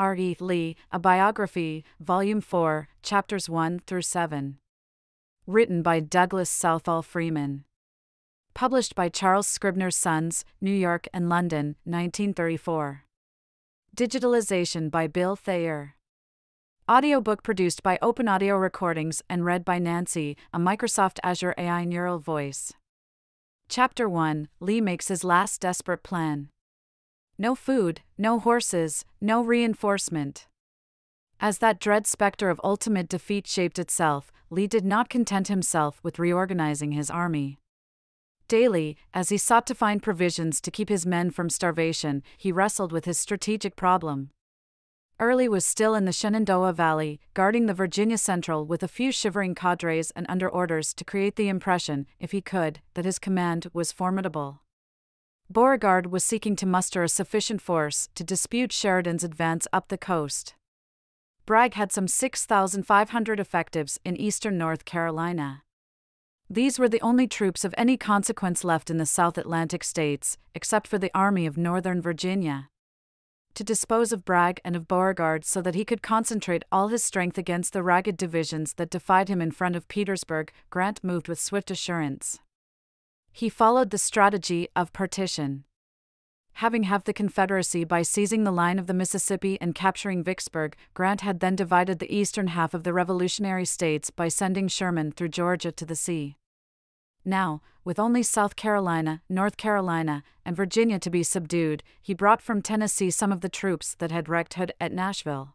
R. E. Lee, A Biography, Volume 4, Chapters 1 through 7. Written by Douglas Southall Freeman. Published by Charles Scribner's Sons, New York and London, 1934. Digitalization by Bill Thayer. Audiobook produced by OpenAudio Recordings and read by Nancy, a Microsoft Azure AI neural voice. Chapter 1 Lee makes his last desperate plan. No food, no horses, no reinforcement. As that dread specter of ultimate defeat shaped itself, Lee did not content himself with reorganizing his army. Daily, as he sought to find provisions to keep his men from starvation, he wrestled with his strategic problem. Early was still in the Shenandoah Valley, guarding the Virginia Central with a few shivering cadres and under orders to create the impression, if he could, that his command was formidable. Beauregard was seeking to muster a sufficient force to dispute Sheridan's advance up the coast. Bragg had some 6,500 effectives in eastern North Carolina. These were the only troops of any consequence left in the South Atlantic states, except for the Army of Northern Virginia. To dispose of Bragg and of Beauregard so that he could concentrate all his strength against the ragged divisions that defied him in front of Petersburg, Grant moved with swift assurance. He followed the strategy of partition. Having halved the Confederacy by seizing the line of the Mississippi and capturing Vicksburg, Grant had then divided the eastern half of the revolutionary states by sending Sherman through Georgia to the sea. Now, with only South Carolina, North Carolina, and Virginia to be subdued, he brought from Tennessee some of the troops that had wrecked Hood at Nashville.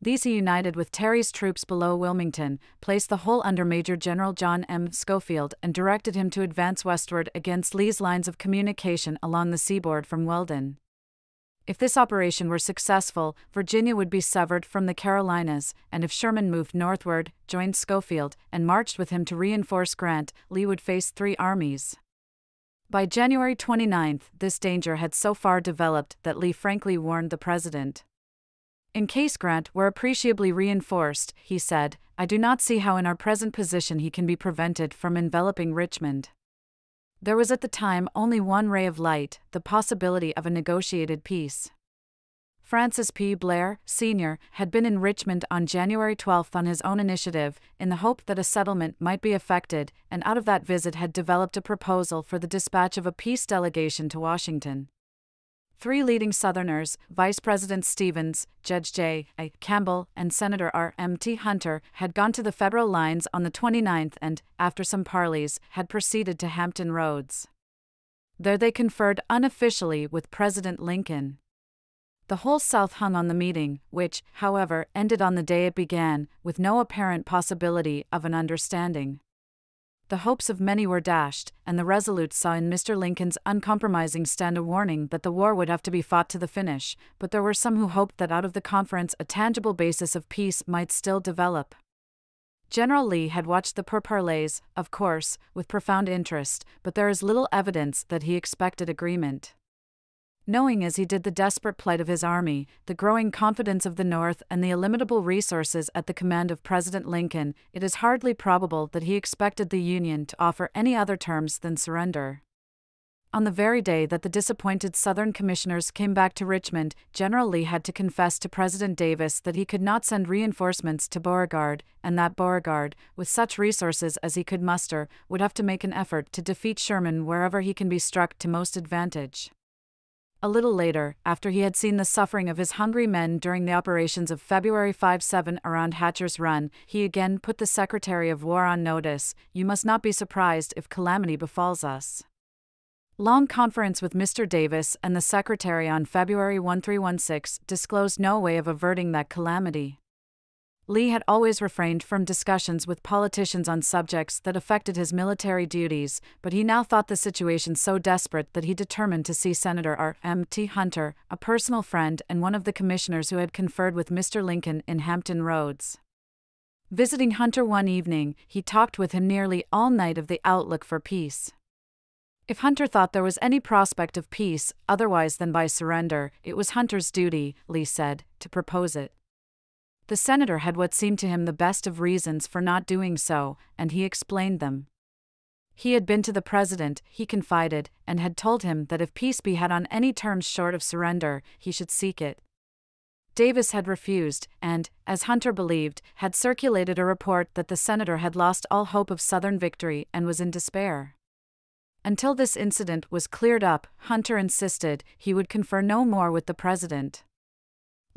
These he united with Terry's troops below Wilmington, placed the whole under Major General John M. Schofield, and directed him to advance westward against Lee's lines of communication along the seaboard from Weldon. If this operation were successful, Virginia would be severed from the Carolinas, and if Sherman moved northward, joined Schofield, and marched with him to reinforce Grant, Lee would face three armies. By January 29, this danger had so far developed that Lee frankly warned the president. In case Grant were appreciably reinforced, he said, I do not see how in our present position he can be prevented from enveloping Richmond. There was at the time only one ray of light the possibility of a negotiated peace. Francis P. Blair, Sr., had been in Richmond on January 12 on his own initiative, in the hope that a settlement might be effected, and out of that visit had developed a proposal for the dispatch of a peace delegation to Washington. Three leading Southerners, Vice President Stephens, Judge J. A. Campbell, and Senator R. M. T. Hunter, had gone to the federal lines on the 29th and, after some parleys, had proceeded to Hampton Roads. There they conferred unofficially with President Lincoln. The whole South hung on the meeting, which, however, ended on the day it began, with no apparent possibility of an understanding. The hopes of many were dashed, and the resolute saw in Mr. Lincoln's uncompromising stand a warning that the war would have to be fought to the finish, but there were some who hoped that out of the conference a tangible basis of peace might still develop. General Lee had watched the pourparlers, of course, with profound interest, but there is little evidence that he expected agreement. Knowing as he did the desperate plight of his army, the growing confidence of the North, and the illimitable resources at the command of President Lincoln, it is hardly probable that he expected the Union to offer any other terms than surrender. On the very day that the disappointed Southern commissioners came back to Richmond, General Lee had to confess to President Davis that he could not send reinforcements to Beauregard, and that Beauregard, with such resources as he could muster, would have to make an effort to defeat Sherman wherever he can be struck to most advantage. A little later, after he had seen the suffering of his hungry men during the operations of February 5 7 around Hatcher's Run, he again put the Secretary of War on notice You must not be surprised if calamity befalls us. Long conference with Mr. Davis and the Secretary on February 1316 disclosed no way of averting that calamity. Lee had always refrained from discussions with politicians on subjects that affected his military duties, but he now thought the situation so desperate that he determined to see Senator R. M. T. Hunter, a personal friend and one of the commissioners who had conferred with Mr. Lincoln in Hampton Roads. Visiting Hunter one evening, he talked with him nearly all night of the outlook for peace. If Hunter thought there was any prospect of peace, otherwise than by surrender, it was Hunter's duty, Lee said, to propose it. The senator had what seemed to him the best of reasons for not doing so, and he explained them. He had been to the president, he confided, and had told him that if peace be had on any terms short of surrender, he should seek it. Davis had refused, and, as Hunter believed, had circulated a report that the senator had lost all hope of Southern victory and was in despair. Until this incident was cleared up, Hunter insisted he would confer no more with the president.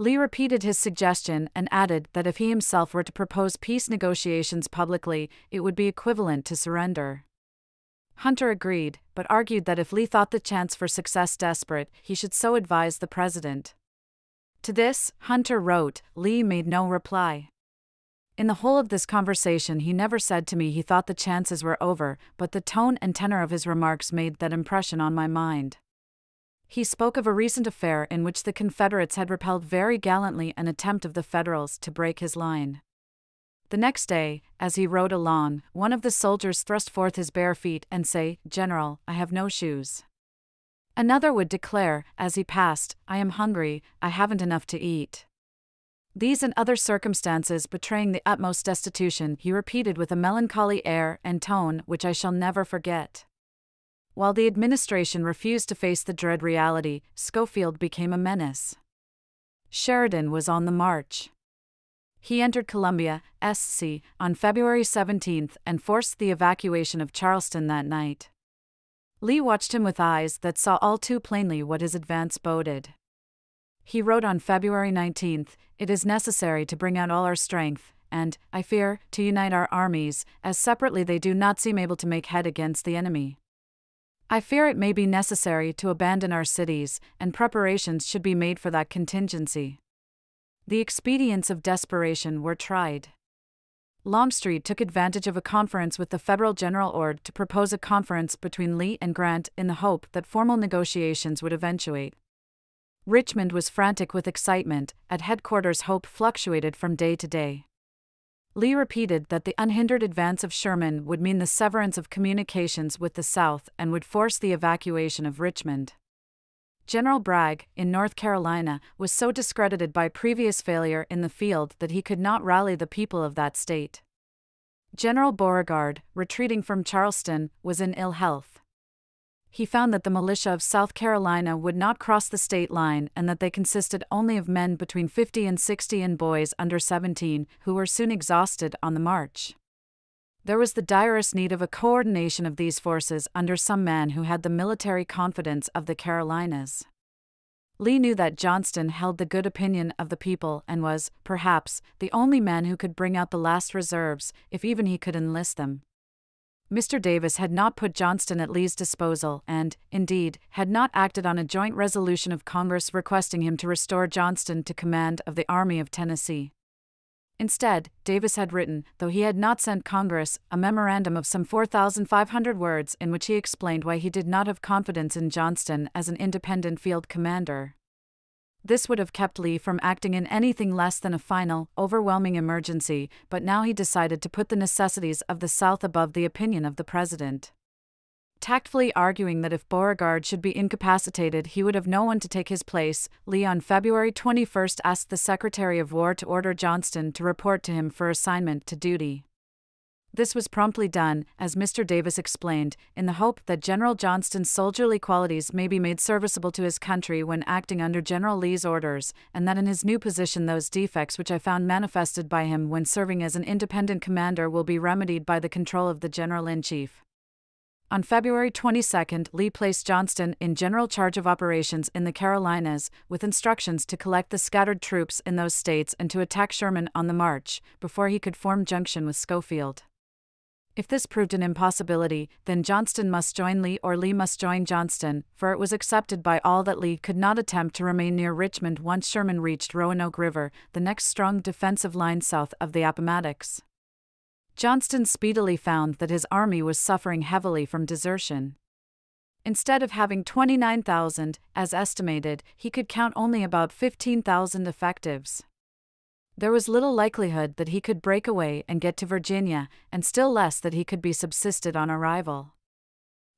Lee repeated his suggestion and added that if he himself were to propose peace negotiations publicly, it would be equivalent to surrender. Hunter agreed, but argued that if Lee thought the chance for success desperate, he should so advise the president. To this, Hunter wrote, Lee made no reply. In the whole of this conversation, he never said to me he thought the chances were over, but the tone and tenor of his remarks made that impression on my mind. He spoke of a recent affair in which the Confederates had repelled very gallantly an attempt of the Federals to break his line. The next day, as he rode along, one of the soldiers thrust forth his bare feet and say, General, I have no shoes. Another would declare, as he passed, I am hungry, I haven't enough to eat. These and other circumstances betraying the utmost destitution, he repeated with a melancholy air and tone which I shall never forget. While the administration refused to face the dread reality, Schofield became a menace. Sheridan was on the march. He entered Columbia, SC, on February 17 and forced the evacuation of Charleston that night. Lee watched him with eyes that saw all too plainly what his advance boded. He wrote on February 19, It is necessary to bring out all our strength, and, I fear, to unite our armies, as separately they do not seem able to make head against the enemy. I fear it may be necessary to abandon our cities, and preparations should be made for that contingency. The expedients of desperation were tried. Longstreet took advantage of a conference with the Federal General Ord to propose a conference between Lee and Grant in the hope that formal negotiations would eventuate. Richmond was frantic with excitement, at headquarters, hope fluctuated from day to day. Lee repeated that the unhindered advance of Sherman would mean the severance of communications with the South and would force the evacuation of Richmond. General Bragg, in North Carolina, was so discredited by previous failure in the field that he could not rally the people of that state. General Beauregard, retreating from Charleston, was in ill health. He found that the militia of South Carolina would not cross the state line and that they consisted only of men between 50 and 60 and boys under 17, who were soon exhausted on the march. There was the direst need of a coordination of these forces under some man who had the military confidence of the Carolinas. Lee knew that Johnston held the good opinion of the people and was, perhaps, the only man who could bring out the last reserves, if even he could enlist them. Mr. Davis had not put Johnston at Lee's disposal and, indeed, had not acted on a joint resolution of Congress requesting him to restore Johnston to command of the Army of Tennessee. Instead, Davis had written, though he had not sent Congress, a memorandum of some 4,500 words in which he explained why he did not have confidence in Johnston as an independent field commander. This would have kept Lee from acting in anything less than a final, overwhelming emergency, but now he decided to put the necessities of the South above the opinion of the President tactfully arguing that if Beauregard should be incapacitated, he would have no one to take his place. Lee on February 21 asked the Secretary of War to order Johnston to report to him for assignment to duty. This was promptly done, as Mr. Davis explained, in the hope that General Johnston's soldierly qualities may be made serviceable to his country when acting under General Lee's orders, and that in his new position those defects which I found manifested by him when serving as an independent commander will be remedied by the control of the General in Chief. On February 22, Lee placed Johnston in general charge of operations in the Carolinas, with instructions to collect the scattered troops in those states and to attack Sherman on the march, before he could form junction with Schofield. If this proved an impossibility, then Johnston must join Lee or Lee must join Johnston, for it was accepted by all that Lee could not attempt to remain near Richmond once Sherman reached Roanoke River, the next strong defensive line south of the Appomattox. Johnston speedily found that his army was suffering heavily from desertion. Instead of having 29,000, as estimated, he could count only about 15,000 effectives. There was little likelihood that he could break away and get to Virginia, and still less that he could be subsisted on arrival.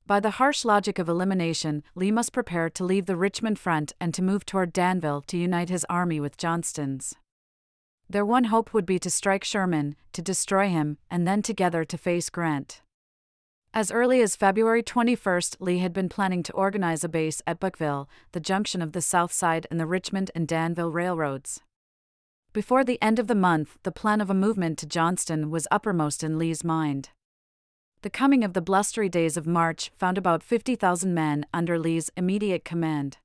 By the harsh logic of elimination, Lee must prepare to leave the Richmond front and to move toward Danville to unite his army with Johnston's. Their one hope would be to strike Sherman, to destroy him, and then together to face Grant. As early as February 21, Lee had been planning to organize a base at Burkeville, the junction of the South Side and the Richmond and Danville railroads. Before the end of the month, the plan of a movement to Johnston was uppermost in Lee's mind. The coming of the blustery days of March found about 50,000 men under Lee's immediate command.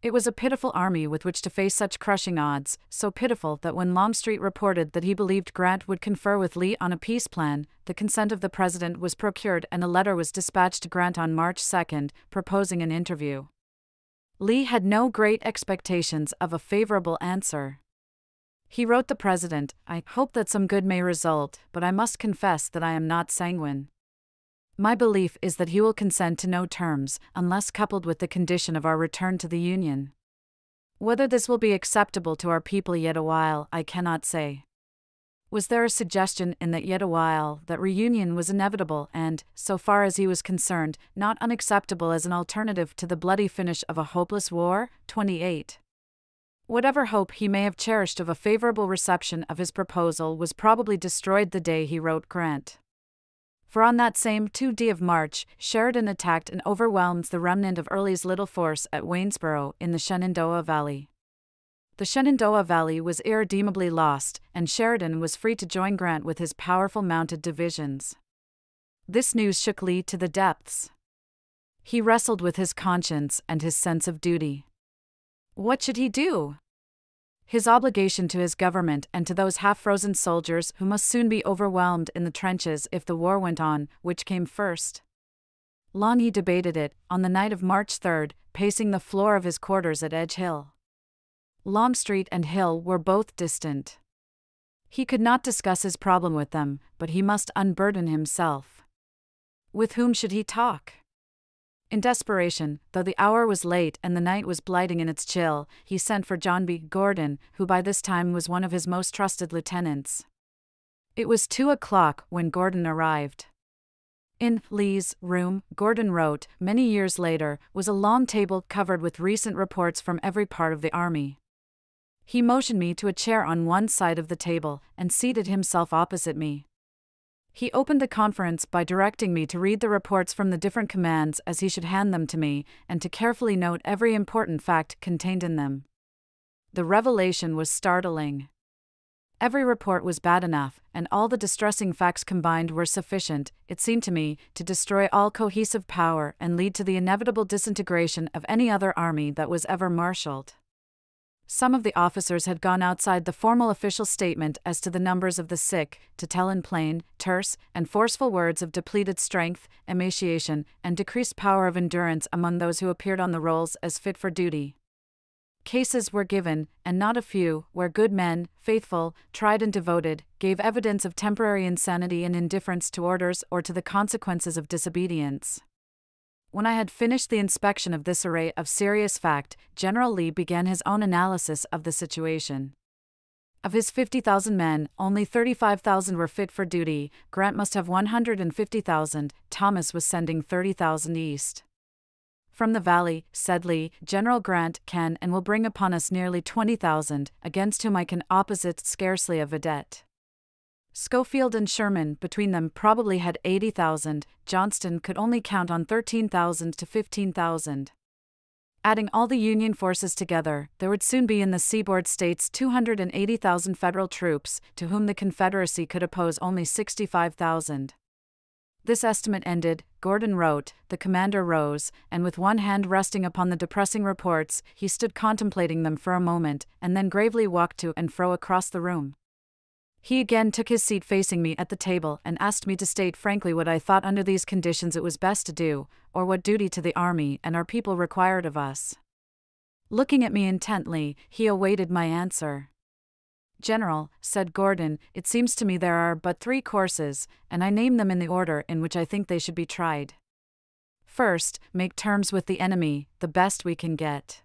It was a pitiful army with which to face such crushing odds, so pitiful that when Longstreet reported that he believed Grant would confer with Lee on a peace plan, the consent of the president was procured and a letter was dispatched to Grant on March 2, proposing an interview. Lee had no great expectations of a favorable answer. He wrote the president, I hope that some good may result, but I must confess that I am not sanguine. My belief is that he will consent to no terms, unless coupled with the condition of our return to the Union. Whether this will be acceptable to our people yet awhile, I cannot say. Was there a suggestion in that yet awhile that reunion was inevitable and, so far as he was concerned, not unacceptable as an alternative to the bloody finish of a hopeless war? 28. Whatever hope he may have cherished of a favorable reception of his proposal was probably destroyed the day he wrote Grant for on that same 2d of March, Sheridan attacked and overwhelmed the remnant of Early's little force at Waynesboro in the Shenandoah Valley. The Shenandoah Valley was irredeemably lost, and Sheridan was free to join Grant with his powerful mounted divisions. This news shook Lee to the depths. He wrestled with his conscience and his sense of duty. What should he do? his obligation to his government and to those half frozen soldiers who must soon be overwhelmed in the trenches if the war went on, which came first. Long he debated it, on the night of March 3, pacing the floor of his quarters at Edge Hill. Longstreet and Hill were both distant. He could not discuss his problem with them, but he must unburden himself. With whom should he talk? In desperation, though the hour was late and the night was blighting in its chill, he sent for John B. Gordon, who by this time was one of his most trusted lieutenants. It was two o'clock when Gordon arrived. In Lee's room, Gordon wrote, many years later, was a long table covered with recent reports from every part of the army. He motioned me to a chair on one side of the table and seated himself opposite me. He opened the conference by directing me to read the reports from the different commands as he should hand them to me, and to carefully note every important fact contained in them. The revelation was startling. Every report was bad enough, and all the distressing facts combined were sufficient, it seemed to me, to destroy all cohesive power and lead to the inevitable disintegration of any other army that was ever marshaled. Some of the officers had gone outside the formal official statement as to the numbers of the sick to tell in plain, terse, and forceful words of depleted strength, emaciation, and decreased power of endurance among those who appeared on the rolls as fit for duty. Cases were given, and not a few, where good men, faithful, tried, and devoted, gave evidence of temporary insanity and indifference to orders or to the consequences of disobedience. When I had finished the inspection of this array of serious fact, General Lee began his own analysis of the situation. Of his 50,000 men, only 35,000 were fit for duty, Grant must have 150,000, Thomas was sending 30,000 east. From the valley, said Lee, General Grant can and will bring upon us nearly 20,000, against whom I can opposite scarcely a vidette. Schofield and Sherman, between them, probably had 80,000, Johnston could only count on 13,000 to 15,000. Adding all the Union forces together, there would soon be in the seaboard states 280,000 Federal troops, to whom the Confederacy could oppose only 65,000. This estimate ended, Gordon wrote, the commander rose, and with one hand resting upon the depressing reports, he stood contemplating them for a moment, and then gravely walked to and fro across the room. He again took his seat facing me at the table and asked me to state frankly what I thought under these conditions it was best to do, or what duty to the army and our people required of us. Looking at me intently, he awaited my answer. General, said Gordon, it seems to me there are but three courses, and I name them in the order in which I think they should be tried. First, make terms with the enemy, the best we can get.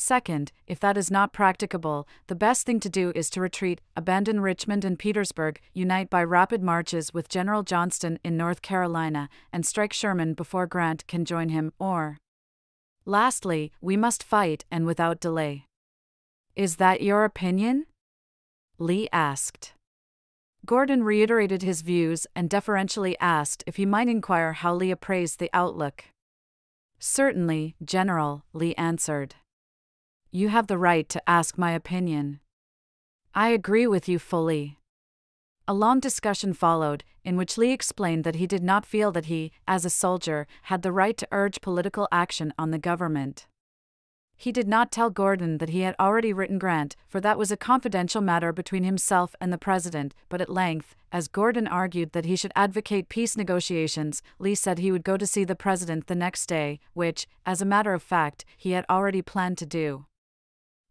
Second, if that is not practicable, the best thing to do is to retreat, abandon Richmond and Petersburg, unite by rapid marches with General Johnston in North Carolina, and strike Sherman before Grant can join him, or. Lastly, we must fight and without delay. Is that your opinion? Lee asked. Gordon reiterated his views and deferentially asked if he might inquire how Lee appraised the outlook. Certainly, General, Lee answered. You have the right to ask my opinion. I agree with you fully. A long discussion followed, in which Lee explained that he did not feel that he, as a soldier, had the right to urge political action on the government. He did not tell Gordon that he had already written Grant, for that was a confidential matter between himself and the president, but at length, as Gordon argued that he should advocate peace negotiations, Lee said he would go to see the president the next day, which, as a matter of fact, he had already planned to do.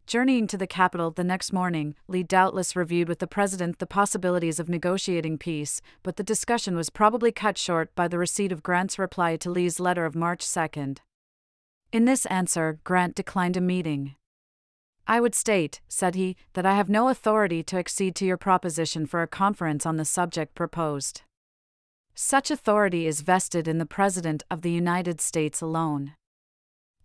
Journeying to the capital the next morning, Lee doubtless reviewed with the president the possibilities of negotiating peace, but the discussion was probably cut short by the receipt of Grant's reply to Lee's letter of March 2. In this answer, Grant declined a meeting. I would state, said he, that I have no authority to accede to your proposition for a conference on the subject proposed. Such authority is vested in the President of the United States alone.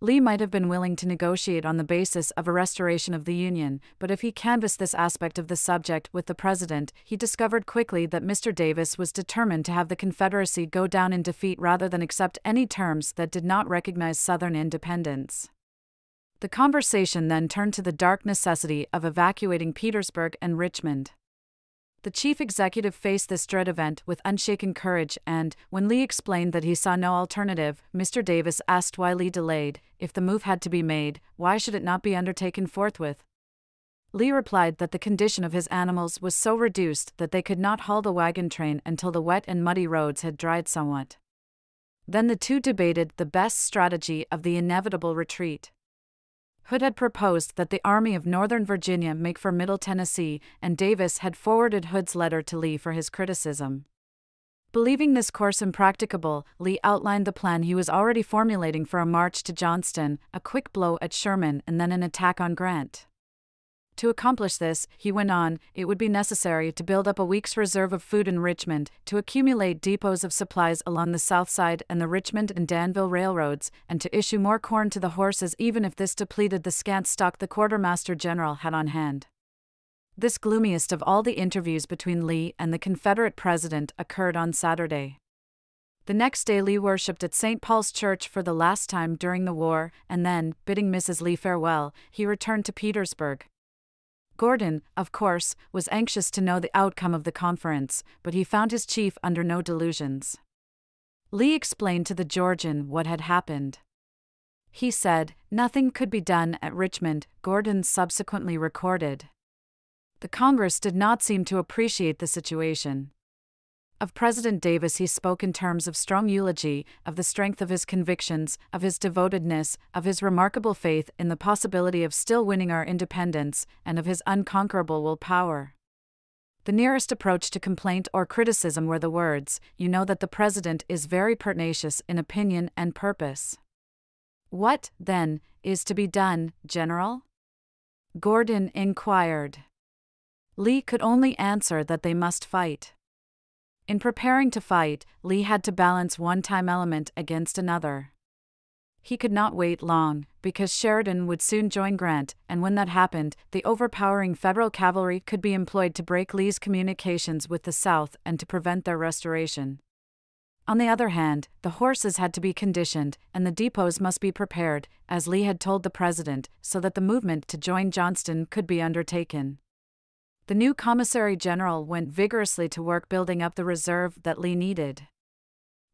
Lee might have been willing to negotiate on the basis of a restoration of the Union, but if he canvassed this aspect of the subject with the President, he discovered quickly that Mr. Davis was determined to have the Confederacy go down in defeat rather than accept any terms that did not recognize Southern independence. The conversation then turned to the dark necessity of evacuating Petersburg and Richmond. The chief executive faced this dread event with unshaken courage, and, when Lee explained that he saw no alternative, Mr. Davis asked why Lee delayed. If the move had to be made, why should it not be undertaken forthwith? Lee replied that the condition of his animals was so reduced that they could not haul the wagon train until the wet and muddy roads had dried somewhat. Then the two debated the best strategy of the inevitable retreat. Hood had proposed that the Army of Northern Virginia make for Middle Tennessee, and Davis had forwarded Hood's letter to Lee for his criticism. Believing this course impracticable, Lee outlined the plan he was already formulating for a march to Johnston, a quick blow at Sherman, and then an attack on Grant. To accomplish this, he went on, it would be necessary to build up a week's reserve of food in Richmond, to accumulate depots of supplies along the South Side and the Richmond and Danville railroads, and to issue more corn to the horses even if this depleted the scant stock the quartermaster general had on hand. This gloomiest of all the interviews between Lee and the Confederate president occurred on Saturday. The next day, Lee worshipped at St. Paul's Church for the last time during the war, and then, bidding Mrs. Lee farewell, he returned to Petersburg. Gordon, of course, was anxious to know the outcome of the conference, but he found his chief under no delusions. Lee explained to the Georgian what had happened. He said, Nothing could be done at Richmond, Gordon subsequently recorded. The Congress did not seem to appreciate the situation. Of President Davis, he spoke in terms of strong eulogy, of the strength of his convictions, of his devotedness, of his remarkable faith in the possibility of still winning our independence, and of his unconquerable will power. The nearest approach to complaint or criticism were the words, You know that the President is very pertinacious in opinion and purpose. What, then, is to be done, General? Gordon inquired. Lee could only answer that they must fight. In preparing to fight, Lee had to balance one time element against another. He could not wait long, because Sheridan would soon join Grant, and when that happened, the overpowering Federal cavalry could be employed to break Lee's communications with the South and to prevent their restoration. On the other hand, the horses had to be conditioned, and the depots must be prepared, as Lee had told the President, so that the movement to join Johnston could be undertaken. The new Commissary General went vigorously to work building up the reserve that Lee needed.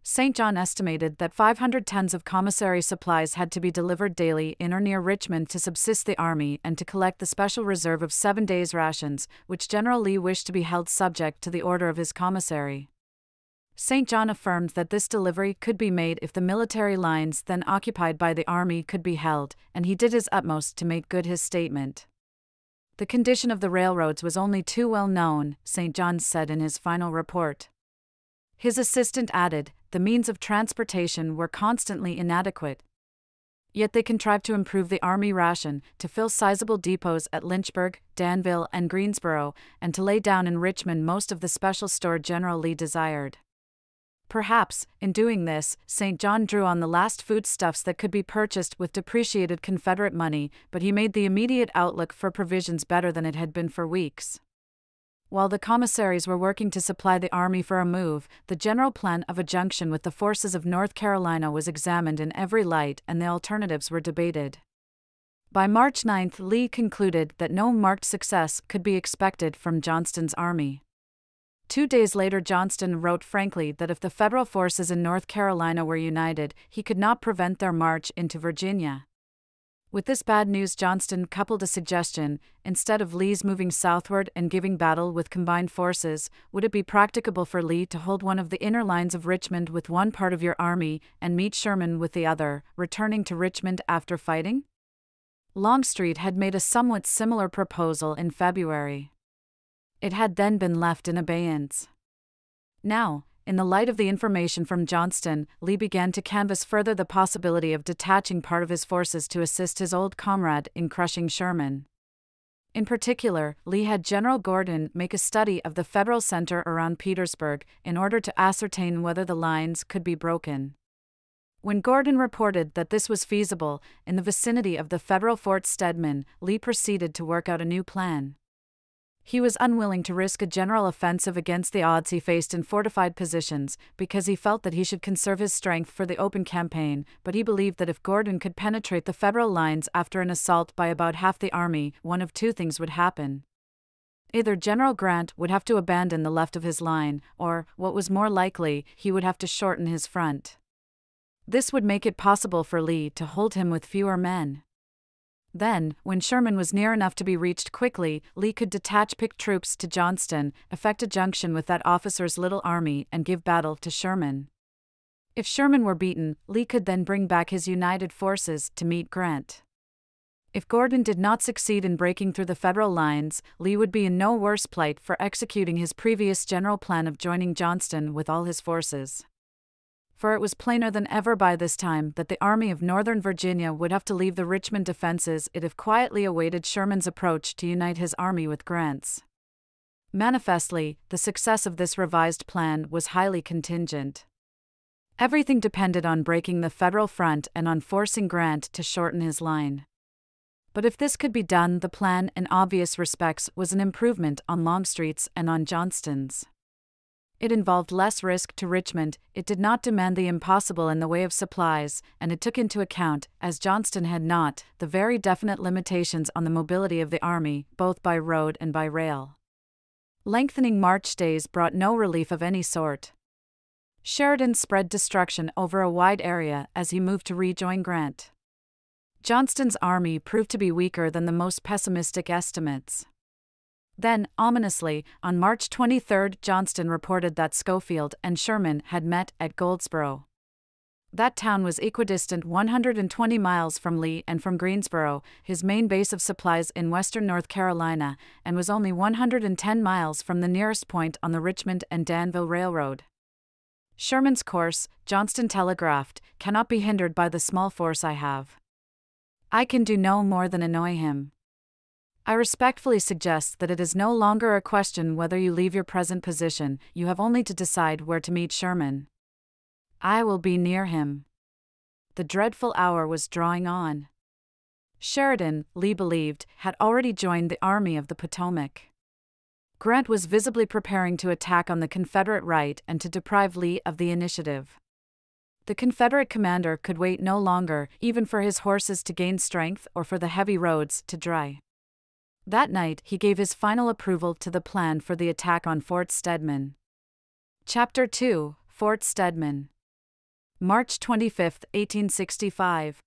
St. John estimated that 500 tons of commissary supplies had to be delivered daily in or near Richmond to subsist the army and to collect the special reserve of seven days' rations, which General Lee wished to be held subject to the order of his commissary. St. John affirmed that this delivery could be made if the military lines then occupied by the army could be held, and he did his utmost to make good his statement. The condition of the railroads was only too well known, St. John said in his final report. His assistant added, the means of transportation were constantly inadequate. Yet they contrived to improve the army ration, to fill sizable depots at Lynchburg, Danville, and Greensboro, and to lay down in Richmond most of the special store General Lee desired. Perhaps, in doing this, St. John drew on the last foodstuffs that could be purchased with depreciated Confederate money, but he made the immediate outlook for provisions better than it had been for weeks. While the commissaries were working to supply the army for a move, the general plan of a junction with the forces of North Carolina was examined in every light and the alternatives were debated. By March 9, Lee concluded that no marked success could be expected from Johnston's army. Two days later, Johnston wrote frankly that if the federal forces in North Carolina were united, he could not prevent their march into Virginia. With this bad news, Johnston coupled a suggestion instead of Lee's moving southward and giving battle with combined forces, would it be practicable for Lee to hold one of the inner lines of Richmond with one part of your army and meet Sherman with the other, returning to Richmond after fighting? Longstreet had made a somewhat similar proposal in February. It had then been left in abeyance. Now, in the light of the information from Johnston, Lee began to canvass further the possibility of detaching part of his forces to assist his old comrade in crushing Sherman. In particular, Lee had General Gordon make a study of the Federal center around Petersburg in order to ascertain whether the lines could be broken. When Gordon reported that this was feasible in the vicinity of the Federal Fort Stedman, Lee proceeded to work out a new plan. He was unwilling to risk a general offensive against the odds he faced in fortified positions because he felt that he should conserve his strength for the open campaign, but he believed that if Gordon could penetrate the Federal lines after an assault by about half the army, one of two things would happen. Either General Grant would have to abandon the left of his line, or, what was more likely, he would have to shorten his front. This would make it possible for Lee to hold him with fewer men. Then, when Sherman was near enough to be reached quickly, Lee could detach picked troops to Johnston, effect a junction with that officer's little army, and give battle to Sherman. If Sherman were beaten, Lee could then bring back his united forces to meet Grant. If Gordon did not succeed in breaking through the Federal lines, Lee would be in no worse plight for executing his previous general plan of joining Johnston with all his forces for it was plainer than ever by this time that the Army of Northern Virginia would have to leave the Richmond defenses it if quietly awaited Sherman's approach to unite his army with Grant's. Manifestly, the success of this revised plan was highly contingent. Everything depended on breaking the Federal front and on forcing Grant to shorten his line. But if this could be done, the plan, in obvious respects, was an improvement on Longstreet's and on Johnston's. It involved less risk to Richmond, it did not demand the impossible in the way of supplies, and it took into account, as Johnston had not, the very definite limitations on the mobility of the army, both by road and by rail. Lengthening march days brought no relief of any sort. Sheridan spread destruction over a wide area as he moved to rejoin Grant. Johnston's army proved to be weaker than the most pessimistic estimates. Then, ominously, on March 23, Johnston reported that Schofield and Sherman had met at Goldsboro. That town was equidistant 120 miles from Lee and from Greensboro, his main base of supplies in western North Carolina, and was only 110 miles from the nearest point on the Richmond and Danville Railroad. Sherman's course, Johnston telegraphed, cannot be hindered by the small force I have. I can do no more than annoy him. I respectfully suggest that it is no longer a question whether you leave your present position, you have only to decide where to meet Sherman. I will be near him. The dreadful hour was drawing on. Sheridan, Lee believed, had already joined the Army of the Potomac. Grant was visibly preparing to attack on the Confederate right and to deprive Lee of the initiative. The Confederate commander could wait no longer, even for his horses to gain strength or for the heavy roads to dry. That night, he gave his final approval to the plan for the attack on Fort Stedman. Chapter 2 Fort Stedman. March 25, 1865.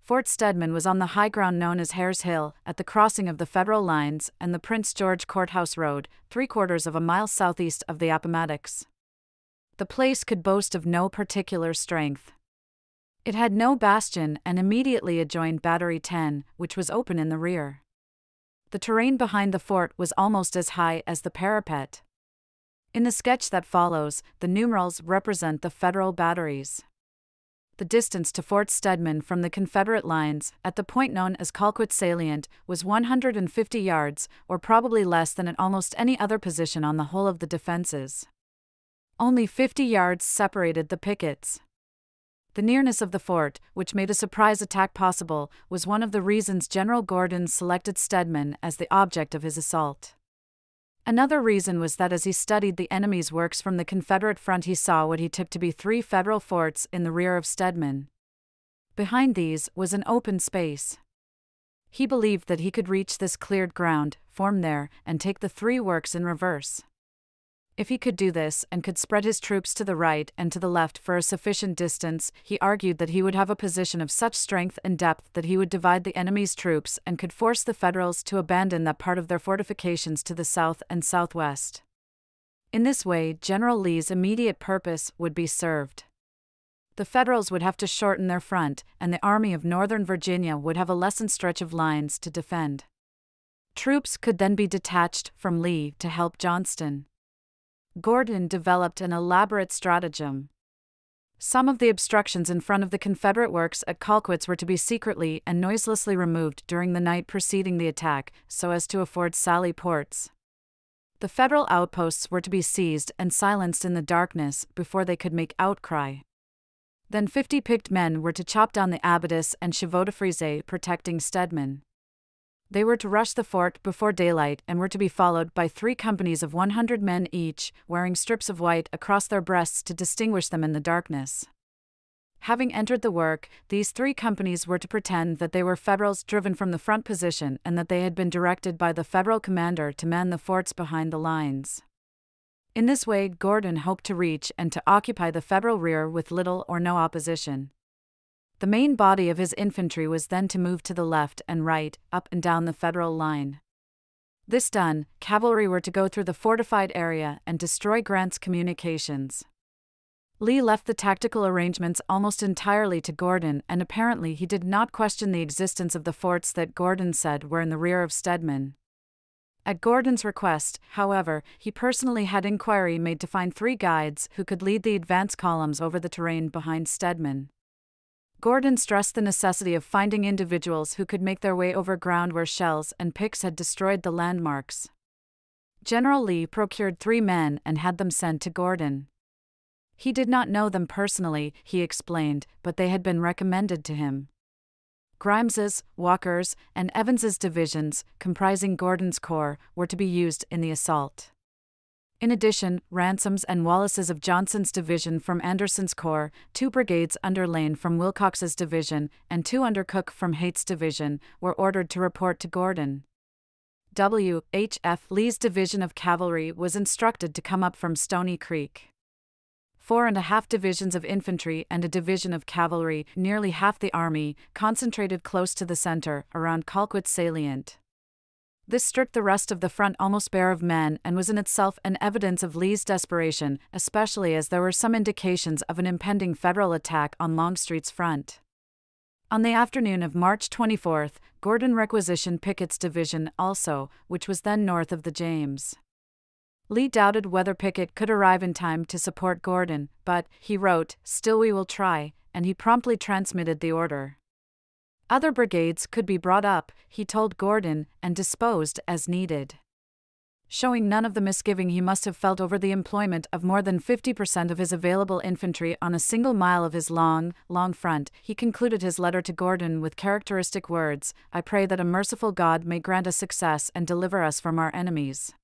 Fort Stedman was on the high ground known as Hares Hill, at the crossing of the Federal lines and the Prince George Courthouse Road, three quarters of a mile southeast of the Appomattox. The place could boast of no particular strength. It had no bastion and immediately adjoined Battery 10, which was open in the rear. The terrain behind the fort was almost as high as the parapet. In the sketch that follows, the numerals represent the Federal batteries. The distance to Fort Stedman from the Confederate lines, at the point known as Colquitt Salient, was 150 yards, or probably less than at almost any other position on the whole of the defenses. Only 50 yards separated the pickets. The nearness of the fort, which made a surprise attack possible, was one of the reasons General Gordon selected Stedman as the object of his assault. Another reason was that as he studied the enemy's works from the Confederate front, he saw what he took to be three Federal forts in the rear of Stedman. Behind these was an open space. He believed that he could reach this cleared ground, form there, and take the three works in reverse. If he could do this and could spread his troops to the right and to the left for a sufficient distance, he argued that he would have a position of such strength and depth that he would divide the enemy's troops and could force the Federals to abandon that part of their fortifications to the south and southwest. In this way, General Lee's immediate purpose would be served. The Federals would have to shorten their front, and the Army of Northern Virginia would have a lessened stretch of lines to defend. Troops could then be detached from Lee to help Johnston. Gordon developed an elaborate stratagem. Some of the obstructions in front of the Confederate works at Colquitt's were to be secretly and noiselessly removed during the night preceding the attack, so as to afford sally ports. The Federal outposts were to be seized and silenced in the darkness before they could make outcry. Then fifty picked men were to chop down the abattis and chevaux de frise protecting Stedman. They were to rush the fort before daylight and were to be followed by three companies of 100 men each, wearing strips of white across their breasts to distinguish them in the darkness. Having entered the work, these three companies were to pretend that they were Federals driven from the front position and that they had been directed by the Federal commander to man the forts behind the lines. In this way, Gordon hoped to reach and to occupy the Federal rear with little or no opposition. The main body of his infantry was then to move to the left and right, up and down the Federal line. This done, cavalry were to go through the fortified area and destroy Grant's communications. Lee left the tactical arrangements almost entirely to Gordon, and apparently he did not question the existence of the forts that Gordon said were in the rear of Stedman. At Gordon's request, however, he personally had inquiry made to find three guides who could lead the advance columns over the terrain behind Stedman. Gordon stressed the necessity of finding individuals who could make their way over ground where shells and picks had destroyed the landmarks. General Lee procured three men and had them sent to Gordon. He did not know them personally, he explained, but they had been recommended to him. Grimes's, Walker's, and Evans's divisions, comprising Gordon's corps, were to be used in the assault. In addition, Ransom's and Wallace's of Johnson's division from Anderson's corps, two brigades under Lane from Wilcox's division, and two under Cooke from Heth's division, were ordered to report to Gordon. W. H. F. Lee's division of cavalry was instructed to come up from Stony Creek. Four and a half divisions of infantry and a division of cavalry, nearly half the army, concentrated close to the center, around Colquitt salient. This stripped the rest of the front almost bare of men and was in itself an evidence of Lee's desperation, especially as there were some indications of an impending Federal attack on Longstreet's front. On the afternoon of March 24, Gordon requisitioned Pickett's division also, which was then north of the James. Lee doubted whether Pickett could arrive in time to support Gordon, but, he wrote, still we will try, and he promptly transmitted the order. Other brigades could be brought up, he told Gordon, and disposed as needed. Showing none of the misgiving he must have felt over the employment of more than 50% of his available infantry on a single mile of his long, long front, he concluded his letter to Gordon with characteristic words I pray that a merciful God may grant us success and deliver us from our enemies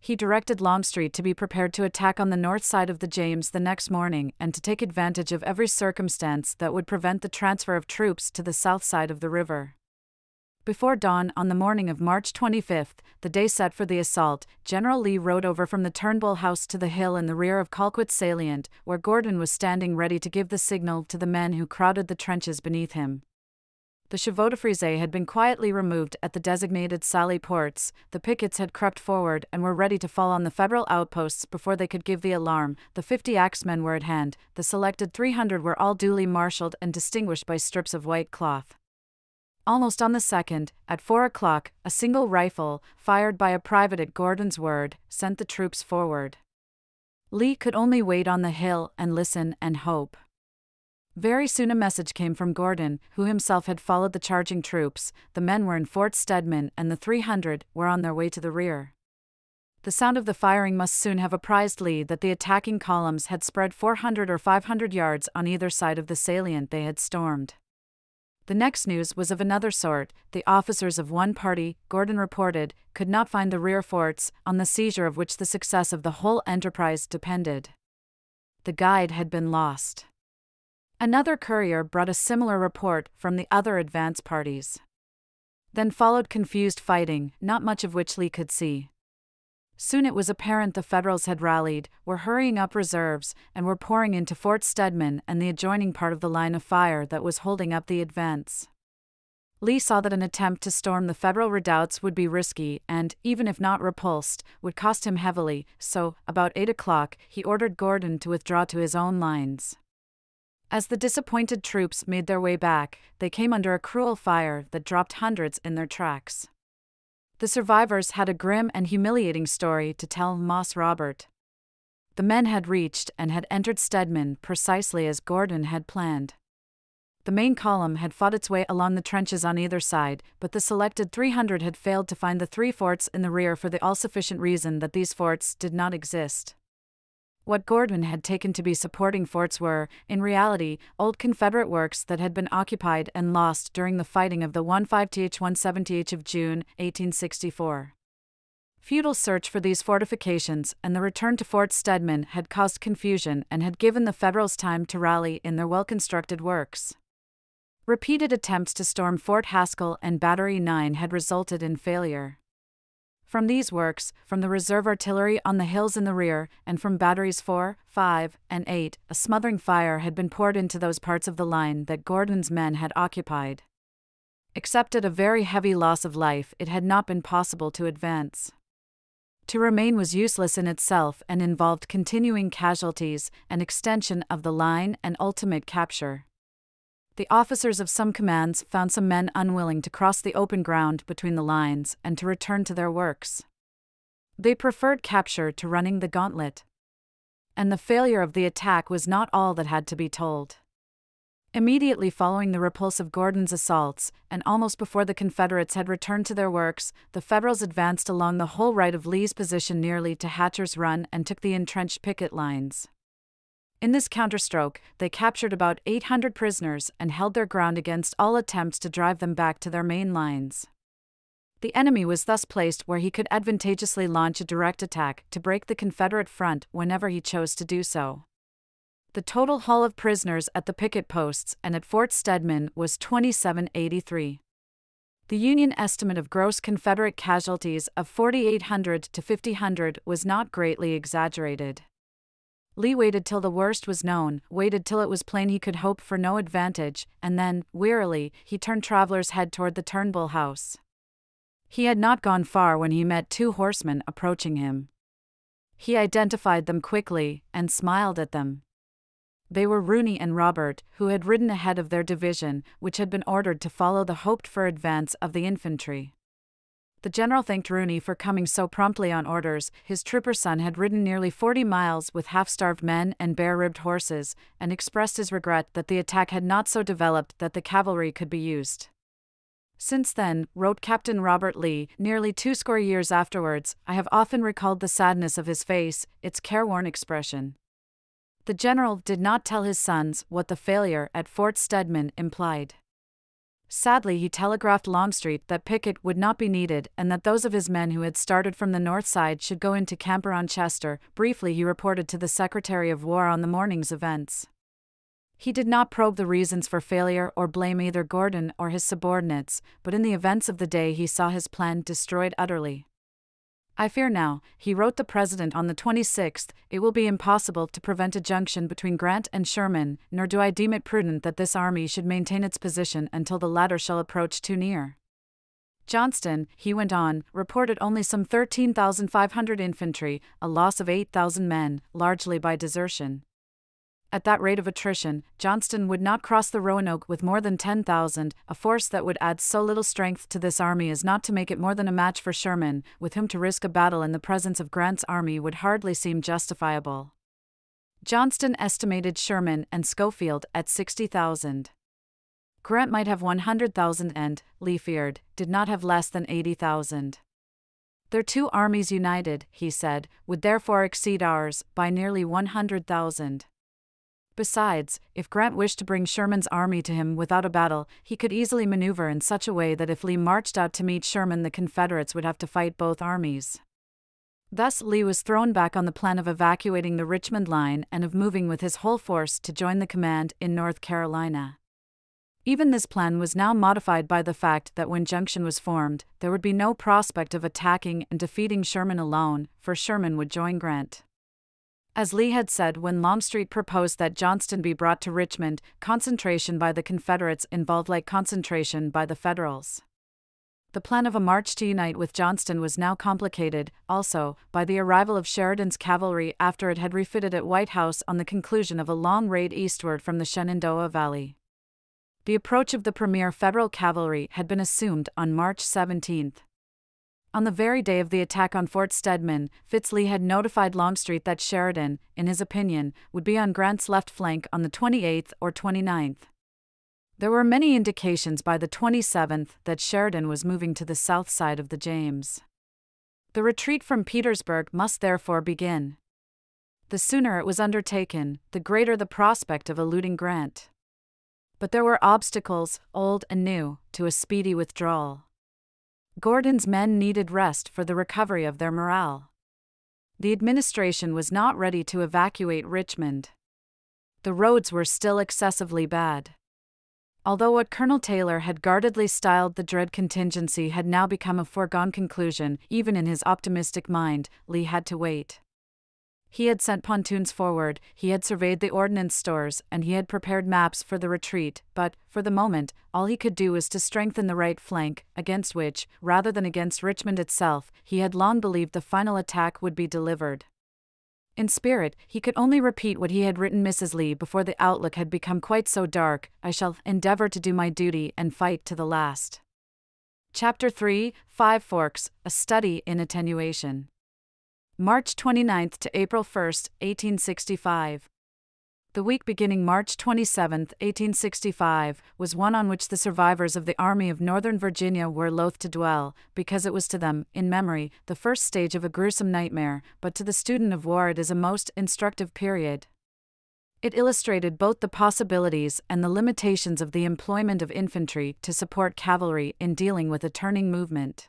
he directed Longstreet to be prepared to attack on the north side of the James the next morning and to take advantage of every circumstance that would prevent the transfer of troops to the south side of the river. Before dawn on the morning of March 25, the day set for the assault, General Lee rode over from the Turnbull House to the hill in the rear of Colquitt Salient, where Gordon was standing ready to give the signal to the men who crowded the trenches beneath him. The chevaux de frise had been quietly removed at the designated sally ports, the pickets had crept forward and were ready to fall on the Federal outposts before they could give the alarm, the 50 axemen were at hand, the selected 300 were all duly marshaled and distinguished by strips of white cloth. Almost on the second, at four o'clock, a single rifle, fired by a private at Gordon's word, sent the troops forward. Lee could only wait on the hill and listen and hope. Very soon a message came from Gordon, who himself had followed the charging troops. The men were in Fort Stedman, and the 300 were on their way to the rear. The sound of the firing must soon have apprised Lee that the attacking columns had spread 400 or 500 yards on either side of the salient they had stormed. The next news was of another sort. The officers of one party, Gordon reported, could not find the rear forts, on the seizure of which the success of the whole enterprise depended. The guide had been lost. Another courier brought a similar report from the other advance parties. Then followed confused fighting, not much of which Lee could see. Soon it was apparent the Federals had rallied, were hurrying up reserves, and were pouring into Fort Stedman and the adjoining part of the line of fire that was holding up the advance. Lee saw that an attempt to storm the Federal redoubts would be risky and, even if not repulsed, would cost him heavily, so, about 8 o'clock, he ordered Gordon to withdraw to his own lines. As the disappointed troops made their way back, they came under a cruel fire that dropped hundreds in their tracks. The survivors had a grim and humiliating story to tell Marse Robert. The men had reached and had entered Stedman precisely as Gordon had planned. The main column had fought its way along the trenches on either side, but the selected 300 had failed to find the three forts in the rear for the all sufficient reason that these forts did not exist. What Gordon had taken to be supporting forts were, in reality, old Confederate works that had been occupied and lost during the fighting of the 15th 170th of June, 1864. Futile search for these fortifications and the return to Fort Stedman had caused confusion and had given the Federals time to rally in their well constructed works. Repeated attempts to storm Fort Haskell and Battery 9 had resulted in failure. From these works, from the reserve artillery on the hills in the rear, and from batteries 4, 5, and 8, a smothering fire had been poured into those parts of the line that Gordon's men had occupied. Except at a very heavy loss of life, it had not been possible to advance. To remain was useless in itself and involved continuing casualties, an extension of the line, and ultimate capture the officers of some commands found some men unwilling to cross the open ground between the lines and to return to their works. They preferred capture to running the gauntlet. And the failure of the attack was not all that had to be told. Immediately following the repulse of Gordon's assaults, and almost before the Confederates had returned to their works, the Federals advanced along the whole right of Lee's position nearly to Hatcher's Run and took the entrenched picket lines. In this counterstroke, they captured about 800 prisoners and held their ground against all attempts to drive them back to their main lines. The enemy was thus placed where he could advantageously launch a direct attack to break the Confederate front whenever he chose to do so. The total haul of prisoners at the picket posts and at Fort Stedman was 2783. The Union estimate of gross Confederate casualties of 4,800 to 5,000 was not greatly exaggerated. Lee waited till the worst was known, waited till it was plain he could hope for no advantage, and then, wearily, he turned Traveler's head toward the Turnbull house. He had not gone far when he met two horsemen approaching him. He identified them quickly and smiled at them. They were Rooney and Robert, who had ridden ahead of their division, which had been ordered to follow the hoped for advance of the infantry. The general thanked Rooney for coming so promptly on orders. His trooper son had ridden nearly 40 miles with half starved men and bare ribbed horses, and expressed his regret that the attack had not so developed that the cavalry could be used. Since then, wrote Captain Robert Lee, nearly two score years afterwards, I have often recalled the sadness of his face, its careworn expression. The general did not tell his sons what the failure at Fort Stedman implied. Sadly, he telegraphed Longstreet that Pickett would not be needed and that those of his men who had started from the north side should go into Camp around Chester. Briefly, he reported to the Secretary of War on the morning's events. He did not probe the reasons for failure or blame either Gordon or his subordinates, but in the events of the day he saw his plan destroyed utterly. I fear now, he wrote the President on the 26th, it will be impossible to prevent a junction between Grant and Sherman, nor do I deem it prudent that this army should maintain its position until the latter shall approach too near. Johnston, he went on, reported only some 13,500 infantry, a loss of 8,000 men, largely by desertion. At that rate of attrition, Johnston would not cross the Roanoke with more than 10,000, a force that would add so little strength to this army as not to make it more than a match for Sherman, with whom to risk a battle in the presence of Grant's army would hardly seem justifiable. Johnston estimated Sherman and Schofield at 60,000. Grant might have 100,000 and, Lee feared, did not have less than 80,000. Their two armies united, he said, would therefore exceed ours by nearly 100,000. Besides, if Grant wished to bring Sherman's army to him without a battle, he could easily maneuver in such a way that if Lee marched out to meet Sherman, the Confederates would have to fight both armies. Thus, Lee was thrown back on the plan of evacuating the Richmond line and of moving with his whole force to join the command in North Carolina. Even this plan was now modified by the fact that when Junction was formed, there would be no prospect of attacking and defeating Sherman alone, for Sherman would join Grant. As Lee had said when Longstreet proposed that Johnston be brought to Richmond, concentration by the Confederates involved like concentration by the Federals. The plan of a march to unite with Johnston was now complicated, also, by the arrival of Sheridan's cavalry after it had refitted at White House on the conclusion of a long raid eastward from the Shenandoah Valley. The approach of the premier federal cavalry had been assumed on March 17. On the very day of the attack on Fort Stedman, Fitz Lee had notified Longstreet that Sheridan, in his opinion, would be on Grant's left flank on the 28th or 29th. There were many indications by the 27th that Sheridan was moving to the south side of the James. The retreat from Petersburg must therefore begin. The sooner it was undertaken, the greater the prospect of eluding Grant. But there were obstacles, old and new, to a speedy withdrawal. Gordon's men needed rest for the recovery of their morale. The administration was not ready to evacuate Richmond. The roads were still excessively bad. Although what Colonel Taylor had guardedly styled the dread contingency had now become a foregone conclusion, even in his optimistic mind, Lee had to wait. He had sent pontoons forward, he had surveyed the ordnance stores, and he had prepared maps for the retreat, but, for the moment, all he could do was to strengthen the right flank, against which, rather than against Richmond itself, he had long believed the final attack would be delivered. In spirit, he could only repeat what he had written Mrs. Lee before the outlook had become quite so dark I shall endeavor to do my duty and fight to the last. Chapter 3 Five Forks A Study in Attenuation. March 29 to April 1, 1865. The week beginning March 27, 1865, was one on which the survivors of the Army of Northern Virginia were loath to dwell, because it was to them, in memory, the first stage of a gruesome nightmare, but to the student of war it is a most instructive period. It illustrated both the possibilities and the limitations of the employment of infantry to support cavalry in dealing with a turning movement.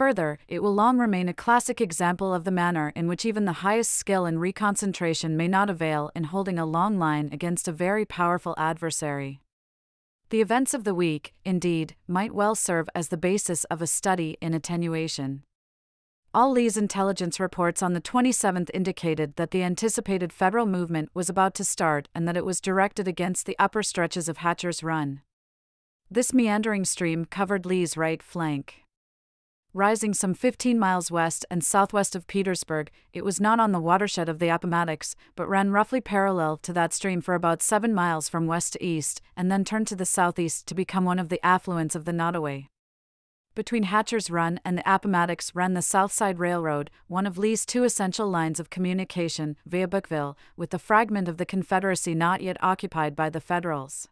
Further, it will long remain a classic example of the manner in which even the highest skill in reconcentration may not avail in holding a long line against a very powerful adversary. The events of the week, indeed, might well serve as the basis of a study in attenuation. All Lee's intelligence reports on the 27th indicated that the anticipated federal movement was about to start and that it was directed against the upper stretches of Hatcher's Run. This meandering stream covered Lee's right flank. Rising some 15 miles west and southwest of Petersburg, it was not on the watershed of the Appomattox, but ran roughly parallel to that stream for about 7 miles from west to east, and then turned to the southeast to become one of the affluents of the Nottoway. Between Hatcher's Run and the Appomattox ran the Southside Railroad, one of Lee's two essential lines of communication, via Burkeville, with the fragment of the Confederacy not yet occupied by the Federals.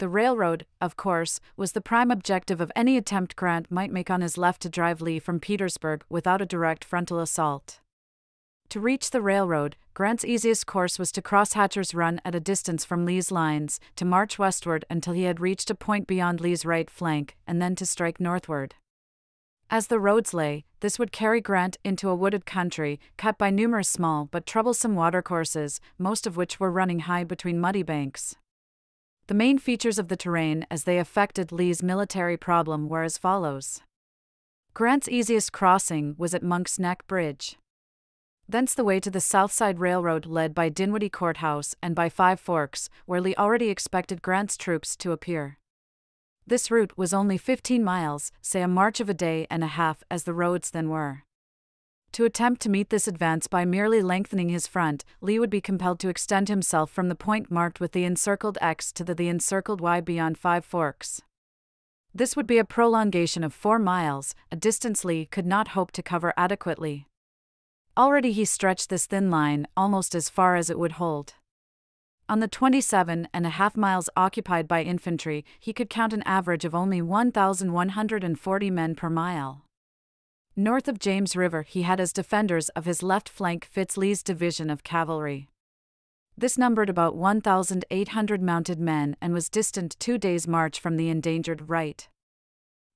The railroad, of course, was the prime objective of any attempt Grant might make on his left to drive Lee from Petersburg without a direct frontal assault. To reach the railroad, Grant's easiest course was to cross Hatcher's Run at a distance from Lee's lines, to march westward until he had reached a point beyond Lee's right flank, and then to strike northward. As the roads lay, this would carry Grant into a wooded country, cut by numerous small but troublesome watercourses, most of which were running high between muddy banks. The main features of the terrain as they affected Lee's military problem were as follows Grant's easiest crossing was at Monk's Neck Bridge. Thence the way to the South Side Railroad led by Dinwiddie Courthouse and by Five Forks, where Lee already expected Grant's troops to appear. This route was only 15 miles, say a march of a day and a half as the roads then were. To attempt to meet this advance by merely lengthening his front, Lee would be compelled to extend himself from the point marked with the encircled X to the, the encircled Y beyond Five Forks. This would be a prolongation of four miles, a distance Lee could not hope to cover adequately. Already he stretched this thin line almost as far as it would hold. On the 27 and a half miles occupied by infantry, he could count an average of only 1,140 men per mile. North of James River, he had as defenders of his left flank Fitz Lee's division of cavalry. This numbered about 1,800 mounted men and was distant two days' march from the endangered right.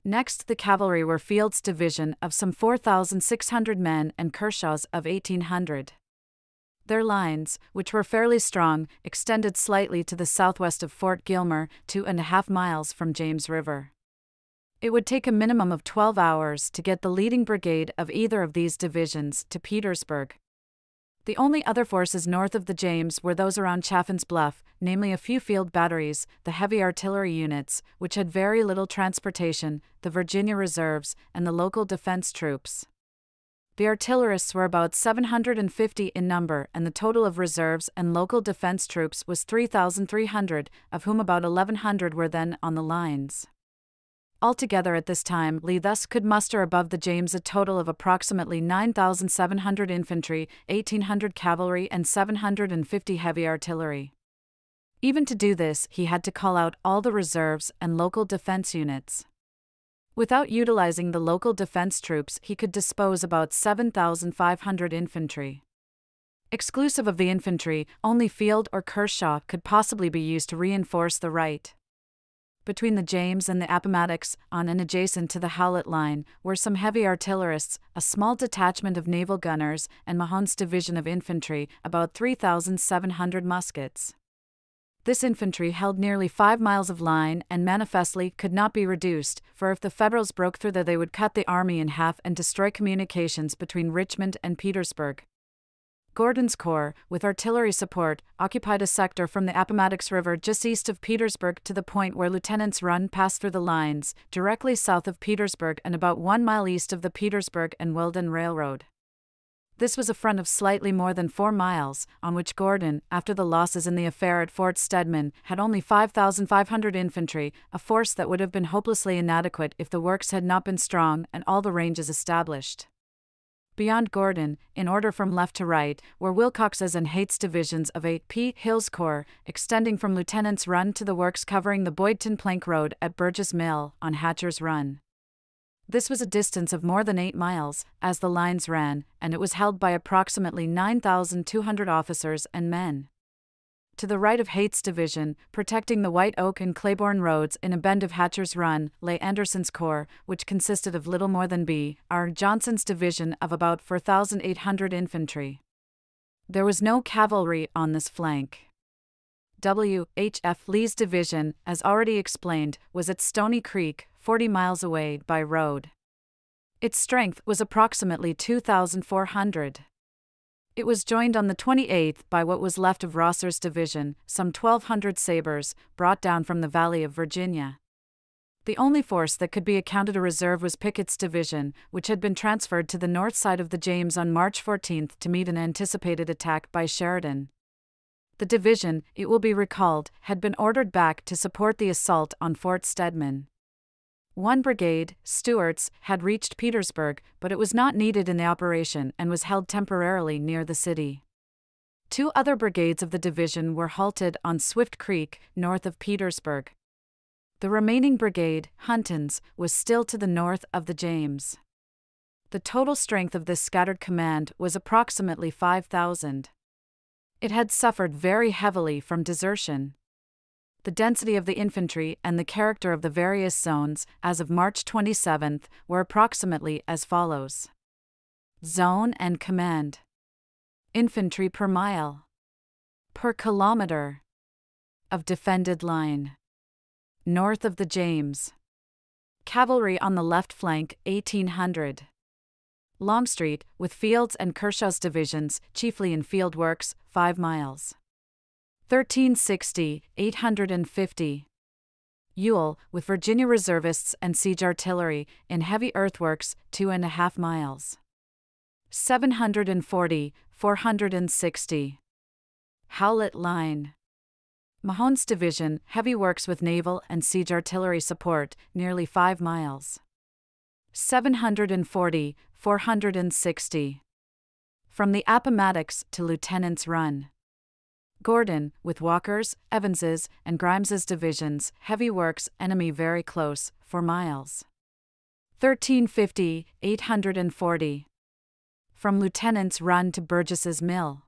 Next, the cavalry were Field's division of some 4,600 men and Kershaw's of 1,800. Their lines, which were fairly strong, extended slightly to the southwest of Fort Gilmer, two and a half miles from James River. It would take a minimum of 12 hours to get the leading brigade of either of these divisions to Petersburg. The only other forces north of the James were those around Chaffin's Bluff, namely a few field batteries, the heavy artillery units, which had very little transportation, the Virginia reserves, and the local defense troops. The artillerists were about 750 in number, and the total of reserves and local defense troops was 3,300, of whom about 1,100 were then on the lines. Altogether at this time, Lee thus could muster above the James a total of approximately 9,700 infantry, 1,800 cavalry, and 750 heavy artillery. Even to do this, he had to call out all the reserves and local defense units. Without utilizing the local defense troops, he could dispose about 7,500 infantry. Exclusive of the infantry, only Field or Kershaw could possibly be used to reinforce the right. Between the James and the Appomattox, on and adjacent to the Howlett Line, were some heavy artillerists, a small detachment of naval gunners, and Mahone's division of infantry, about 3,700 muskets. This infantry held nearly five miles of line and manifestly could not be reduced, for if the Federals broke through there, they would cut the army in half and destroy communications between Richmond and Petersburg. Gordon's Corps, with artillery support, occupied a sector from the Appomattox River just east of Petersburg to the point where Lieutenant's Run passed through the lines, directly south of Petersburg and about one mile east of the Petersburg and Weldon Railroad. This was a front of slightly more than four miles, on which Gordon, after the losses in the affair at Fort Stedman, had only 5,500 infantry, a force that would have been hopelessly inadequate if the works had not been strong and all the ranges established. Beyond Gordon, in order from left to right, were Wilcox's and Heth's divisions of A. P. Hill's Corps, extending from Lieutenant's Run to the works covering the Boydton Plank Road at Burgess Mill on Hatcher's Run. This was a distance of more than eight miles, as the lines ran, and it was held by approximately 9,200 officers and men. To the right of Heth's division, protecting the White Oak and Claiborne roads in a bend of Hatcher's Run, lay Anderson's corps, which consisted of little more than B. R. Johnson's division of about 4,800 infantry. There was no cavalry on this flank. W. H. F. Lee's division, as already explained, was at Stony Creek, 40 miles away by road. Its strength was approximately 2,400. It was joined on the 28th by what was left of Rosser's division, some 1,200 sabres, brought down from the Valley of Virginia. The only force that could be accounted a reserve was Pickett's division, which had been transferred to the north side of the James on March 14 to meet an anticipated attack by Sheridan. The division, it will be recalled, had been ordered back to support the assault on Fort Stedman. One brigade, Steuart's, had reached Petersburg, but it was not needed in the operation and was held temporarily near the city. Two other brigades of the division were halted on Swift Creek, north of Petersburg. The remaining brigade, Hunton's, was still to the north of the James. The total strength of this scattered command was approximately 5,000. It had suffered very heavily from desertion the density of the infantry and the character of the various zones, as of March 27, were approximately as follows Zone and Command Infantry per mile, per kilometer of defended line. North of the James. Cavalry on the left flank, 1800. Longstreet, with Fields and Kershaw's divisions, chiefly in field works, 5 miles. 1360, 850. Ewell, with Virginia reservists and siege artillery, in heavy earthworks, two and a half miles. 740, 460. Howlett Line. Mahone's division, heavy works with naval and siege artillery support, nearly five miles. 740, 460. From the Appomattox to Lieutenant's Run. Gordon, with Walker's, Evans's, and Grimes's divisions, heavy works, enemy very close, for miles. 1350, 840. From Lieutenant's Run to Burgess's Mill.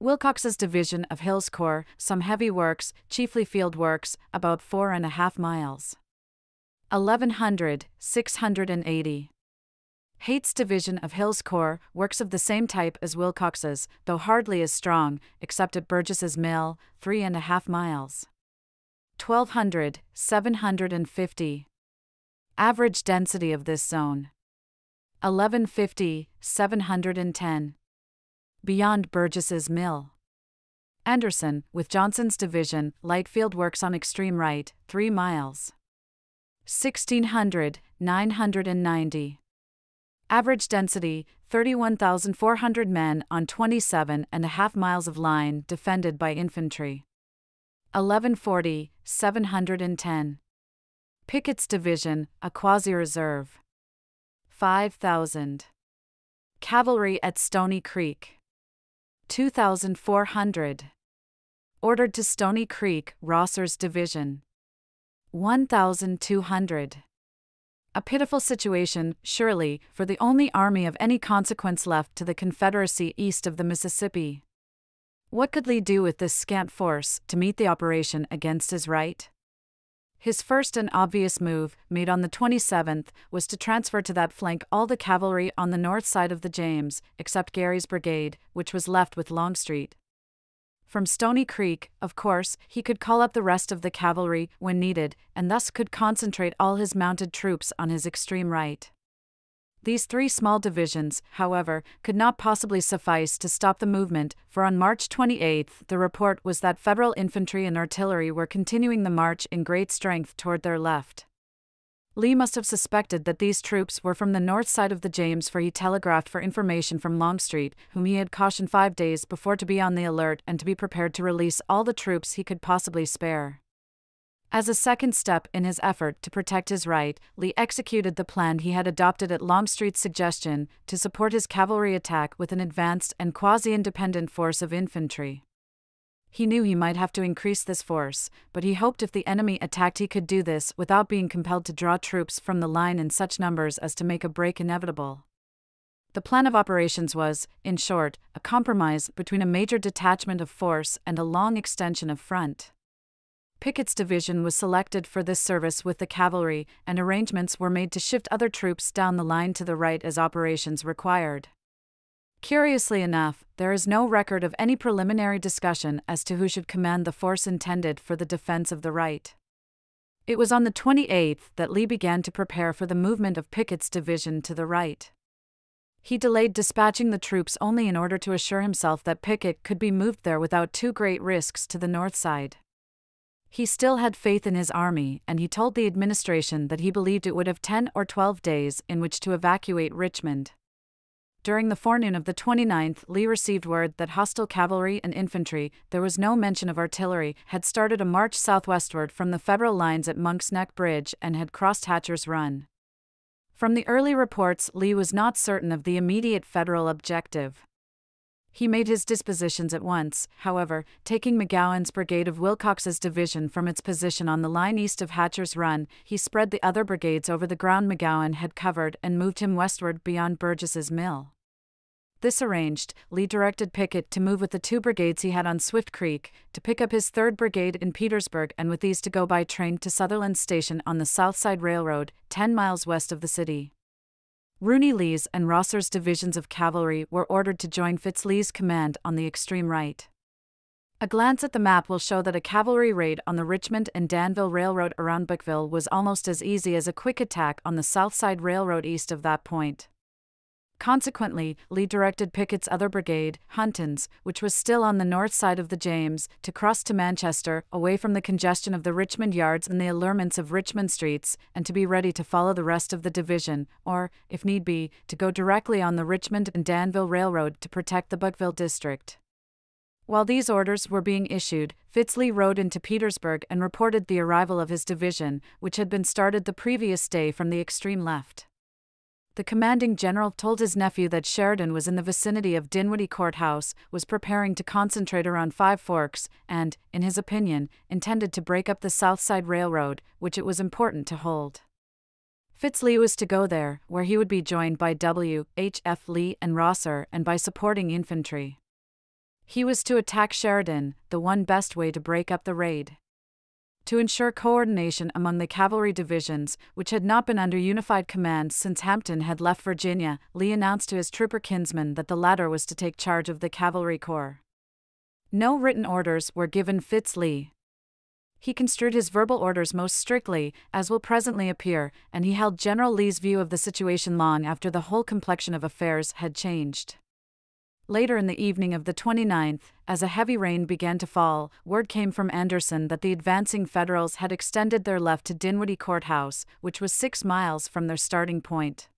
Wilcox's division of Hill's Corps, some heavy works, chiefly field works, about four and a half miles. 1100, 680. Heth's division of Hill's Corps works of the same type as Wilcox's, though hardly as strong, except at Burgess's Mill, three and a half miles. 1200, 750. Average density of this zone 1150, 710. Beyond Burgess's Mill. Anderson, with Johnson's division, Lightfield works on extreme right, 3 miles. 1600, 990. Average density 31,400 men on 27 and a half miles of line defended by infantry. 1140, 710. Pickett's division, a quasi reserve. 5,000. Cavalry at Stony Creek. 2,400. Ordered to Stony Creek, Rosser's division. 1,200. A pitiful situation, surely, for the only army of any consequence left to the Confederacy east of the Mississippi. What could Lee do with this scant force to meet the operation against his right? His first and obvious move, made on the 27th, was to transfer to that flank all the cavalry on the north side of the James, except Gary's brigade, which was left with Longstreet. From Stony Creek, of course, he could call up the rest of the cavalry when needed, and thus could concentrate all his mounted troops on his extreme right. These three small divisions, however, could not possibly suffice to stop the movement, for on March 28 the report was that Federal infantry and artillery were continuing the march in great strength toward their left. Lee must have suspected that these troops were from the north side of the James, for he telegraphed for information from Longstreet, whom he had cautioned five days before to be on the alert and to be prepared to release all the troops he could possibly spare. As a second step in his effort to protect his right, Lee executed the plan he had adopted at Longstreet's suggestion to support his cavalry attack with an advanced and quasi independent force of infantry. He knew he might have to increase this force, but he hoped if the enemy attacked he could do this without being compelled to draw troops from the line in such numbers as to make a break inevitable. The plan of operations was, in short, a compromise between a major detachment of force and a long extension of front. Pickett's division was selected for this service with the cavalry, and arrangements were made to shift other troops down the line to the right as operations required. Curiously enough, there is no record of any preliminary discussion as to who should command the force intended for the defense of the right. It was on the 28th that Lee began to prepare for the movement of Pickett's division to the right. He delayed dispatching the troops only in order to assure himself that Pickett could be moved there without too great risks to the north side. He still had faith in his army, and he told the administration that he believed it would have 10 or 12 days in which to evacuate Richmond. During the forenoon of the 29th, Lee received word that hostile cavalry and infantry, there was no mention of artillery, had started a march southwestward from the Federal lines at Monk's Neck Bridge and had crossed Hatcher's Run. From the early reports, Lee was not certain of the immediate Federal objective. He made his dispositions at once, however, taking McGowan's brigade of Wilcox's division from its position on the line east of Hatcher's Run, he spread the other brigades over the ground McGowan had covered and moved him westward beyond Burgess's Mill. This arranged, Lee directed Pickett to move with the two brigades he had on Swift Creek, to pick up his 3rd Brigade in Petersburg and with these to go by train to Sutherland Station on the South Side Railroad, 10 miles west of the city. Rooney Lee's and Rosser's divisions of cavalry were ordered to join Fitz Lee's command on the extreme right. A glance at the map will show that a cavalry raid on the Richmond and Danville Railroad around Burkeville was almost as easy as a quick attack on the South Side Railroad east of that point. Consequently, Lee directed Pickett's other brigade, Hunton's, which was still on the north side of the James, to cross to Manchester, away from the congestion of the Richmond yards and the allurements of Richmond streets, and to be ready to follow the rest of the division, or, if need be, to go directly on the Richmond and Danville Railroad to protect the Burkeville district. While these orders were being issued, Fitz Lee rode into Petersburg and reported the arrival of his division, which had been started the previous day from the extreme left the commanding general told his nephew that Sheridan was in the vicinity of Dinwiddie Courthouse, was preparing to concentrate around Five Forks, and, in his opinion, intended to break up the South Side Railroad, which it was important to hold. Fitz Lee was to go there, where he would be joined by W. H. F. Lee and Rosser, and by supporting infantry. He was to attack Sheridan, the one best way to break up the raid. To ensure coordination among the cavalry divisions, which had not been under unified command since Hampton had left Virginia, Lee announced to his trooper kinsman that the latter was to take charge of the cavalry corps. No written orders were given Fitz Lee. He construed his verbal orders most strictly, as will presently appear, and he held General Lee's view of the situation long after the whole complexion of affairs had changed. Later in the evening of the 29th, as a heavy rain began to fall, word came from Anderson that the advancing Federals had extended their left to Dinwiddie Courthouse, which was six miles from their starting point.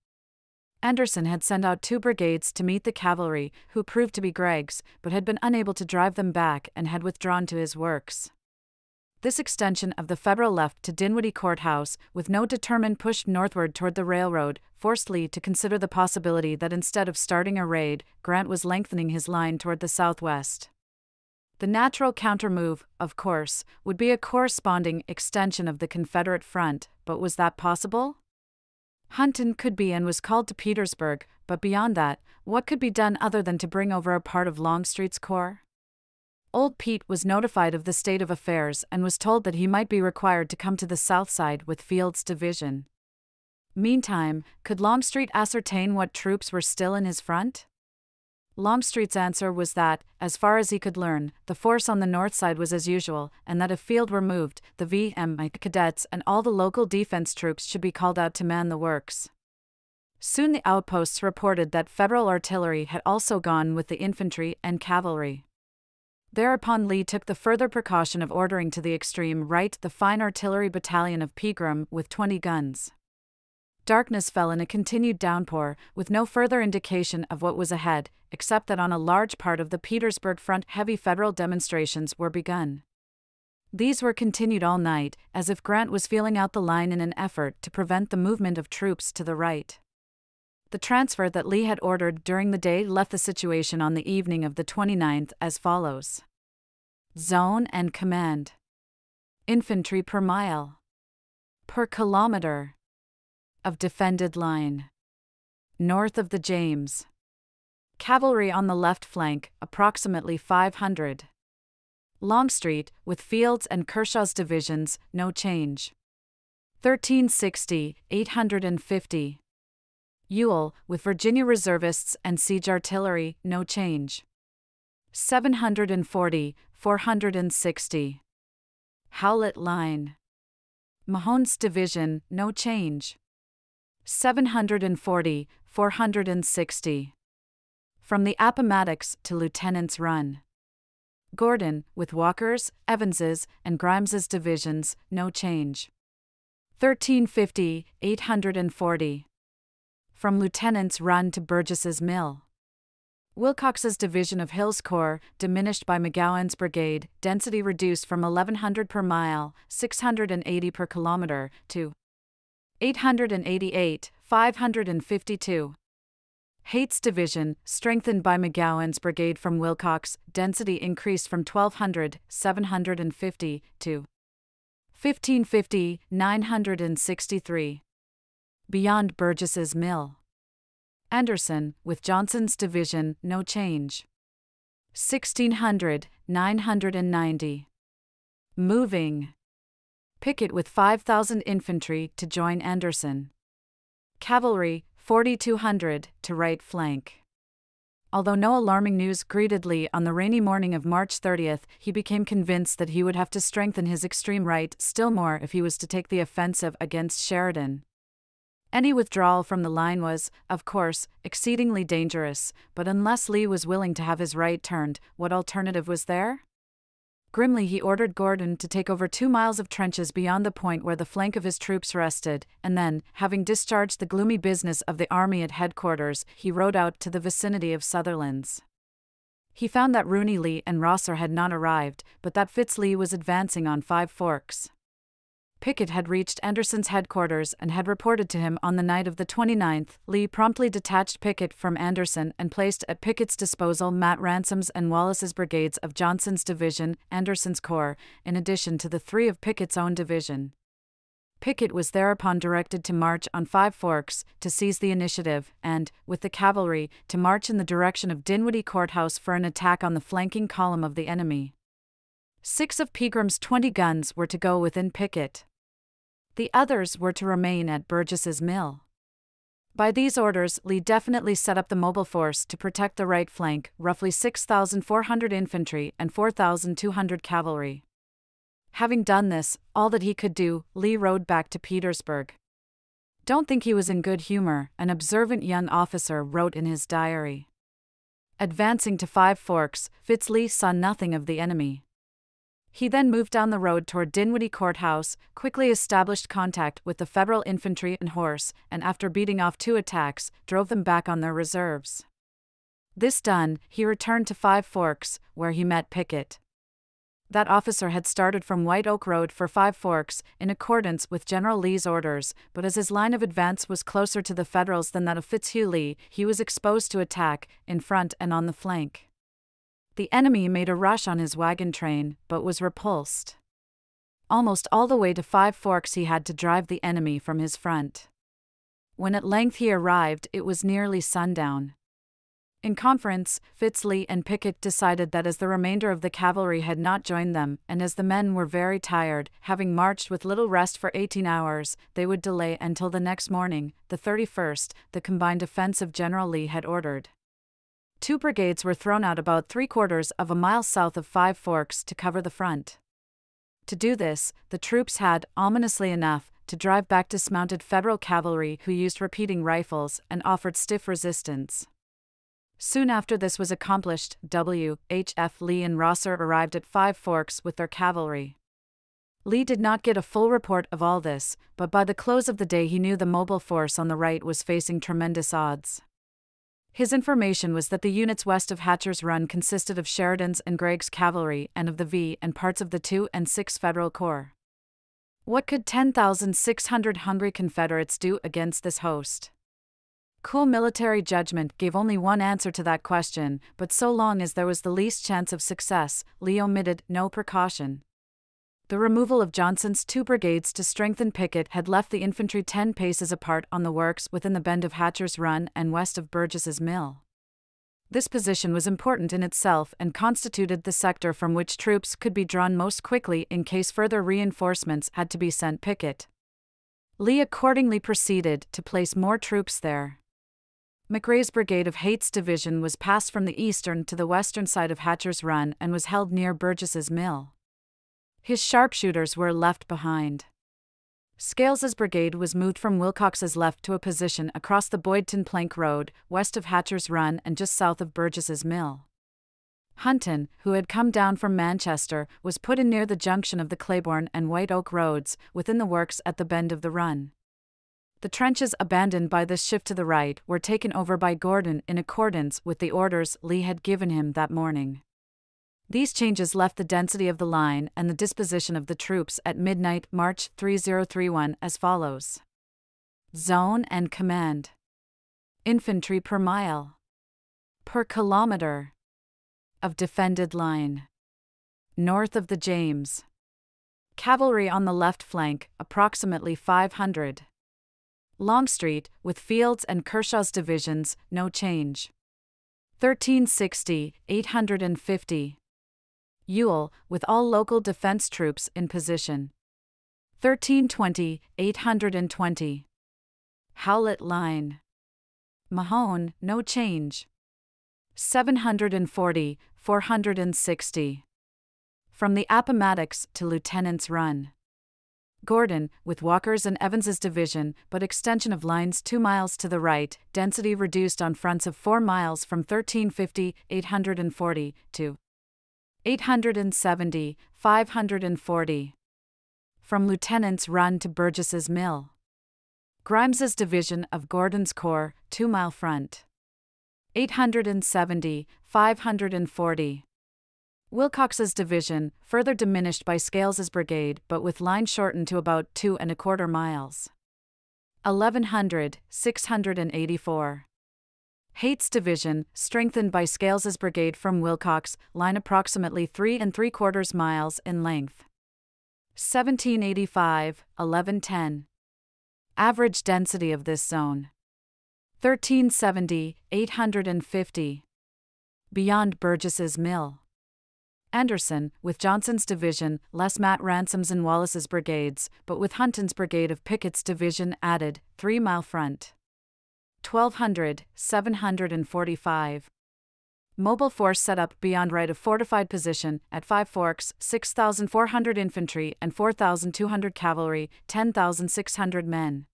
Anderson had sent out two brigades to meet the cavalry, who proved to be Gregg's, but had been unable to drive them back and had withdrawn to his works. This extension of the Federal left to Dinwiddie Courthouse, with no determined push northward toward the railroad, forced Lee to consider the possibility that instead of starting a raid, Grant was lengthening his line toward the southwest. The natural countermove, of course, would be a corresponding extension of the Confederate front, but was that possible? Hunton could be and was called to Petersburg, but beyond that, what could be done other than to bring over a part of Longstreet's corps? Old Pete was notified of the state of affairs and was told that he might be required to come to the south side with Field's division. Meantime, could Longstreet ascertain what troops were still in his front? Longstreet's answer was that, as far as he could learn, the force on the north side was as usual, and that if Field were moved, the VMI cadets and all the local defense troops should be called out to man the works. Soon the outposts reported that Federal artillery had also gone with the infantry and cavalry. Thereupon Lee took the further precaution of ordering to the extreme right the fine artillery battalion of Pegram with 20 guns. Darkness fell in a continued downpour, with no further indication of what was ahead, except that on a large part of the Petersburg front heavy Federal demonstrations were begun. These were continued all night, as if Grant was feeling out the line in an effort to prevent the movement of troops to the right. The transfer that Lee had ordered during the day left the situation on the evening of the 29th as follows Zone and Command Infantry per mile, per kilometer of defended line. North of the James. Cavalry on the left flank, approximately 500. Longstreet, with Fields and Kershaw's divisions, no change. 1360, 850. Ewell, with Virginia reservists and siege artillery, no change. 740, 460. Howlett Line. Mahone's division, no change. 740, 460. From the Appomattox to Lieutenant's Run. Gordon, with Walker's, Evans's, and Grimes's divisions, no change. 1350, 840 from Lieutenant's Run to Burgess's Mill. Wilcox's division of Hill's Corps, diminished by McGowan's brigade, density reduced from 1100 per mile, 680 per kilometer, to 888, 552. Heth's division, strengthened by McGowan's brigade from Wilcox, density increased from 1200, 750, to 1550, 963 beyond Burgess's Mill. Anderson, with Johnson's division, no change. 1600, 990. Moving. Pickett with 5,000 infantry to join Anderson. Cavalry, 4,200 to right flank. Although no alarming news greeted Lee on the rainy morning of March 30th, he became convinced that he would have to strengthen his extreme right still more if he was to take the offensive against Sheridan. Any withdrawal from the line was, of course, exceedingly dangerous, but unless Lee was willing to have his right turned, what alternative was there? Grimly, he ordered Gordon to take over two miles of trenches beyond the point where the flank of his troops rested, and then, having discharged the gloomy business of the army at headquarters, he rode out to the vicinity of Sutherland's. He found that Rooney Lee and Rosser had not arrived, but that Fitz Lee was advancing on Five Forks. Pickett had reached Anderson's headquarters and had reported to him on the night of the 29th. Lee promptly detached Pickett from Anderson and placed at Pickett's disposal Matt Ransom's and Wallace's brigades of Johnson's division, Anderson's corps, in addition to the three of Pickett's own division. Pickett was thereupon directed to march on Five Forks to seize the initiative and, with the cavalry, to march in the direction of Dinwiddie Courthouse for an attack on the flanking column of the enemy. Six of Pegram's 20 guns were to go within Pickett. The others were to remain at Burgess's mill. By these orders, Lee definitely set up the mobile force to protect the right flank, roughly 6,400 infantry and 4,200 cavalry. Having done this, all that he could do, Lee rode back to Petersburg. Don't think he was in good humor, an observant young officer wrote in his diary. Advancing to Five Forks, Fitz Lee saw nothing of the enemy. He then moved down the road toward Dinwiddie Courthouse, quickly established contact with the Federal infantry and horse, and after beating off two attacks, drove them back on their reserves. This done, he returned to Five Forks, where he met Pickett. That officer had started from White Oak Road for Five Forks, in accordance with General Lee's orders, but as his line of advance was closer to the Federals than that of Fitzhugh Lee, he was exposed to attack, in front and on the flank. The enemy made a rush on his wagon train, but was repulsed. Almost all the way to Five Forks, he had to drive the enemy from his front. When at length he arrived, it was nearly sundown. In conference, Fitz Lee and Pickett decided that as the remainder of the cavalry had not joined them, and as the men were very tired, having marched with little rest for 18 hours, they would delay until the next morning, the 31st, the combined offensive General Lee had ordered. Two brigades were thrown out about three quarters of a mile south of Five Forks to cover the front. To do this, the troops had, ominously enough, to drive back dismounted Federal cavalry who used repeating rifles and offered stiff resistance. Soon after this was accomplished, W. H. F. Lee and Rosser arrived at Five Forks with their cavalry. Lee did not get a full report of all this, but by the close of the day he knew the mobile force on the right was facing tremendous odds. His information was that the units west of Hatcher's Run consisted of Sheridan's and Gregg's cavalry and of the V and parts of the 2 and 6 Federal Corps. What could 10,600 hungry Confederates do against this host? Cool military judgment gave only one answer to that question, but so long as there was the least chance of success, Lee omitted no precaution. The removal of Johnson's two brigades to strengthen Pickett had left the infantry 10 paces apart on the works within the bend of Hatcher's Run and west of Burgess's Mill. This position was important in itself and constituted the sector from which troops could be drawn most quickly in case further reinforcements had to be sent Pickett. Lee accordingly proceeded to place more troops there. MacRae's brigade of Heth's division was passed from the eastern to the western side of Hatcher's Run and was held near Burgess's Mill. His sharpshooters were left behind. Scales's brigade was moved from Wilcox's left to a position across the Boydton Plank Road, west of Hatcher's Run and just south of Burgess's Mill. Hunton, who had come down from Manchester, was put in near the junction of the Claiborne and White Oak roads, within the works at the bend of the run. The trenches abandoned by this shift to the right were taken over by Gordon in accordance with the orders Lee had given him that morning. These changes left the density of the line and the disposition of the troops at midnight, March 3031, as follows Zone and Command Infantry per mile, per kilometer of defended line, north of the James. Cavalry on the left flank, approximately 500. Longstreet, with Fields and Kershaw's divisions, no change. 1360, 850. Ewell, with all local defense troops in position. 1320, 820. Howlett Line. Mahone, no change. 740, 460. From the Appomattox to Lieutenant's Run. Gordon, with Walker's and Evans's division, but extension of lines 2 miles to the right, density reduced on fronts of 4 miles from 1350, 840 to 870, 540. From Lieutenant's Run to Burgess's Mill. Grimes's division of Gordon's Corps, 2 mile front. 870, 540. Wilcox's division, further diminished by Scales's brigade but with line shortened to about two and a quarter miles. 1100, 684. Heth's division, strengthened by Scales's brigade from Wilcox, line approximately three and three quarters miles in length. 1785, 1110. Average density of this zone 1370, 850. Beyond Burgess's Mill. Anderson, with Johnson's division, less Matt Ransom's and Wallace's brigades, but with Hunton's brigade of Pickett's division added, 3 mile front. 1200, 745. Mobile force set up beyond right of fortified position at Five Forks, 6,400 infantry and 4,200 cavalry, 10,600 men.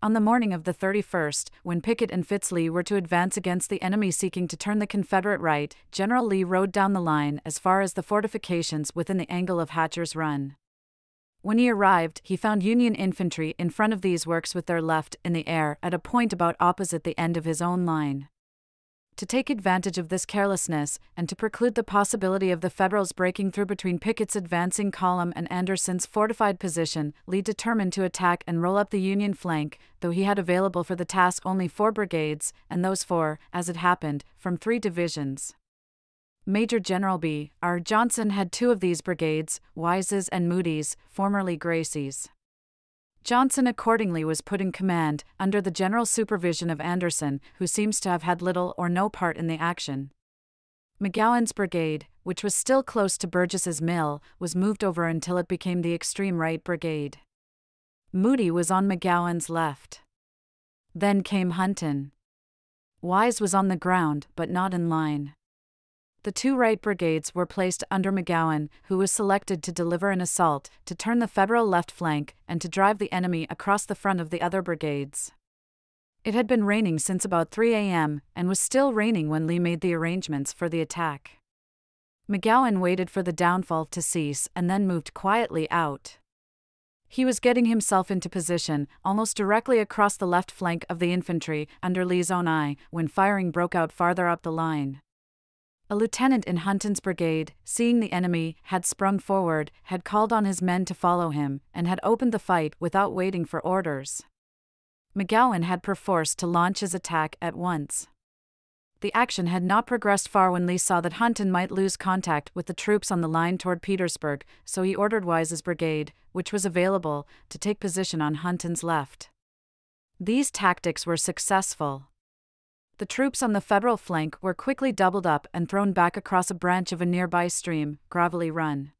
On the morning of the 31st, when Pickett and Fitz Lee were to advance against the enemy seeking to turn the Confederate right, General Lee rode down the line as far as the fortifications within the angle of Hatcher's Run. When he arrived, he found Union infantry in front of these works with their left in the air at a point about opposite the end of his own line. To take advantage of this carelessness, and to preclude the possibility of the Federals breaking through between Pickett's advancing column and Anderson's fortified position, Lee determined to attack and roll up the Union flank, though he had available for the task only four brigades, and those four, as it happened, from three divisions. Major General B. R. Johnson had two of these brigades, Wise's and Moody's, formerly Gracie's. Johnson accordingly was put in command, under the general supervision of Anderson, who seems to have had little or no part in the action. McGowan's brigade, which was still close to Burgess's mill, was moved over until it became the extreme right brigade. Moody was on McGowan's left. Then came Hunton. Wise was on the ground, but not in line. The two right brigades were placed under McGowan, who was selected to deliver an assault, to turn the Federal left flank, and to drive the enemy across the front of the other brigades. It had been raining since about 3 a.m., and was still raining when Lee made the arrangements for the attack. McGowan waited for the downfall to cease and then moved quietly out. He was getting himself into position, almost directly across the left flank of the infantry, under Lee's own eye, when firing broke out farther up the line. A lieutenant in Hunton's brigade, seeing the enemy, had sprung forward, had called on his men to follow him, and had opened the fight without waiting for orders. McGowan had perforce to launch his attack at once. The action had not progressed far when Lee saw that Hunton might lose contact with the troops on the line toward Petersburg, so he ordered Wise's brigade, which was available, to take position on Hunton's left. These tactics were successful. The troops on the Federal flank were quickly doubled up and thrown back across a branch of a nearby stream, Gravelly Run.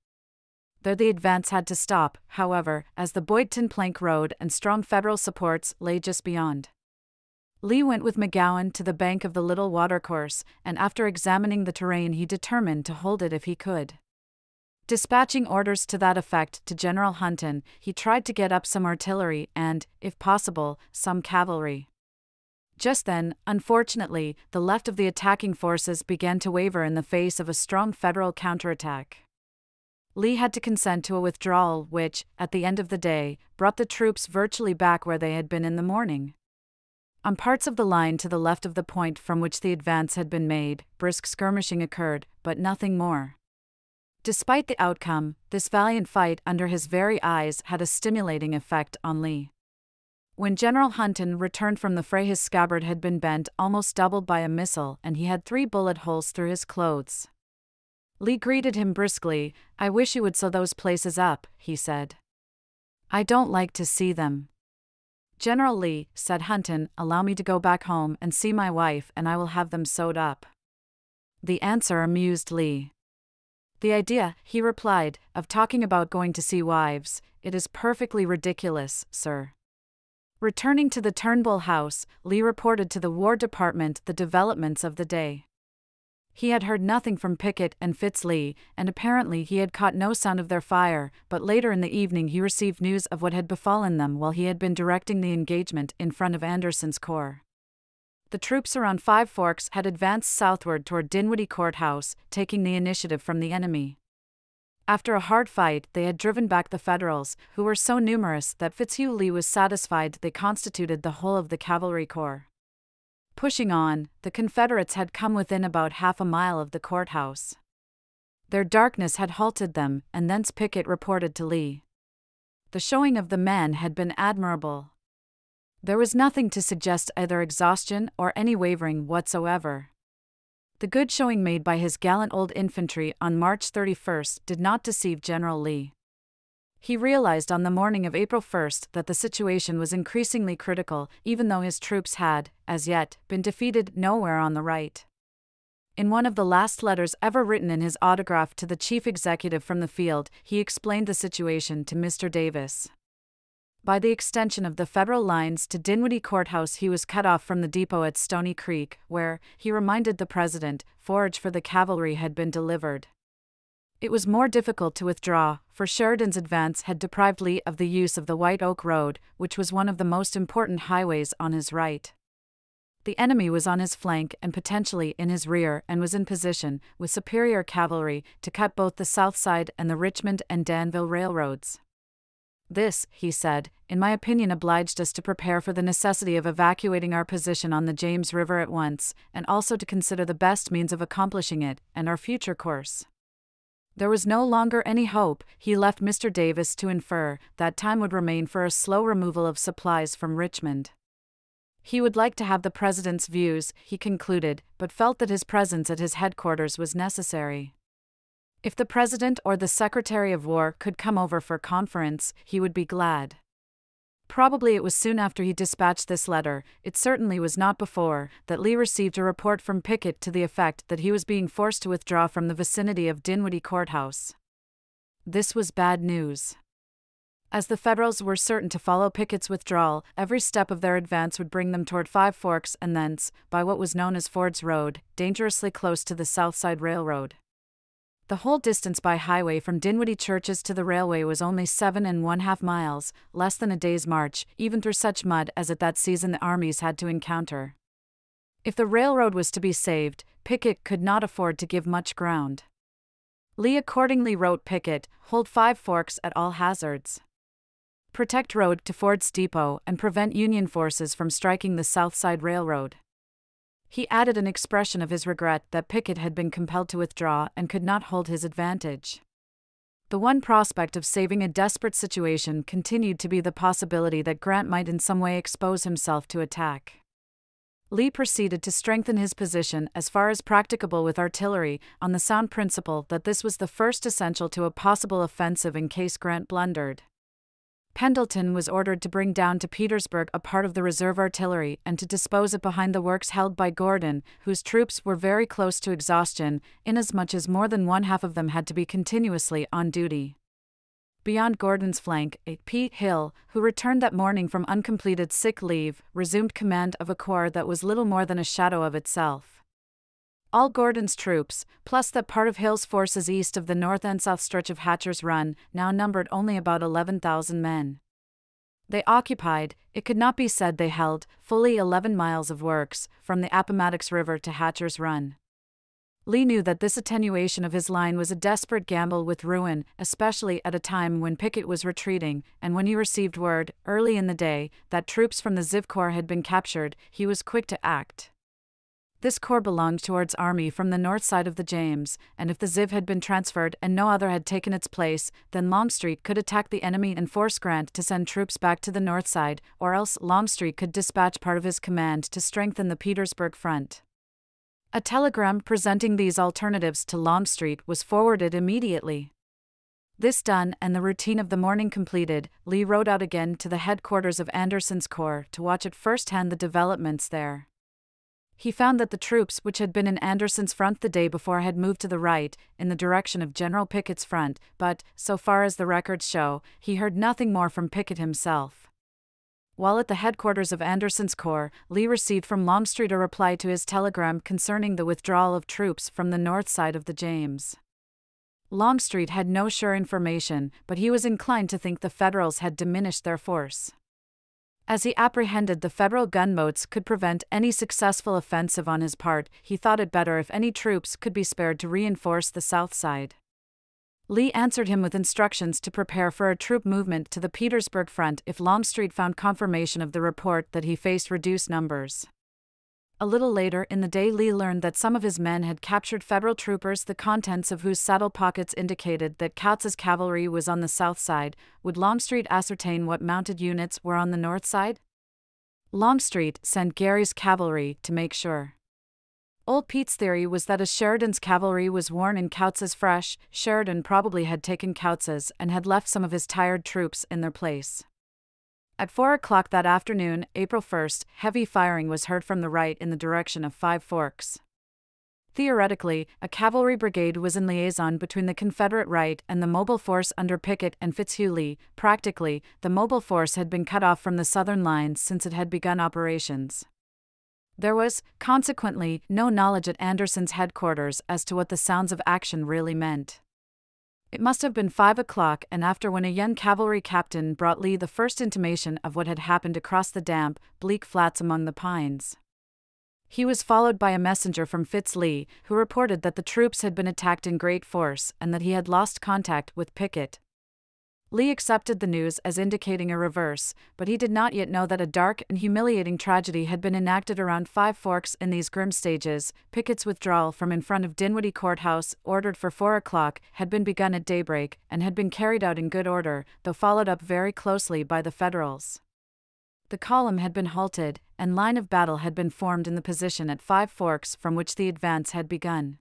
There the advance had to stop, however, as the Boydton Plank Road and strong Federal supports lay just beyond. Lee went with McGowan to the bank of the little watercourse, and after examining the terrain, he determined to hold it if he could. Dispatching orders to that effect to General Hunton, he tried to get up some artillery and, if possible, some cavalry. Just then, unfortunately, the left of the attacking forces began to waver in the face of a strong Federal counterattack. Lee had to consent to a withdrawal which, at the end of the day, brought the troops virtually back where they had been in the morning. On parts of the line to the left of the point from which the advance had been made, brisk skirmishing occurred, but nothing more. Despite the outcome, this valiant fight under his very eyes had a stimulating effect on Lee. When General Hunton returned from the fray, his scabbard had been bent almost doubled by a missile, and he had three bullet holes through his clothes. Lee greeted him briskly. I wish you would sew those places up, he said. I don't like to see them. General Lee, said Hunton, allow me to go back home and see my wife, and I will have them sewed up. The answer amused Lee. The idea, he replied, of talking about going to see wives, it is perfectly ridiculous, sir. Returning to the Turnbull house, Lee reported to the War Department the developments of the day. He had heard nothing from Pickett and Fitz Lee, and apparently he had caught no sound of their fire, but later in the evening he received news of what had befallen them while he had been directing the engagement in front of Anderson's corps. The troops around Five Forks had advanced southward toward Dinwiddie Courthouse, taking the initiative from the enemy. After a hard fight, they had driven back the Federals, who were so numerous that Fitzhugh Lee was satisfied they constituted the whole of the cavalry corps. Pushing on, the Confederates had come within about half a mile of the courthouse. Their darkness had halted them, and thence Pickett reported to Lee. The showing of the men had been admirable. There was nothing to suggest either exhaustion or any wavering whatsoever. The good showing made by his gallant old infantry on March 31 did not deceive General Lee. He realized on the morning of April 1 that the situation was increasingly critical, even though his troops had, as yet, been defeated nowhere on the right. In one of the last letters ever written in his autograph to the chief executive from the field, he explained the situation to Mr. Davis. By the extension of the federal lines to Dinwiddie Courthouse, he was cut off from the depot at Stony Creek, where, he reminded the president, forage for the cavalry had been delivered. It was more difficult to withdraw, for Sheridan's advance had deprived Lee of the use of the White Oak Road, which was one of the most important highways on his right. The enemy was on his flank and potentially in his rear and was in position, with superior cavalry, to cut both the South Side and the Richmond and Danville railroads. This, he said, in my opinion, obliged us to prepare for the necessity of evacuating our position on the James River at once, and also to consider the best means of accomplishing it, and our future course. There was no longer any hope, he left Mr. Davis to infer, that time would remain for a slow removal of supplies from Richmond. He would like to have the President's views, he concluded, but felt that his presence at his headquarters was necessary. If the President or the Secretary of War could come over for conference, he would be glad. Probably it was soon after he dispatched this letter, it certainly was not before, that Lee received a report from Pickett to the effect that he was being forced to withdraw from the vicinity of Dinwiddie Courthouse. This was bad news. As the Federals were certain to follow Pickett's withdrawal, every step of their advance would bring them toward Five Forks and thence, by what was known as Ford's Road, dangerously close to the South Side Railroad. The whole distance by highway from Dinwiddie Churches to the railway was only seven and one half miles, less than a day's march, even through such mud as at that season the armies had to encounter. If the railroad was to be saved, Pickett could not afford to give much ground. Lee accordingly wrote Pickett, hold Five Forks at all hazards. Protect road to Ford's Depot and prevent Union forces from striking the South Side Railroad. He added an expression of his regret that Pickett had been compelled to withdraw and could not hold his advantage. The one prospect of saving a desperate situation continued to be the possibility that Grant might in some way expose himself to attack. Lee proceeded to strengthen his position as far as practicable with artillery, on the sound principle that this was the first essential to a possible offensive in case Grant blundered. Pendleton was ordered to bring down to Petersburg a part of the reserve artillery and to dispose it behind the works held by Gordon, whose troops were very close to exhaustion, inasmuch as more than one half of them had to be continuously on duty. Beyond Gordon's flank, Pete Hill, who returned that morning from uncompleted sick leave, resumed command of a corps that was little more than a shadow of itself. All Gordon's troops, plus that part of Hill's forces east of the north and south stretch of Hatcher's Run, now numbered only about 11,000 men. They occupied, it could not be said they held, fully 11 miles of works, from the Appomattox River to Hatcher's Run. Lee knew that this attenuation of his line was a desperate gamble with ruin, especially at a time when Pickett was retreating, and when he received word, early in the day, that troops from the Ziv Corps had been captured, he was quick to act. This corps belonged to Ord's army from the north side of the James, and if the Ziv had been transferred and no other had taken its place, then Longstreet could attack the enemy and force Grant to send troops back to the north side, or else Longstreet could dispatch part of his command to strengthen the Petersburg front. A telegram presenting these alternatives to Longstreet was forwarded immediately. This done and the routine of the morning completed, Lee rode out again to the headquarters of Anderson's Corps to watch at first hand the developments there he found that the troops which had been in Anderson's front the day before had moved to the right, in the direction of General Pickett's front, but, so far as the records show, he heard nothing more from Pickett himself. While at the headquarters of Anderson's Corps, Lee received from Longstreet a reply to his telegram concerning the withdrawal of troops from the north side of the James. Longstreet had no sure information, but he was inclined to think the Federals had diminished their force as he apprehended the federal gunboats could prevent any successful offensive on his part, he thought it better if any troops could be spared to reinforce the south side. Lee answered him with instructions to prepare for a troop movement to the Petersburg front if Longstreet found confirmation of the report that he faced reduced numbers. A little later in the day, Lee learned that some of his men had captured Federal troopers, the contents of whose saddle pockets indicated that Kautz's cavalry was on the south side. Would Longstreet ascertain what mounted units were on the north side? Longstreet sent Gary's cavalry to make sure. Old Pete's theory was that as Sheridan's cavalry was worn in Kautz's fresh, Sheridan probably had taken Kautz's and had left some of his tired troops in their place. At 4 o'clock that afternoon, April 1st, heavy firing was heard from the right in the direction of Five Forks. Theoretically, a cavalry brigade was in liaison between the Confederate right and the mobile force under Pickett and Fitzhugh Lee. Practically, the mobile force had been cut off from the Southern lines since it had begun operations. There was, consequently, no knowledge at Anderson's headquarters as to what the sounds of action really meant. It must have been five o'clock and after when a young cavalry captain brought Lee the first intimation of what had happened across the damp, bleak flats among the pines. He was followed by a messenger from Fitz Lee, who reported that the troops had been attacked in great force and that he had lost contact with Pickett. Lee accepted the news as indicating a reverse, but he did not yet know that a dark and humiliating tragedy had been enacted around Five Forks in these grim stages. Pickett's withdrawal from in front of Dinwiddie Courthouse, ordered for four o'clock, had been begun at daybreak and had been carried out in good order, though followed up very closely by the Federals. The column had been halted, and line of battle had been formed in the position at Five Forks from which the advance had begun.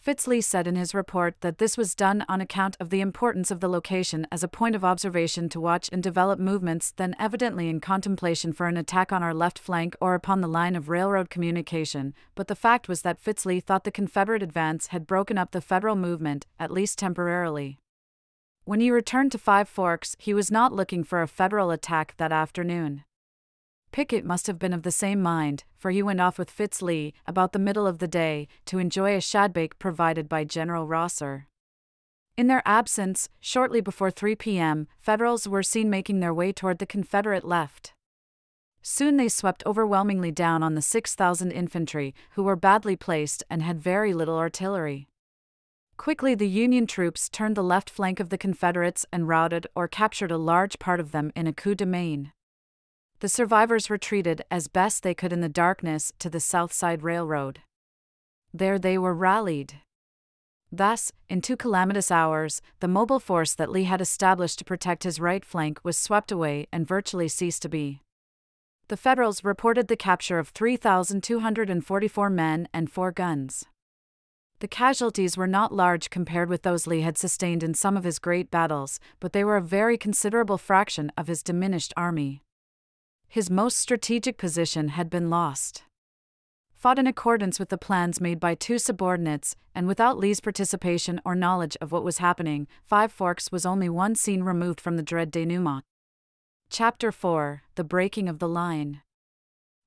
Fitz Lee said in his report that this was done on account of the importance of the location as a point of observation to watch and develop movements, then evidently in contemplation for an attack on our left flank or upon the line of railroad communication. But the fact was that Fitz Lee thought the Confederate advance had broken up the Federal movement, at least temporarily. When he returned to Five Forks, he was not looking for a Federal attack that afternoon. Pickett must have been of the same mind, for he went off with Fitz Lee about the middle of the day to enjoy a shadbake provided by General Rosser. In their absence, shortly before 3 p.m., Federals were seen making their way toward the Confederate left. Soon they swept overwhelmingly down on the 6,000 infantry, who were badly placed and had very little artillery. Quickly, the Union troops turned the left flank of the Confederates and routed or captured a large part of them in a coup de main. The survivors retreated as best they could in the darkness to the South Side Railroad. There they were rallied. Thus, in two calamitous hours, the mobile force that Lee had established to protect his right flank was swept away and virtually ceased to be. The Federals reported the capture of 3,244 men and four guns. The casualties were not large compared with those Lee had sustained in some of his great battles, but they were a very considerable fraction of his diminished army. His most strategic position had been lost. Fought in accordance with the plans made by two subordinates, and without Lee's participation or knowledge of what was happening, Five Forks was only one scene removed from the dread denouement. Chapter 4 The Breaking of the Line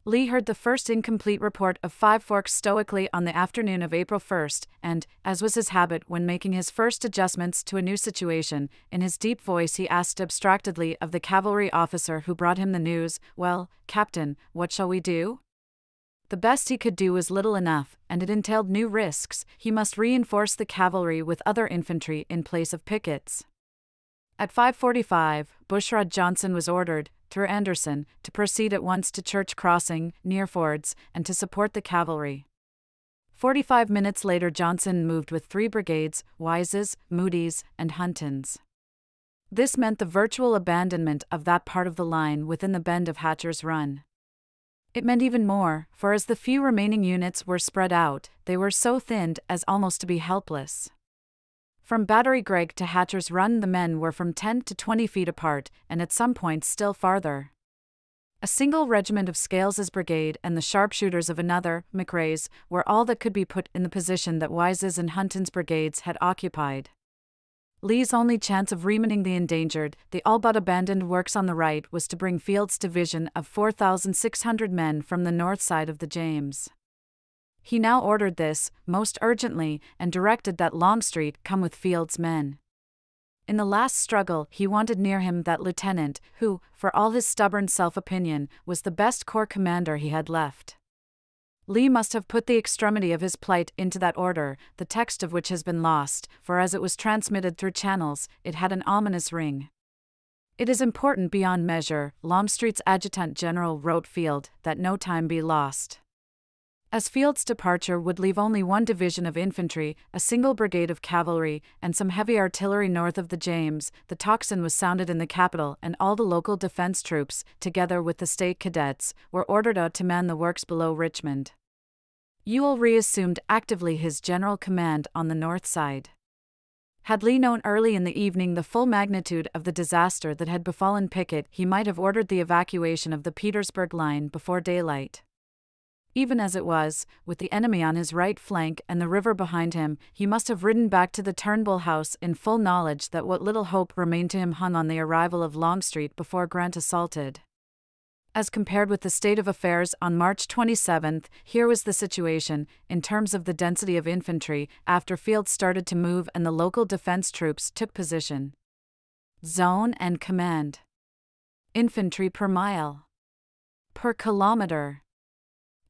Lee heard the first incomplete report of Five Forks stoically on the afternoon of April 1st, and, as was his habit when making his first adjustments to a new situation, in his deep voice he asked abstractedly of the cavalry officer who brought him the news, Well, Captain, what shall we do? The best he could do was little enough, and it entailed new risks. He must reinforce the cavalry with other infantry in place of pickets. At 5:45, Bushrod Johnson was ordered, through Anderson, to proceed at once to Church Crossing, near Fords, and to support the cavalry. Forty five minutes later, Johnson moved with three brigades Wise's, Moody's, and Hunton's. This meant the virtual abandonment of that part of the line within the bend of Hatcher's Run. It meant even more, for as the few remaining units were spread out, they were so thinned as almost to be helpless. From Battery Gregg to Hatcher's Run, the men were from 10 to 20 feet apart, and at some points still farther. A single regiment of Scales's brigade and the sharpshooters of another, MacRae's, were all that could be put in the position that Wise's and Hunton's brigades had occupied. Lee's only chance of remaning the endangered, the all but abandoned works on the right was to bring Field's division of 4,600 men from the north side of the James. He now ordered this, most urgently, and directed that Longstreet come with Field's men. In the last struggle, he wanted near him that lieutenant, who, for all his stubborn self opinion, was the best corps commander he had left. Lee must have put the extremity of his plight into that order, the text of which has been lost, for as it was transmitted through channels, it had an ominous ring. It is important beyond measure, Longstreet's adjutant general wrote Field, that no time be lost. As Field's departure would leave only one division of infantry, a single brigade of cavalry, and some heavy artillery north of the James, the tocsin was sounded in the capital, and all the local defense troops, together with the state cadets, were ordered out to man the works below Richmond. Ewell reassumed actively his general command on the north side. Had Lee known early in the evening the full magnitude of the disaster that had befallen Pickett, he might have ordered the evacuation of the Petersburg line before daylight. Even as it was, with the enemy on his right flank and the river behind him, he must have ridden back to the Turnbull house in full knowledge that what little hope remained to him hung on the arrival of Longstreet before Grant assaulted. As compared with the state of affairs on March 27, here was the situation, in terms of the density of infantry, after Field started to move and the local defense troops took position. Zone and Command Infantry per mile. Per kilometer.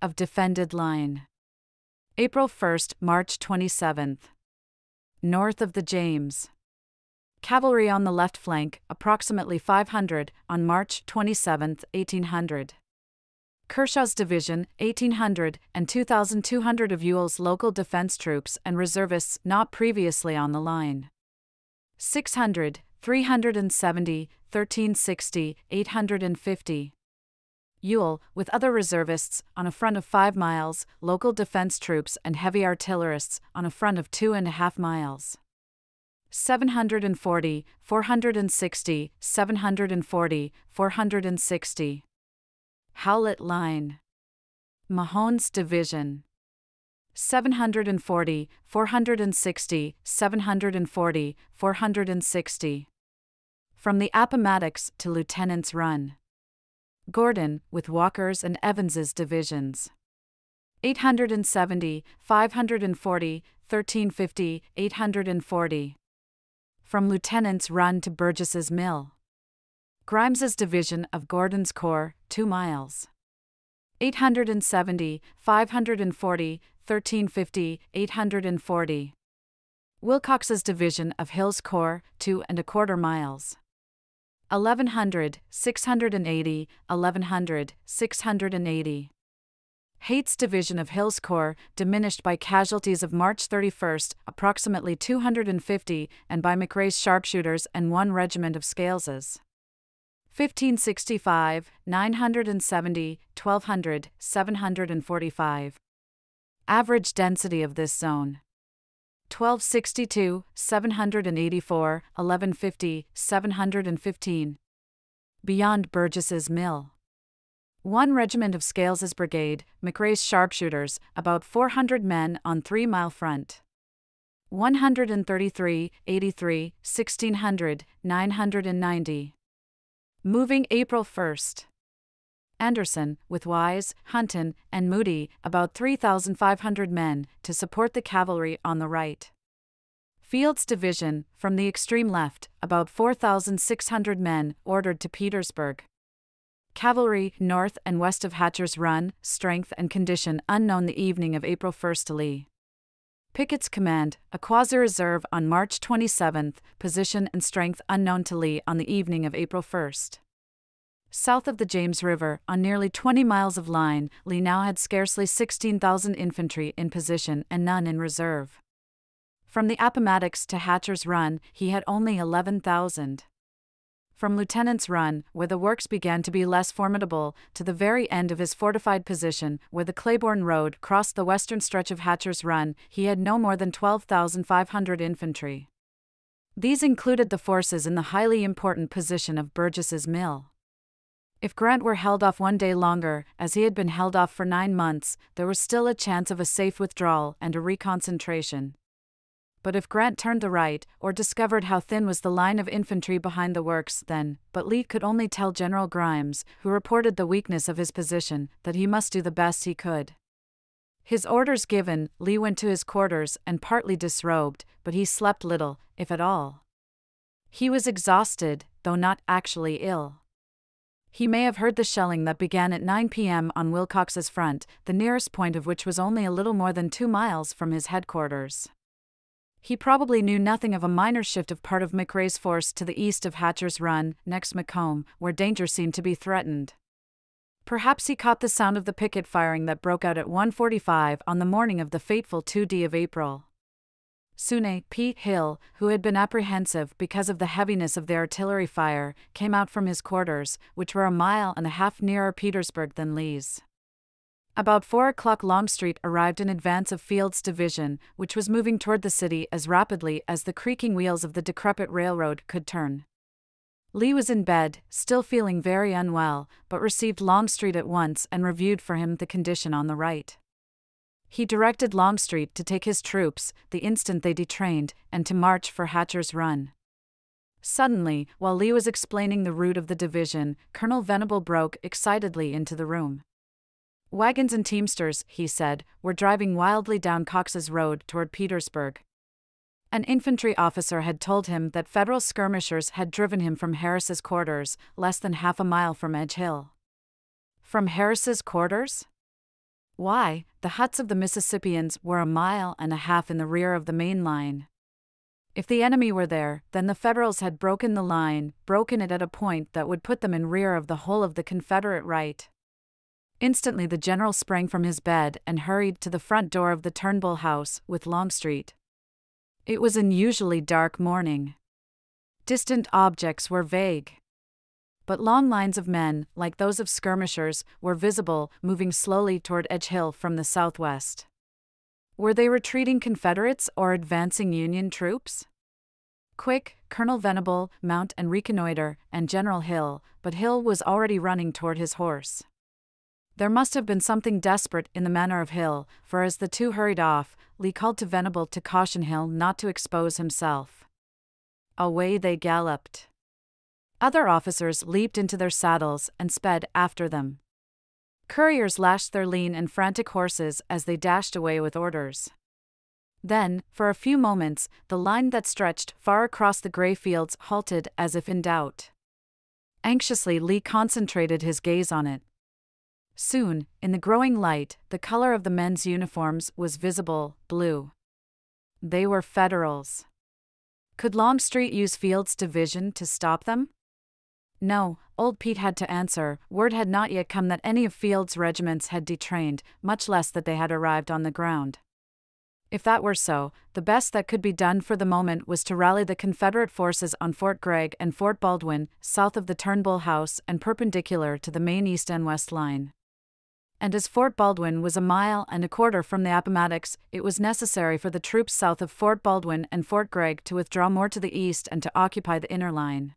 Of defended line. April 1st, March 27th. North of the James. Cavalry on the left flank, approximately 500, on March 27, 1800. Kershaw's division, 1800, and 2,200 of Ewell's local defense troops and reservists not previously on the line. 600, 370, 1360, 850. Ewell, with other reservists, on a front of five miles, local defense troops and heavy artillerists on a front of two and a half miles. 740, 460, 740, 460. Howlett Line. Mahone's Division. 740, 460, 740, 460. From the Appomattox to Lieutenant's Run. Gordon, with Walker's and Evans's divisions. 870, 540, 1350, 840 from Lieutenant's Run to Burgess's Mill. Grimes's division of Gordon's Corps, 2 miles. 870, 540, 1350, 840. Wilcox's division of Hill's Corps, 2 and a quarter miles. 1100, 680, 1100, 680. Heth's division of Hill's Corps, diminished by casualties of March 31, approximately 250, and by MacRae's sharpshooters and one regiment of Scales's. 1565, 970, 1200, 745. Average density of this zone 1262, 784, 1150, 715. Beyond Burgess's Mill. One regiment of Scales's brigade, MacRae's sharpshooters, about 400 men on Three Mile Front. 133, 83, 1600, 990. Moving April 1st. Anderson, with Wise, Hunton, and Moody, about 3,500 men, to support the cavalry on the right. Field's division, from the extreme left, about 4,600 men, ordered to Petersburg. Cavalry north and west of Hatcher's Run, strength and condition unknown the evening of April 1 to Lee. Pickett's command, a quasi reserve on March 27, position and strength unknown to Lee on the evening of April 1. South of the James River, on nearly 20 miles of line, Lee now had scarcely 16,000 infantry in position and none in reserve. From the Appomattox to Hatcher's Run, he had only 11,000 from Lieutenant's Run, where the works began to be less formidable, to the very end of his fortified position, where the Claiborne Road crossed the western stretch of Hatcher's Run, he had no more than 12,500 infantry. These included the forces in the highly important position of Burgess's Mill. If Grant were held off one day longer, as he had been held off for nine months, there was still a chance of a safe withdrawal and a reconcentration but if Grant turned the right, or discovered how thin was the line of infantry behind the works, then, but Lee could only tell General Grimes, who reported the weakness of his position, that he must do the best he could. His orders given, Lee went to his quarters and partly disrobed, but he slept little, if at all. He was exhausted, though not actually ill. He may have heard the shelling that began at 9 p.m. on Wilcox's front, the nearest point of which was only a little more than two miles from his headquarters. He probably knew nothing of a minor shift of part of MacRae's force to the east of Hatcher's Run, next Macomb, where danger seemed to be threatened. Perhaps he caught the sound of the picket firing that broke out at 1:45 on the morning of the fateful 2D of April. Soon Pete Hill, who had been apprehensive because of the heaviness of the artillery fire, came out from his quarters, which were a mile and a half nearer Petersburg than Lee's. About 4 o'clock Longstreet arrived in advance of Field's division, which was moving toward the city as rapidly as the creaking wheels of the decrepit railroad could turn. Lee was in bed, still feeling very unwell, but received Longstreet at once and reviewed for him the condition on the right. He directed Longstreet to take his troops the instant they detrained and to march for Hatcher's Run. Suddenly, while Lee was explaining the route of the division, Colonel Venable broke excitedly into the room. Wagons and teamsters, he said, were driving wildly down Cox's Road toward Petersburg. An infantry officer had told him that Federal skirmishers had driven him from Harris's quarters, less than half a mile from Edge Hill. From Harris's quarters? Why, the huts of the Mississippians were a mile and a half in the rear of the main line. If the enemy were there, then the Federals had broken the line, broken it at a point that would put them in rear of the whole of the Confederate right. Instantly, the general sprang from his bed and hurried to the front door of the Turnbull house with Longstreet. It was an unusually dark morning. Distant objects were vague but long lines of men, like those of skirmishers, were visible, moving slowly toward Edge Hill from the southwest. Were they retreating Confederates or advancing Union troops? Quick, Colonel Venable, mount and reconnoiter, and General Hill, but Hill was already running toward his horse. There must have been something desperate in the manner of Hill, for as the two hurried off, Lee called to Venable to caution Hill not to expose himself. Away they galloped. Other officers leaped into their saddles and sped after them. Couriers lashed their lean and frantic horses as they dashed away with orders. Then, for a few moments, the line that stretched far across the gray fields halted as if in doubt. Anxiously, Lee concentrated his gaze on it. Soon, in the growing light, the color of the men's uniforms was visible blue. They were Federals. Could Longstreet use Field's division to stop them? No, old Pete had to answer. Word had not yet come that any of Field's regiments had detrained, much less that they had arrived on the ground. If that were so, the best that could be done for the moment was to rally the Confederate forces on Fort Gregg and Fort Baldwin, south of the Turnbull House and perpendicular to the main east and west line. And as Fort Baldwin was a mile and a quarter from the Appomattox, it was necessary for the troops south of Fort Baldwin and Fort Gregg to withdraw more to the east and to occupy the inner line.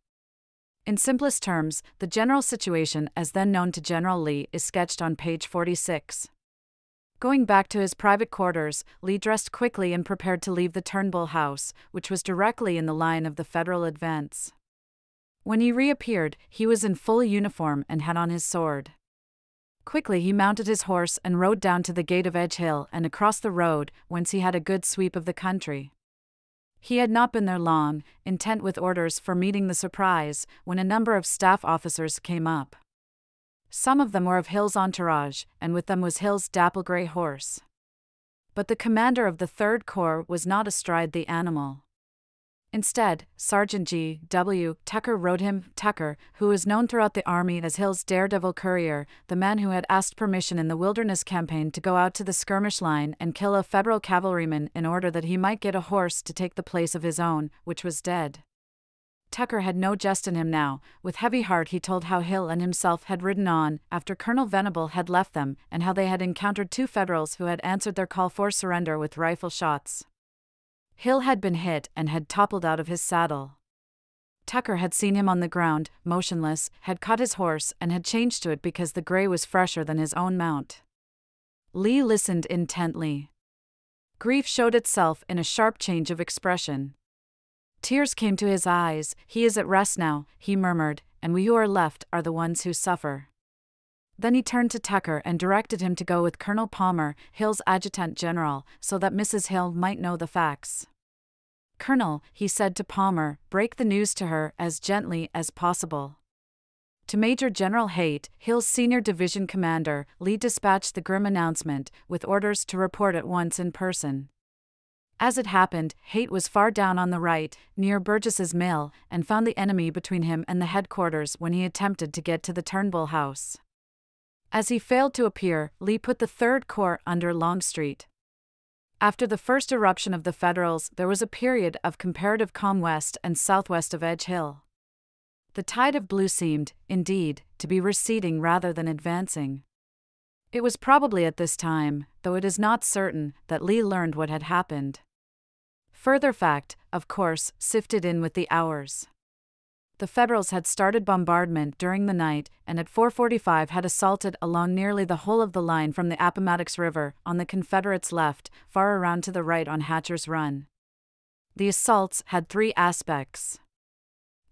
In simplest terms, the general situation as then known to General Lee is sketched on page 46. Going back to his private quarters, Lee dressed quickly and prepared to leave the Turnbull house, which was directly in the line of the Federal advance. When he reappeared, he was in full uniform and had on his sword. Quickly he mounted his horse and rode down to the gate of Edge Hill and across the road, whence he had a good sweep of the country. He had not been there long, intent with orders for meeting the surprise, when a number of staff officers came up. Some of them were of Hill's entourage, and with them was Hill's dapple gray horse. But the commander of the Third Corps was not astride the animal. Instead, Sergeant G. W. Tucker rode him, Tucker, who was known throughout the Army as Hill's daredevil courier, the man who had asked permission in the Wilderness Campaign to go out to the skirmish line and kill a Federal cavalryman in order that he might get a horse to take the place of his own, which was dead. Tucker had no jest in him now. With heavy heart, he told how Hill and himself had ridden on after Colonel Venable had left them, and how they had encountered two Federals who had answered their call for surrender with rifle shots. Hill had been hit and had toppled out of his saddle. Tucker had seen him on the ground, motionless, had caught his horse, and had changed to it because the gray was fresher than his own mount. Lee listened intently. Grief showed itself in a sharp change of expression. Tears came to his eyes. He is at rest now, he murmured, and we who are left are the ones who suffer. Then he turned to Tucker and directed him to go with Colonel Palmer, Hill's adjutant general, so that Mrs. Hill might know the facts. Colonel, he said to Palmer, break the news to her as gently as possible. To Major General Heth, Hill's senior division commander, Lee dispatched the grim announcement, with orders to report at once in person. As it happened, Heth was far down on the right, near Burgess's mill, and found the enemy between him and the headquarters when he attempted to get to the Turnbull house. As he failed to appear, Lee put the Third Corps under Longstreet. After the first eruption of the Federals, there was a period of comparative calm west and southwest of Edge Hill. The tide of blue seemed, indeed, to be receding rather than advancing. It was probably at this time, though it is not certain, that Lee learned what had happened. Further fact, of course, sifted in with the hours. The Federals had started bombardment during the night and at 4:45 had assaulted along nearly the whole of the line from the Appomattox River on the Confederates' left, far around to the right on Hatcher's Run. The assaults had three aspects.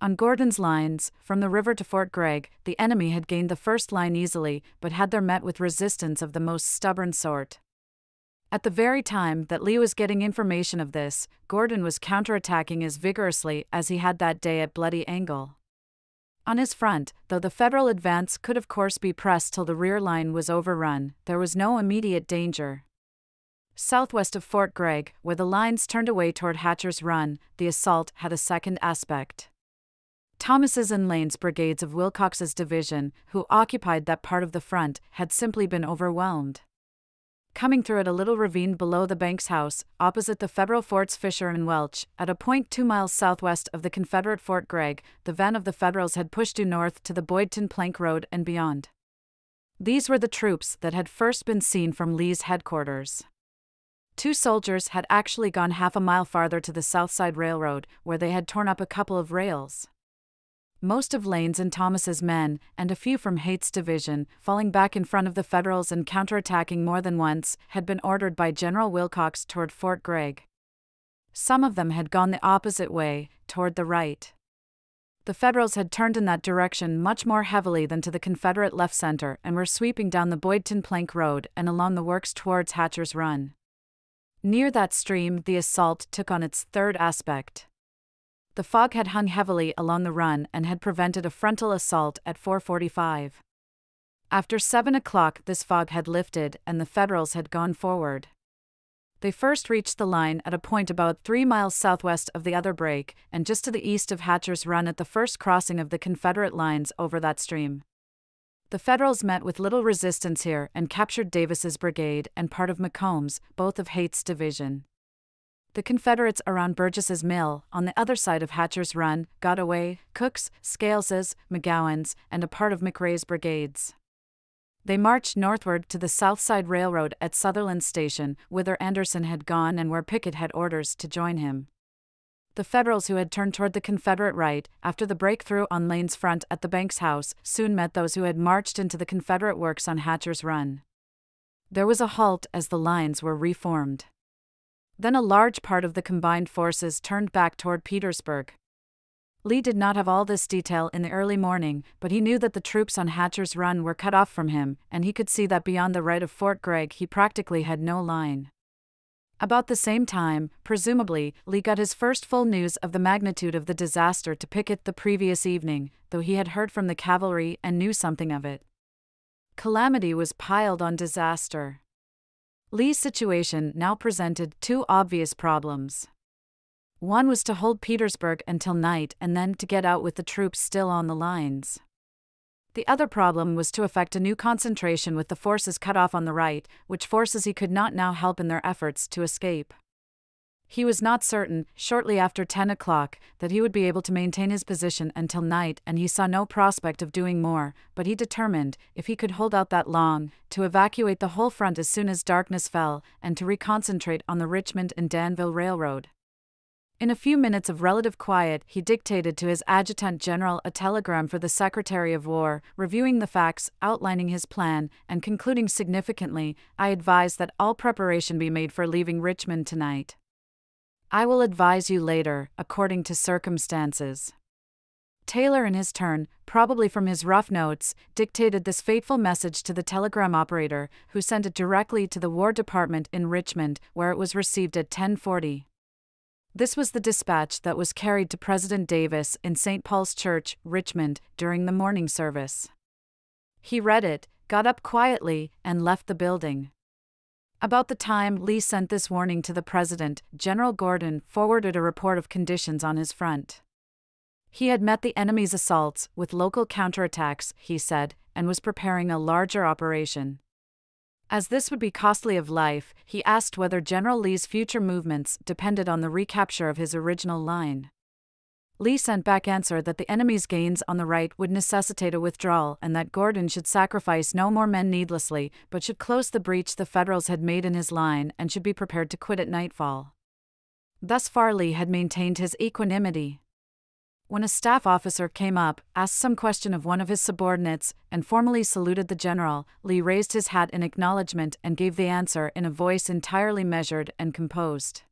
On Gordon's lines, from the river to Fort Gregg, the enemy had gained the first line easily, but had there met with resistance of the most stubborn sort. At the very time that Lee was getting information of this, Gordon was counterattacking as vigorously as he had that day at Bloody Angle. On his front, though the Federal advance could of course be pressed till the rear line was overrun, there was no immediate danger. Southwest of Fort Gregg, where the lines turned away toward Hatcher's Run, the assault had a second aspect. Thomas's and Lane's brigades of Wilcox's division, who occupied that part of the front, had simply been overwhelmed. Coming through at a little ravine below the Banks house, opposite the Federal forts Fisher and Welch, at a point two miles southwest of the Confederate Fort Gregg, the van of the Federals had pushed due north to the Boydton Plank Road and beyond. These were the troops that had first been seen from Lee's headquarters. Two soldiers had actually gone half a mile farther to the South Side Railroad, where they had torn up a couple of rails. Most of Lane's and Thomas's men, and a few from Heth's division, falling back in front of the Federals and counterattacking more than once, had been ordered by General Wilcox toward Fort Gregg. Some of them had gone the opposite way, toward the right. The Federals had turned in that direction much more heavily than to the Confederate left center and were sweeping down the Boydton Plank Road and along the works towards Hatcher's Run. Near that stream, the assault took on its third aspect. The fog had hung heavily along the run and had prevented a frontal assault at 445. After 7 o'clock, this fog had lifted and the Federals had gone forward. They first reached the line at a point about three miles southwest of the other break and just to the east of Hatcher's Run at the first crossing of the Confederate lines over that stream. The Federals met with little resistance here and captured Davis's brigade and part of Macom's, both of Heth's division. The Confederates around Burgess's Mill, on the other side of Hatcher's Run, got away, Cooke's, Scales's, McGowan's, and a part of MacRae's brigades. They marched northward to the South Side Railroad at Sutherland Station, whither Anderson had gone and where Pickett had orders to join him. The Federals who had turned toward the Confederate right, after the breakthrough on Lane's front at the Banks House, soon met those who had marched into the Confederate works on Hatcher's Run. There was a halt as the lines were reformed. Then a large part of the combined forces turned back toward Petersburg. Lee did not have all this detail in the early morning, but he knew that the troops on Hatcher's Run were cut off from him, and he could see that beyond the right of Fort Gregg he practically had no line. About the same time, presumably, Lee got his first full news of the magnitude of the disaster to Pickett the previous evening, though he had heard from the cavalry and knew something of it. Calamity was piled on disaster. Lee's situation now presented two obvious problems. One was to hold Petersburg until night and then to get out with the troops still on the lines. The other problem was to effect a new concentration with the forces cut off on the right, which forces he could not now help in their efforts to escape. He was not certain, shortly after 10 o'clock, that he would be able to maintain his position until night, and he saw no prospect of doing more, but he determined, if he could hold out that long, to evacuate the whole front as soon as darkness fell, and to reconcentrate on the Richmond and Danville Railroad. In a few minutes of relative quiet, he dictated to his adjutant general a telegram for the Secretary of War, reviewing the facts, outlining his plan, and concluding significantly I advise that all preparation be made for leaving Richmond tonight. I will advise you later, according to circumstances. Taylor, in his turn, probably from his rough notes, dictated this fateful message to the telegram operator, who sent it directly to the War Department in Richmond, where it was received at 1040. This was the dispatch that was carried to President Davis in St. Paul's Church, Richmond, during the morning service. He read it, got up quietly, and left the building. About the time Lee sent this warning to the president, General Gordon forwarded a report of conditions on his front. He had met the enemy's assaults with local counterattacks, he said, and was preparing a larger operation. As this would be costly of life, he asked whether General Lee's future movements depended on the recapture of his original line. Lee sent back answer that the enemy's gains on the right would necessitate a withdrawal and that Gordon should sacrifice no more men needlessly, but should close the breach the Federals had made in his line and should be prepared to quit at nightfall. Thus far, Lee had maintained his equanimity. when a staff officer came up, asked some question of one of his subordinates, and formally saluted the general, Lee raised his hat in acknowledgement and gave the answer in a voice entirely measured and composed.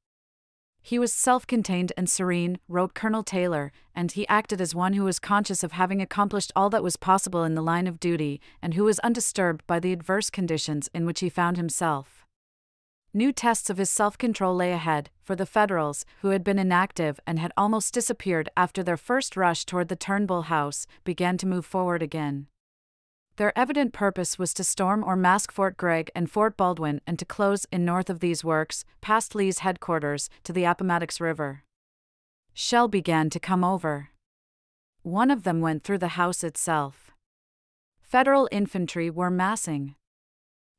He was self contained and serene, wrote Colonel Taylor, and he acted as one who was conscious of having accomplished all that was possible in the line of duty, and who was undisturbed by the adverse conditions in which he found himself. New tests of his self control lay ahead, for the Federals, who had been inactive and had almost disappeared after their first rush toward the Turnbull House, began to move forward again. Their evident purpose was to storm or mask Fort Gregg and Fort Baldwin and to close in north of these works, past Lee's headquarters, to the Appomattox River. Shell began to come over. One of them went through the house itself. Federal infantry were massing.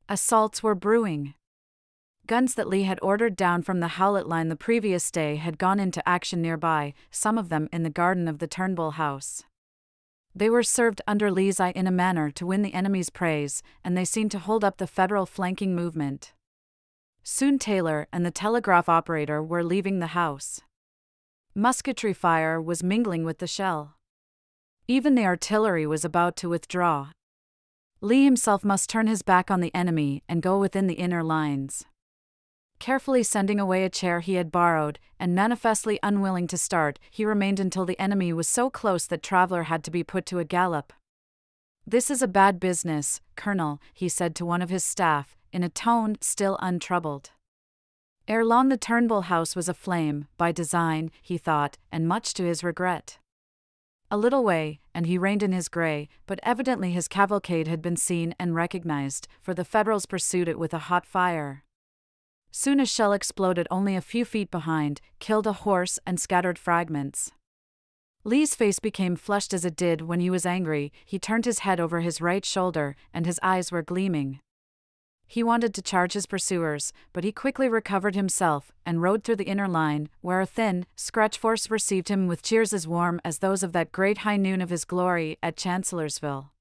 Assaults were brewing. Guns that Lee had ordered down from the Howlett line the previous day had gone into action nearby, some of them in the garden of the Turnbull house. They were served under Lee's eye in a manner to win the enemy's praise, and they seemed to hold up the Federal flanking movement. Soon Taylor and the telegraph operator were leaving the house. Musketry fire was mingling with the shell. Even the artillery was about to withdraw. Lee himself must turn his back on the enemy and go within the inner lines carefully sending away a chair he had borrowed, and manifestly unwilling to start, he remained until the enemy was so close that Traveller had to be put to a gallop. This is a bad business, Colonel, he said to one of his staff, in a tone still untroubled. Ere long the Turnbull house was aflame, by design, he thought, and much to his regret. A little way, and he reined in his grey, but evidently his cavalcade had been seen and recognized, for the Federals pursued it with a hot fire. Soon a shell exploded only a few feet behind, killed a horse, and scattered fragments. Lee's face became flushed as it did when he was angry, he turned his head over his right shoulder, and his eyes were gleaming. He wanted to charge his pursuers, but he quickly recovered himself and rode through the inner line, where a thin, scratch force received him with cheers as warm as those of that great high noon of his glory at Chancellorsville.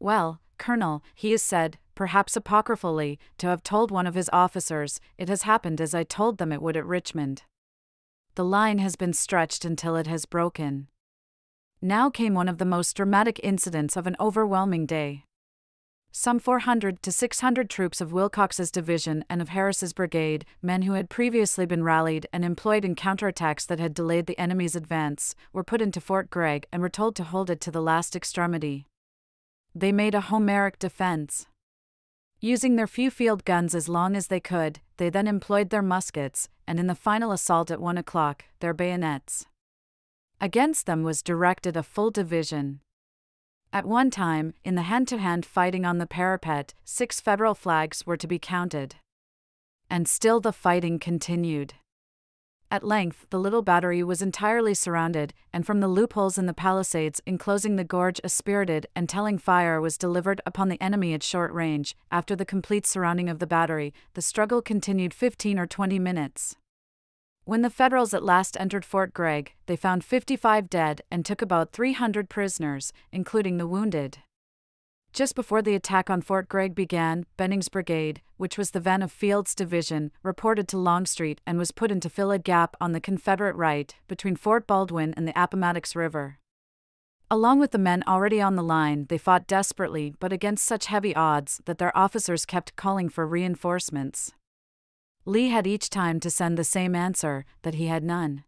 Well, Colonel, he is said, perhaps apocryphally, to have told one of his officers, It has happened as I told them it would at Richmond. The line has been stretched until it has broken. Now came one of the most dramatic incidents of an overwhelming day. Some 400 to 600 troops of Wilcox's division and of Harris's brigade, men who had previously been rallied and employed in counterattacks that had delayed the enemy's advance, were put into Fort Gregg and were told to hold it to the last extremity. They made a Homeric defense. Using their few field guns as long as they could, they then employed their muskets, and in the final assault at one o'clock, their bayonets. Against them was directed a full division. At one time, in the hand to hand fighting on the parapet, six federal flags were to be counted. And still the fighting continued. At length, the little battery was entirely surrounded, and from the loopholes in the palisades enclosing the gorge, a spirited and telling fire was delivered upon the enemy at short range. After the complete surrounding of the battery, the struggle continued 15 or 20 minutes. When the Federals at last entered Fort Gregg, they found 55 dead and took about 300 prisoners, including the wounded. Just before the attack on Fort Gregg began, Benning's brigade, which was the van of Field's division, reported to Longstreet and was put in to fill a gap on the Confederate right between Fort Baldwin and the Appomattox River. Along with the men already on the line, they fought desperately but against such heavy odds that their officers kept calling for reinforcements. Lee had each time to send the same answer that he had none.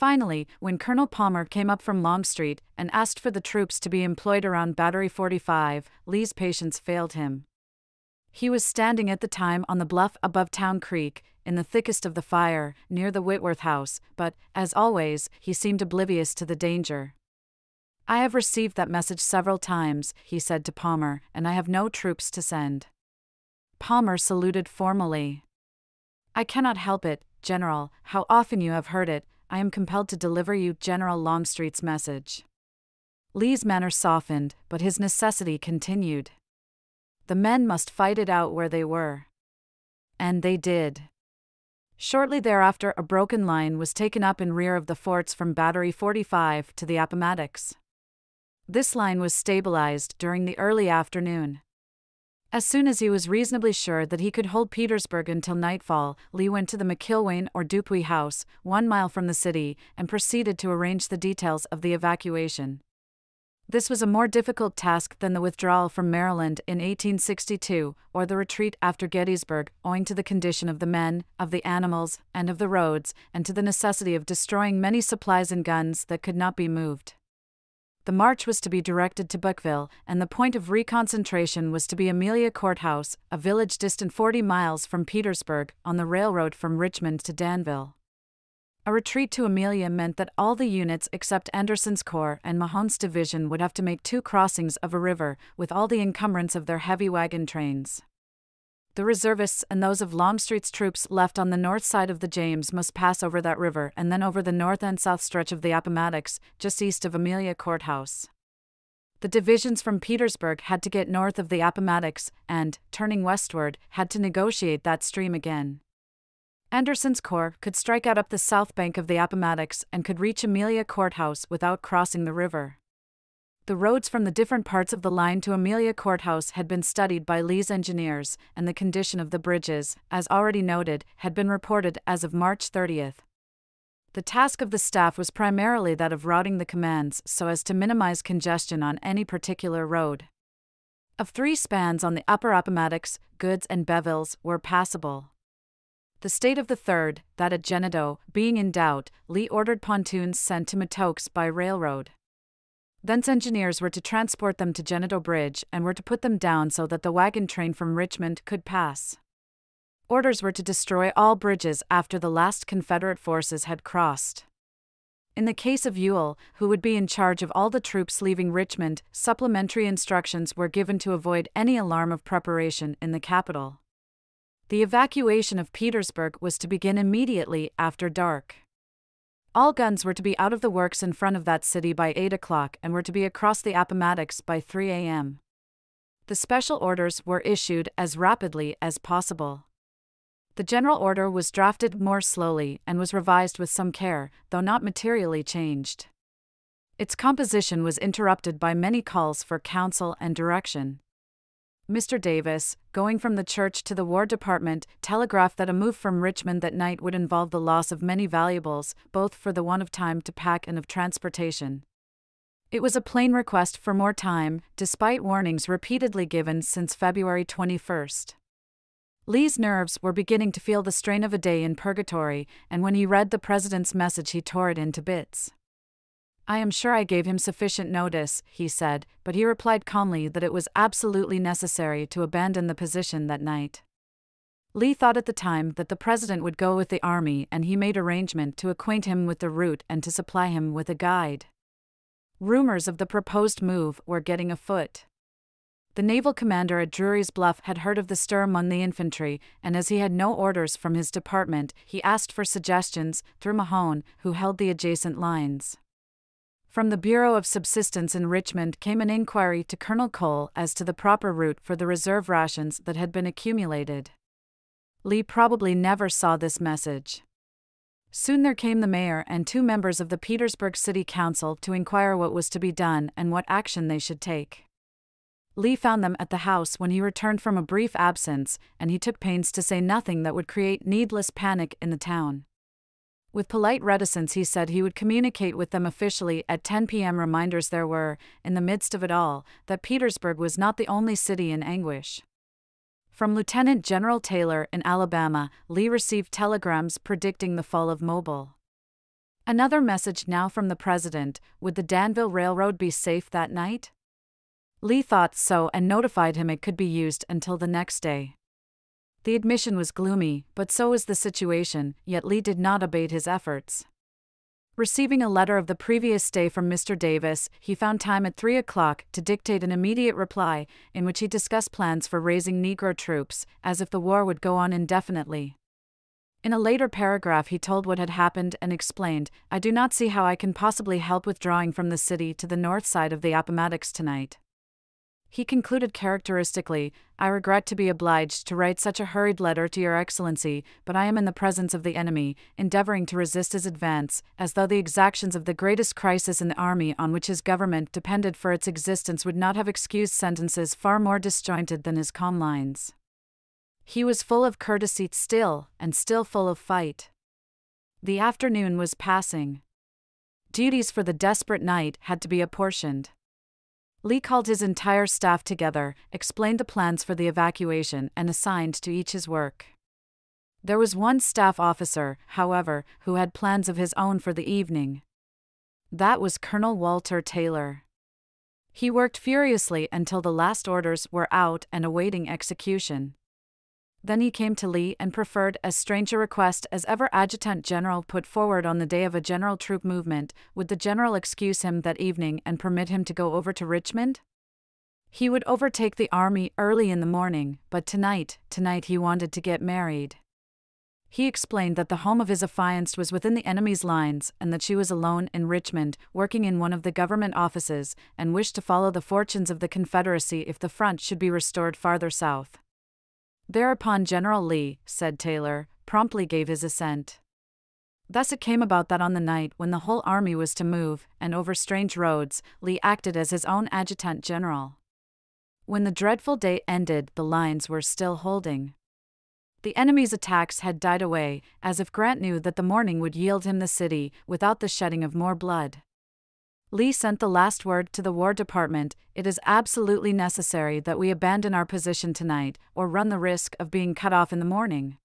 Finally, when Colonel Palmer came up from Longstreet and asked for the troops to be employed around Battery 45, Lee's patience failed him. He was standing at the time on the bluff above Town Creek, in the thickest of the fire, near the Whitworth house, but, as always, he seemed oblivious to the danger. I have received that message several times, he said to Palmer, and I have no troops to send. Palmer saluted formally. I cannot help it, General, how often you have heard it, I am compelled to deliver you General Longstreet's message. Lee's manner softened, but his necessity continued. The men must fight it out where they were. And they did. Shortly thereafter, a broken line was taken up in rear of the forts from Battery 45 to the Appomattox. This line was stabilized during the early afternoon. As soon as he was reasonably sure that he could hold Petersburg until nightfall, Lee went to the McIlwain or Dupuy house, one mile from the city, and proceeded to arrange the details of the evacuation. This was a more difficult task than the withdrawal from Maryland in 1862 or the retreat after Gettysburg, owing to the condition of the men, of the animals, and of the roads, and to the necessity of destroying many supplies and guns that could not be moved. The march was to be directed to Burkeville, and the point of reconcentration was to be Amelia Courthouse, a village distant 40 miles from Petersburg, on the railroad from Richmond to Danville. A retreat to Amelia meant that all the units except Anderson's Corps and Mahone's division would have to make two crossings of a river, with all the encumbrance of their heavy wagon trains. The reservists and those of Longstreet's troops left on the north side of the James must pass over that river and then over the north and south stretch of the Appomattox, just east of Amelia Courthouse. The divisions from Petersburg had to get north of the Appomattox and, turning westward, had to negotiate that stream again. Anderson's Corps could strike out up the south bank of the Appomattox and could reach Amelia Courthouse without crossing the river. The roads from the different parts of the line to Amelia Courthouse had been studied by Lee's engineers, and the condition of the bridges, as already noted, had been reported as of March 30th. The task of the staff was primarily that of routing the commands so as to minimize congestion on any particular road. Of three spans on the upper Appomattox, Goode's and Bevill's were passable. The state of the third, that at Genito, being in doubt, Lee ordered pontoons sent to Matoax by railroad. Thence engineers were to transport them to Genito Bridge and were to put them down so that the wagon train from Richmond could pass. Orders were to destroy all bridges after the last Confederate forces had crossed. In the case of Ewell, who would be in charge of all the troops leaving Richmond, supplementary instructions were given to avoid any alarm of preparation in the capital. The evacuation of Petersburg was to begin immediately after dark. All guns were to be out of the works in front of that city by 8 o'clock and were to be across the Appomattox by 3 a.m. The special orders were issued as rapidly as possible. The general order was drafted more slowly and was revised with some care, though not materially changed. Its composition was interrupted by many calls for counsel and direction. Mr. Davis, going from the church to the War Department, telegraphed that a move from Richmond that night would involve the loss of many valuables, both for the want of time to pack and of transportation. It was a plain request for more time, despite warnings repeatedly given since February 21st. Lee's nerves were beginning to feel the strain of a day in purgatory, and when he read the president's message, he tore it into bits. I am sure I gave him sufficient notice, he said, but he replied calmly that it was absolutely necessary to abandon the position that night. Lee thought at the time that the president would go with the army and he made arrangement to acquaint him with the route and to supply him with a guide. Rumors of the proposed move were getting afoot. The naval commander at Drury's Bluff had heard of the stir among the infantry, and as he had no orders from his department, he asked for suggestions through Mahone, who held the adjacent lines. From the Bureau of Subsistence in Richmond came an inquiry to Colonel Cole as to the proper route for the reserve rations that had been accumulated. Lee probably never saw this message. Soon there came the mayor and two members of the Petersburg City Council to inquire what was to be done and what action they should take. Lee found them at the house when he returned from a brief absence, and he took pains to say nothing that would create needless panic in the town. With polite reticence, he said he would communicate with them officially at 10 p.m. Reminders there were, in the midst of it all, that Petersburg was not the only city in anguish. From Lieutenant General Taylor in Alabama, Lee received telegrams predicting the fall of Mobile. Another message now from the President would the Danville Railroad be safe that night? Lee thought so and notified him it could be used until the next day. The admission was gloomy, but so was the situation, yet Lee did not abate his efforts. Receiving a letter of the previous day from Mr. Davis, he found time at 3 o'clock to dictate an immediate reply, in which he discussed plans for raising Negro troops, as if the war would go on indefinitely. In a later paragraph, he told what had happened and explained I do not see how I can possibly help withdrawing from the city to the north side of the Appomattox tonight. He concluded characteristically I regret to be obliged to write such a hurried letter to Your Excellency, but I am in the presence of the enemy, endeavoring to resist his advance, as though the exactions of the greatest crisis in the army on which his government depended for its existence would not have excused sentences far more disjointed than his calm lines. He was full of courtesy still, and still full of fight. The afternoon was passing. Duties for the desperate night had to be apportioned. Lee called his entire staff together, explained the plans for the evacuation, and assigned to each his work. There was one staff officer, however, who had plans of his own for the evening. That was Colonel Walter Taylor. He worked furiously until the last orders were out and awaiting execution. Then he came to Lee and preferred as strange a request as ever Adjutant General put forward on the day of a general troop movement would the General excuse him that evening and permit him to go over to Richmond? He would overtake the army early in the morning, but tonight, tonight he wanted to get married. He explained that the home of his affianced was within the enemy's lines and that she was alone in Richmond, working in one of the government offices, and wished to follow the fortunes of the Confederacy if the front should be restored farther south. Thereupon General Lee, said Taylor, promptly gave his assent. Thus it came about that on the night when the whole army was to move, and over strange roads, Lee acted as his own adjutant general. When the dreadful day ended, the lines were still holding. The enemy's attacks had died away, as if Grant knew that the morning would yield him the city without the shedding of more blood. Lee sent the last word to the War Department it is absolutely necessary that we abandon our position tonight, or run the risk of being cut off in the morning.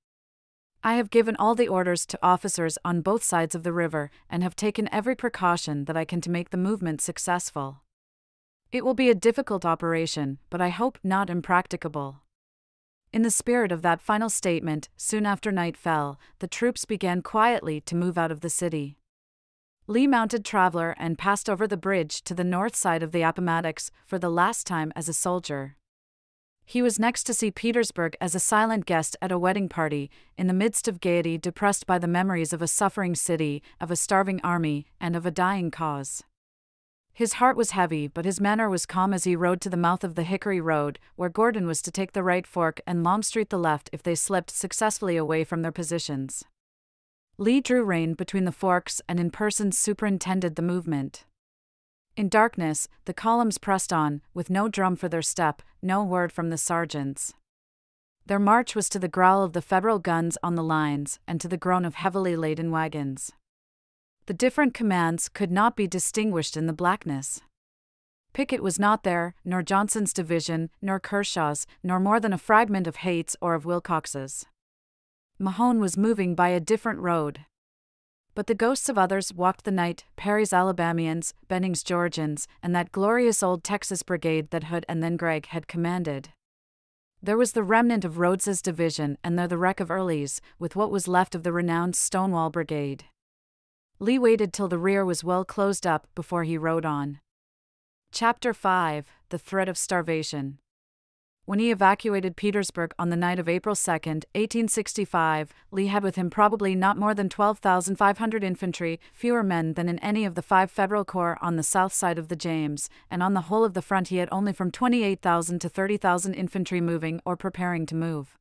I have given all the orders to officers on both sides of the river and have taken every precaution that I can to make the movement successful. It will be a difficult operation, but I hope not impracticable. In the spirit of that final statement, soon after night fell, the troops began quietly to move out of the city. Lee mounted Traveller and passed over the bridge to the north side of the Appomattox for the last time as a soldier. He was next to see Petersburg as a silent guest at a wedding party, in the midst of gaiety depressed by the memories of a suffering city, of a starving army, and of a dying cause. His heart was heavy, but his manner was calm as he rode to the mouth of the Hickory Road, where Gordon was to take the right fork and Longstreet the left if they slipped successfully away from their positions. Lee drew rein between the forks and in person superintended the movement. In darkness, the columns pressed on, with no drum for their step, no word from the sergeants. Their march was to the growl of the Federal guns on the lines and to the groan of heavily laden wagons. The different commands could not be distinguished in the blackness. Pickett was not there, nor Johnson's division, nor Kershaw's, nor more than a fragment of Heth's or of Wilcox's. Mahone was moving by a different road. But the ghosts of others walked the night Perry's Alabamians, Benning's Georgians, and that glorious old Texas brigade that Hood and then Gregg had commanded. There was the remnant of Rodes's division and there the wreck of Early's, with what was left of the renowned Stonewall Brigade. Lee waited till the rear was well closed up before he rode on. Chapter 5 The Threat of Starvation when he evacuated Petersburg on the night of April 2, 1865, Lee had with him probably not more than 12,500 infantry, fewer men than in any of the five Federal corps on the south side of the James, and on the whole of the front he had only from 28,000 to 30,000 infantry moving or preparing to move.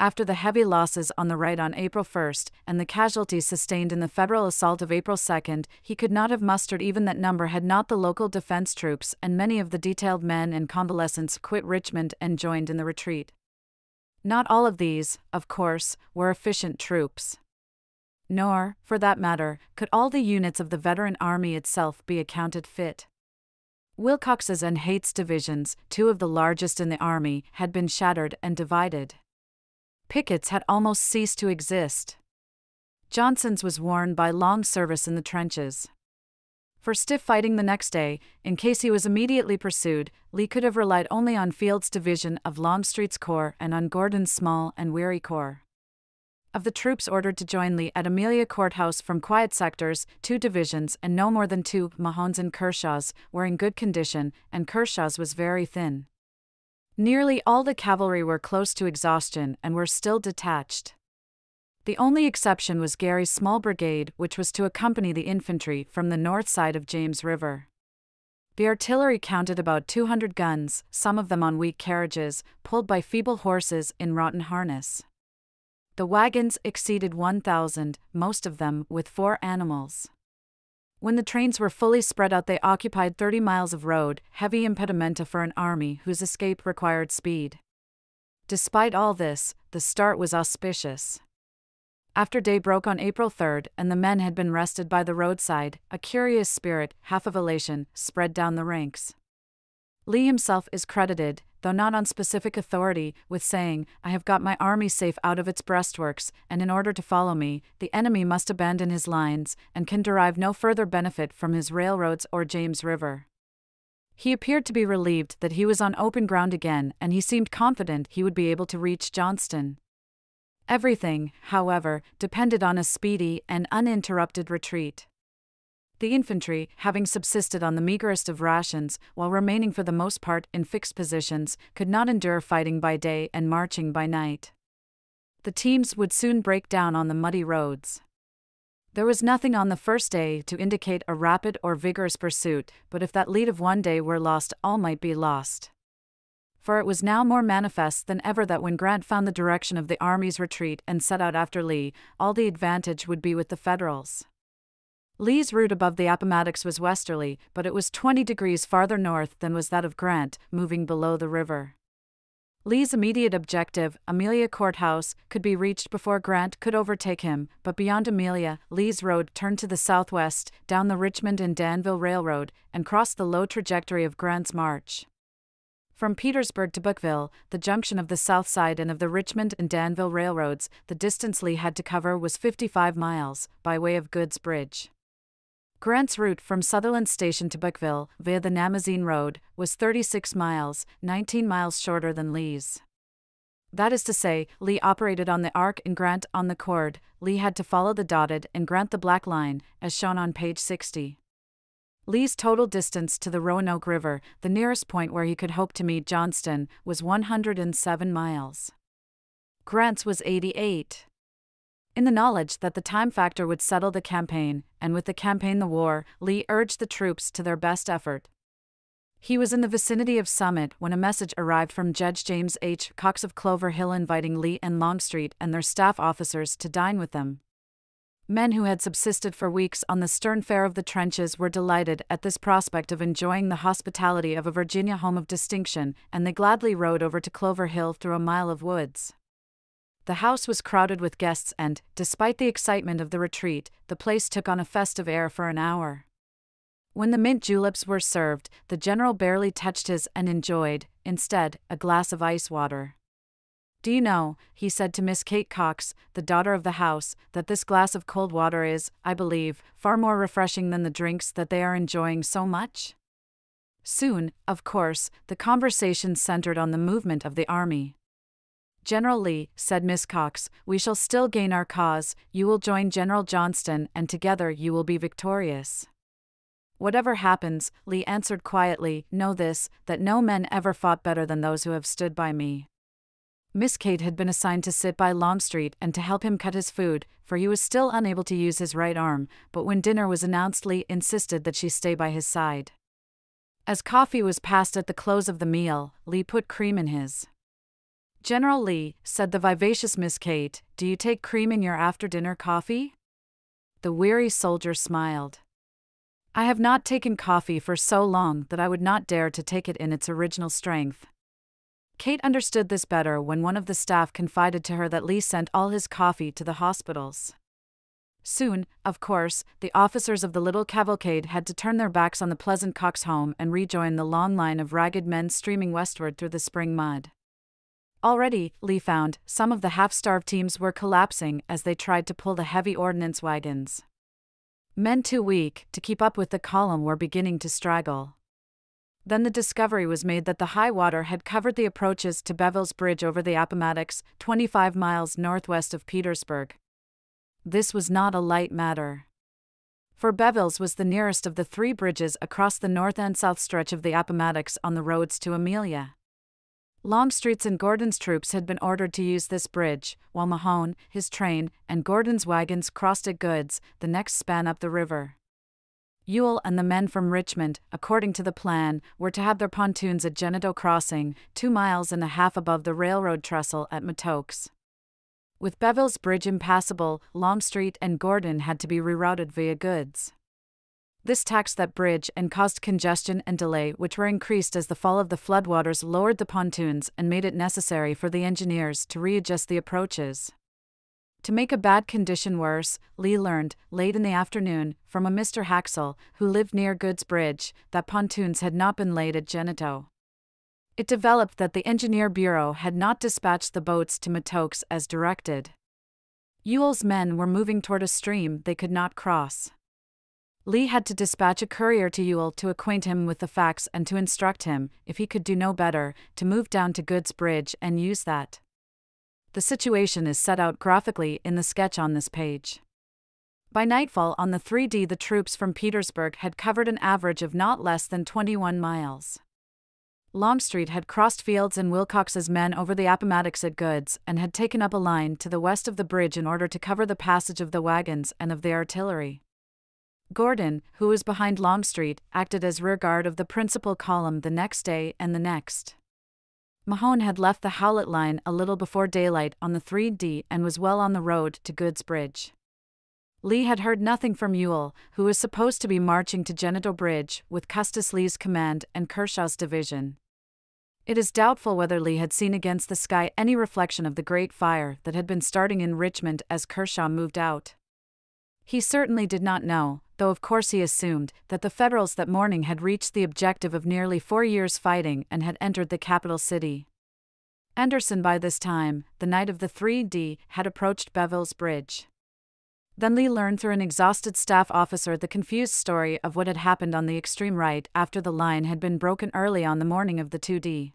After the heavy losses on the right on April 1 and the casualties sustained in the Federal assault of April 2, he could not have mustered even that number had not the local defense troops and many of the detailed men and convalescents quit Richmond and joined in the retreat. Not all of these, of course, were efficient troops. Nor, for that matter, could all the units of the veteran army itself be accounted fit. Wilcox's and Heth's divisions, two of the largest in the army, had been shattered and divided. Pickett's had almost ceased to exist. Johnson's was worn by long service in the trenches. For stiff fighting the next day, in case he was immediately pursued, Lee could have relied only on Field's division of Longstreet's corps and on Gordon's small and weary corps. Of the troops ordered to join Lee at Amelia Courthouse from quiet sectors, two divisions and no more than two, Mahone's and Kershaw's, were in good condition, and Kershaw's was very thin. Nearly all the cavalry were close to exhaustion and were still detached. The only exception was Gary's small brigade, which was to accompany the infantry from the north side of James River. The artillery counted about 200 guns, some of them on weak carriages, pulled by feeble horses in rotten harness. The wagons exceeded 1,000, most of them with four animals. When the trains were fully spread out, they occupied 30 miles of road, heavy impedimenta for an army whose escape required speed. Despite all this, the start was auspicious. After day broke on April 3rd and the men had been rested by the roadside, a curious spirit, half of elation, spread down the ranks. Lee himself is credited, though not on specific authority, with saying, I have got my army safe out of its breastworks, and in order to follow me, the enemy must abandon his lines, and can derive no further benefit from his railroads or James River. He appeared to be relieved that he was on open ground again, and he seemed confident he would be able to reach Johnston. Everything, however, depended on a speedy and uninterrupted retreat. The infantry, having subsisted on the meagerest of rations while remaining for the most part in fixed positions, could not endure fighting by day and marching by night. The teams would soon break down on the muddy roads. There was nothing on the first day to indicate a rapid or vigorous pursuit, but if that lead of one day were lost, all might be lost for it was now more manifest than ever that when Grant found the direction of the Army's retreat and set out after Lee, all the advantage would be with the Federals. Lee's route above the Appomattox was westerly, but it was 20 degrees farther north than was that of Grant, moving below the river. Lee's immediate objective, Amelia Courthouse, could be reached before Grant could overtake him, but beyond Amelia, Lee's road turned to the southwest, down the Richmond and Danville Railroad, and crossed the low trajectory of Grant's march. From Petersburg to Burkeville, the junction of the South Side and of the Richmond and Danville railroads, the distance Lee had to cover was 55 miles, by way of Goode's Bridge. Grant's route from Sutherland Station to Burkeville, via the Namozine Road, was 36 miles, 19 miles shorter than Lee's. That is to say, Lee operated on the arc and Grant on the cord. Lee had to follow the dotted and Grant the black line, as shown on page 60. Lee's total distance to the Roanoke River, the nearest point where he could hope to meet Johnston, was 107 miles. Grant's was 88. In the knowledge that the time factor would settle the campaign, and with the campaign the war, Lee urged the troops to their best effort. He was in the vicinity of Summit when a message arrived from Judge James H. Cox of Clover Hill inviting Lee and Longstreet and their staff officers to dine with them. Men who had subsisted for weeks on the stern fare of the trenches were delighted at this prospect of enjoying the hospitality of a Virginia home of distinction, and they gladly rode over to Clover Hill through a mile of woods. The house was crowded with guests, and, despite the excitement of the retreat, the place took on a festive air for an hour. When the mint juleps were served, the general barely touched his and enjoyed, instead, a glass of ice water. Do you know, he said to Miss Kate Cox, the daughter of the house, that this glass of cold water is, I believe, far more refreshing than the drinks that they are enjoying so much? Soon, of course, the conversation centered on the movement of the army. General Lee, said Miss Cox, we shall still gain our cause, you will join General Johnston, and together you will be victorious. Whatever happens, Lee answered quietly, know this, that no men ever fought better than those who have stood by me. Miss Kate had been assigned to sit by Longstreet and to help him cut his food, for he was still unable to use his right arm, but when dinner was announced, Lee insisted that she stay by his side. As coffee was passed at the close of the meal, Lee put cream in his. General Lee, said the vivacious Miss Kate, do you take cream in your after dinner coffee? The weary soldier smiled. I have not taken coffee for so long that I would not dare to take it in its original strength. Kate understood this better when one of the staff confided to her that Lee sent all his coffee to the hospitals. Soon, of course, the officers of the little cavalcade had to turn their backs on the pleasant Cox home and rejoin the long line of ragged men streaming westward through the spring mud. Already, Lee found, some of the half starved teams were collapsing as they tried to pull the heavy ordnance wagons. Men too weak to keep up with the column were beginning to straggle. Then the discovery was made that the high water had covered the approaches to Bevill's Bridge over the Appomattox, 25 miles northwest of Petersburg. This was not a light matter. For Bevill's was the nearest of the three bridges across the north and south stretch of the Appomattox on the roads to Amelia. Longstreet's and Gordon's troops had been ordered to use this bridge, while Mahone, his train, and Gordon's wagons crossed at Goode's, the next span up the river. Ewell and the men from Richmond, according to the plan, were to have their pontoons at Genito Crossing, two miles and a half above the railroad trestle at Matoax. With Bevill's Bridge impassable, Longstreet and Gordon had to be rerouted via Goode's. This taxed that bridge and caused congestion and delay, which were increased as the fall of the floodwaters lowered the pontoons and made it necessary for the engineers to readjust the approaches. To make a bad condition worse, Lee learned, late in the afternoon, from a Mr. Haxel, who lived near Goode's Bridge, that pontoons had not been laid at Genito. It developed that the Engineer Bureau had not dispatched the boats to Matoax as directed. Ewell's men were moving toward a stream they could not cross. Lee had to dispatch a courier to Ewell to acquaint him with the facts and to instruct him, if he could do no better, to move down to Goode's Bridge and use that. The situation is set out graphically in the sketch on this page. By nightfall on the 3D, the troops from Petersburg had covered an average of not less than 21 miles. Longstreet had crossed Field's and Wilcox's men over the Appomattox at Goode's and had taken up a line to the west of the bridge in order to cover the passage of the wagons and of the artillery. Gordon, who was behind Longstreet, acted as rearguard of the principal column the next day and the next. Mahone had left the Howlett line a little before daylight on the 3D and was well on the road to Goode's Bridge. Lee had heard nothing from Ewell, who was supposed to be marching to Genito Bridge with Custis Lee's command and Kershaw's division. It is doubtful whether Lee had seen against the sky any reflection of the great fire that had been starting in Richmond as Kershaw moved out. He certainly did not know, though of course he assumed, that the Federals that morning had reached the objective of nearly four years' fighting and had entered the capital city. Anderson, by this time, the night of the 3D, had approached Bevill's Bridge. Then Lee learned through an exhausted staff officer the confused story of what had happened on the extreme right after the line had been broken early on the morning of the 2D.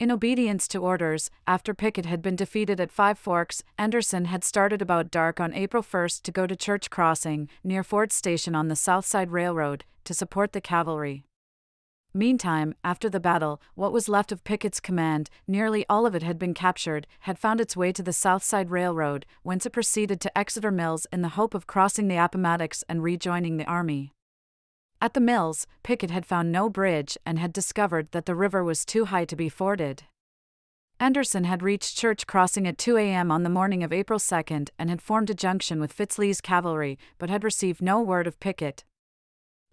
In obedience to orders, after Pickett had been defeated at Five Forks, Anderson had started about dark on April 1 to go to Church Crossing, near Ford's Station on the South Side Railroad, to support the cavalry. Meantime, after the battle, what was left of Pickett's command, nearly all of it had been captured, had found its way to the South Side Railroad, whence it proceeded to Exeter Mills in the hope of crossing the Appomattox and rejoining the army. At the mills, Pickett had found no bridge and had discovered that the river was too high to be forded. Anderson had reached Church Crossing at 2 a.m. on the morning of April 2 and had formed a junction with Fitz-Lee's cavalry, but had received no word of Pickett.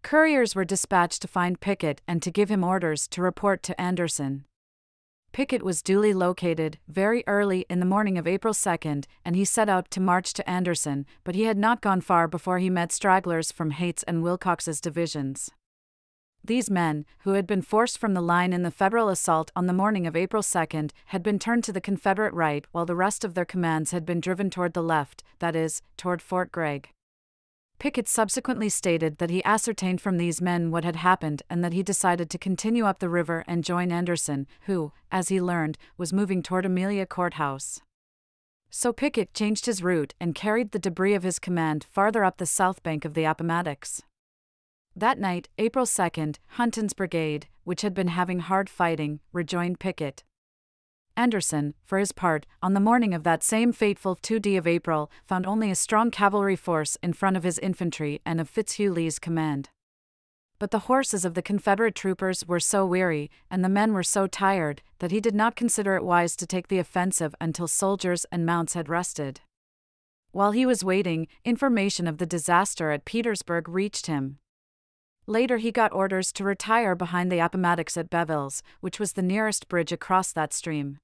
Couriers were dispatched to find Pickett and to give him orders to report to Anderson. Pickett was duly located very early in the morning of April 2, and he set out to march to Anderson, but he had not gone far before he met stragglers from Heth's and Wilcox's divisions. These men, who had been forced from the line in the Federal assault on the morning of April 2, had been turned to the Confederate right while the rest of their commands had been driven toward the left, that is, toward Fort Gregg. Pickett subsequently stated that he ascertained from these men what had happened and that he decided to continue up the river and join Anderson, who, as he learned, was moving toward Amelia Courthouse. So Pickett changed his route and carried the debris of his command farther up the south bank of the Appomattox. That night, April 2nd, Hunton's brigade, which had been having hard fighting, rejoined Pickett. Anderson, for his part, on the morning of that same fateful 2D of April, found only a strong cavalry force in front of his infantry and of Fitzhugh Lee's command. But the horses of the Confederate troopers were so weary, and the men were so tired, that he did not consider it wise to take the offensive until soldiers and mounts had rested. While he was waiting, information of the disaster at Petersburg reached him. Later, he got orders to retire behind the Appomattox at Bevill's, which was the nearest bridge across that stream.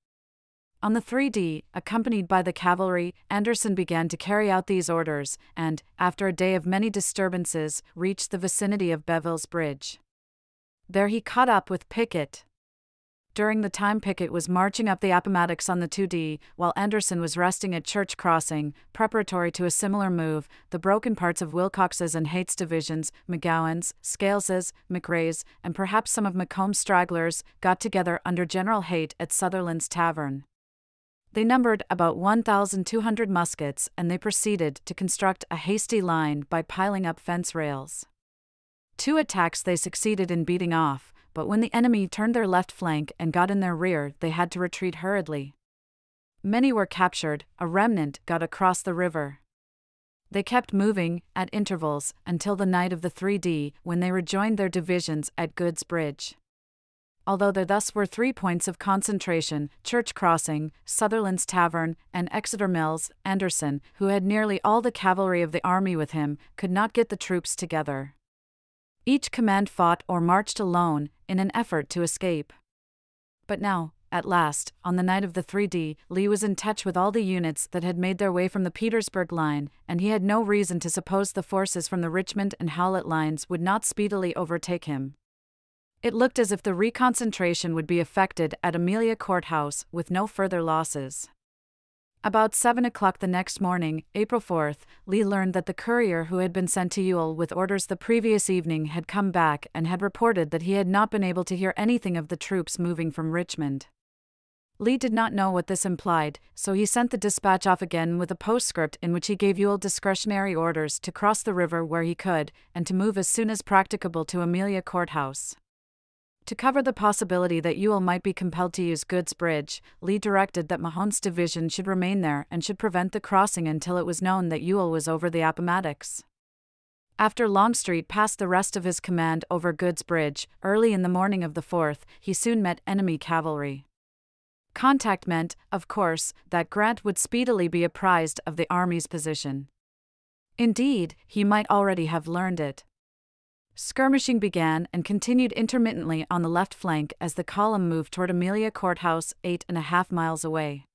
On the 3D, accompanied by the cavalry, Anderson began to carry out these orders and, after a day of many disturbances, reached the vicinity of Bevill's Bridge. There he caught up with Pickett, during the time Pickett was marching up the Appomattox on the 2D, while Anderson was resting at Church Crossing, preparatory to a similar move, the broken parts of Wilcox's and Heth's divisions, McGowan's, Scales's, MacRae's, and perhaps some of McComb's stragglers, got together under General Haight at Sutherland's Tavern. They numbered about 1,200 muskets and they proceeded to construct a hasty line by piling up fence rails. Two attacks they succeeded in beating off, but when the enemy turned their left flank and got in their rear, they had to retreat hurriedly. Many were captured, a remnant got across the river. They kept moving, at intervals, until the night of the 3D, when they rejoined their divisions at Goode's Bridge. Although there thus were three points of concentration Church Crossing, Sutherland's Tavern, and Exeter Mills, Anderson, who had nearly all the cavalry of the army with him, could not get the troops together. Each command fought or marched alone, in an effort to escape. But now, at last, on the night of the 3D, Lee was in touch with all the units that had made their way from the Petersburg line, and he had no reason to suppose the forces from the Richmond and Howlett lines would not speedily overtake him. It looked as if the reconcentration would be effected at Amelia Courthouse with no further losses. About 7 o'clock the next morning, April 4th, Lee learned that the courier who had been sent to Ewell with orders the previous evening had come back and had reported that he had not been able to hear anything of the troops moving from Richmond. Lee did not know what this implied, so he sent the dispatch off again with a postscript in which he gave Ewell discretionary orders to cross the river where he could, and to move as soon as practicable to Amelia Courthouse. To cover the possibility that Ewell might be compelled to use Goode's Bridge, Lee directed that Mahone's division should remain there and should prevent the crossing until it was known that Ewell was over the Appomattox. After Longstreet passed the rest of his command over Goode's Bridge, early in the morning of the 4th, he soon met enemy cavalry. Contact meant, of course, that Grant would speedily be apprised of the Army's position. Indeed, he might already have learned it. Skirmishing began and continued intermittently on the left flank as the column moved toward Amelia Courthouse, eight and a half miles away.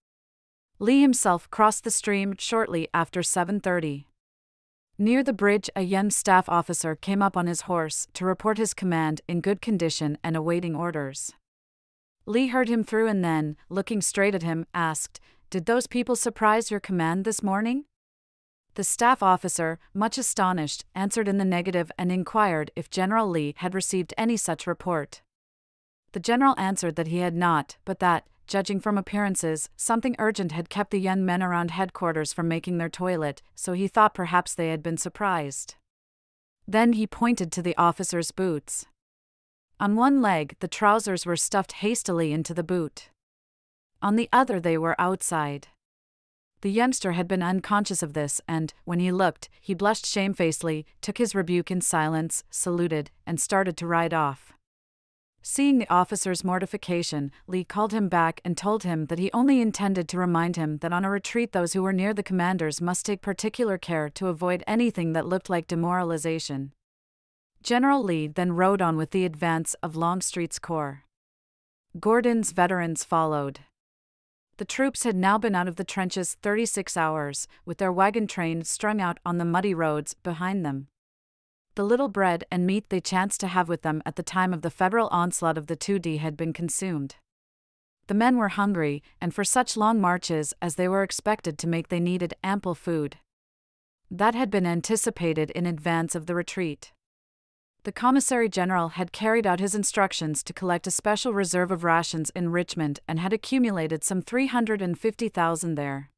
Lee himself crossed the stream shortly after 7:30. Near the bridge, a young staff officer came up on his horse to report his command in good condition and awaiting orders. Lee heard him through and then, looking straight at him, asked, Did those people surprise your command this morning? The staff officer, much astonished, answered in the negative and inquired if General Lee had received any such report. The general answered that he had not, but that, judging from appearances, something urgent had kept the young men around headquarters from making their toilet, so he thought perhaps they had been surprised. Then he pointed to the officer's boots. On one leg, the trousers were stuffed hastily into the boot. On the other, they were outside. The youngster had been unconscious of this, and, when he looked, he blushed shamefacedly, took his rebuke in silence, saluted, and started to ride off. Seeing the officer's mortification, Lee called him back and told him that he only intended to remind him that on a retreat those who were near the commanders must take particular care to avoid anything that looked like demoralization. General Lee then rode on with the advance of Longstreet's corps. Gordon's veterans followed. The troops had now been out of the trenches 36 hours, with their wagon train strung out on the muddy roads behind them. The little bread and meat they chanced to have with them at the time of the Federal onslaught of the 2D had been consumed. The men were hungry, and for such long marches as they were expected to make, they needed ample food. That had been anticipated in advance of the retreat the Commissary General had carried out his instructions to collect a special reserve of rations in Richmond and had accumulated some 350,000 there.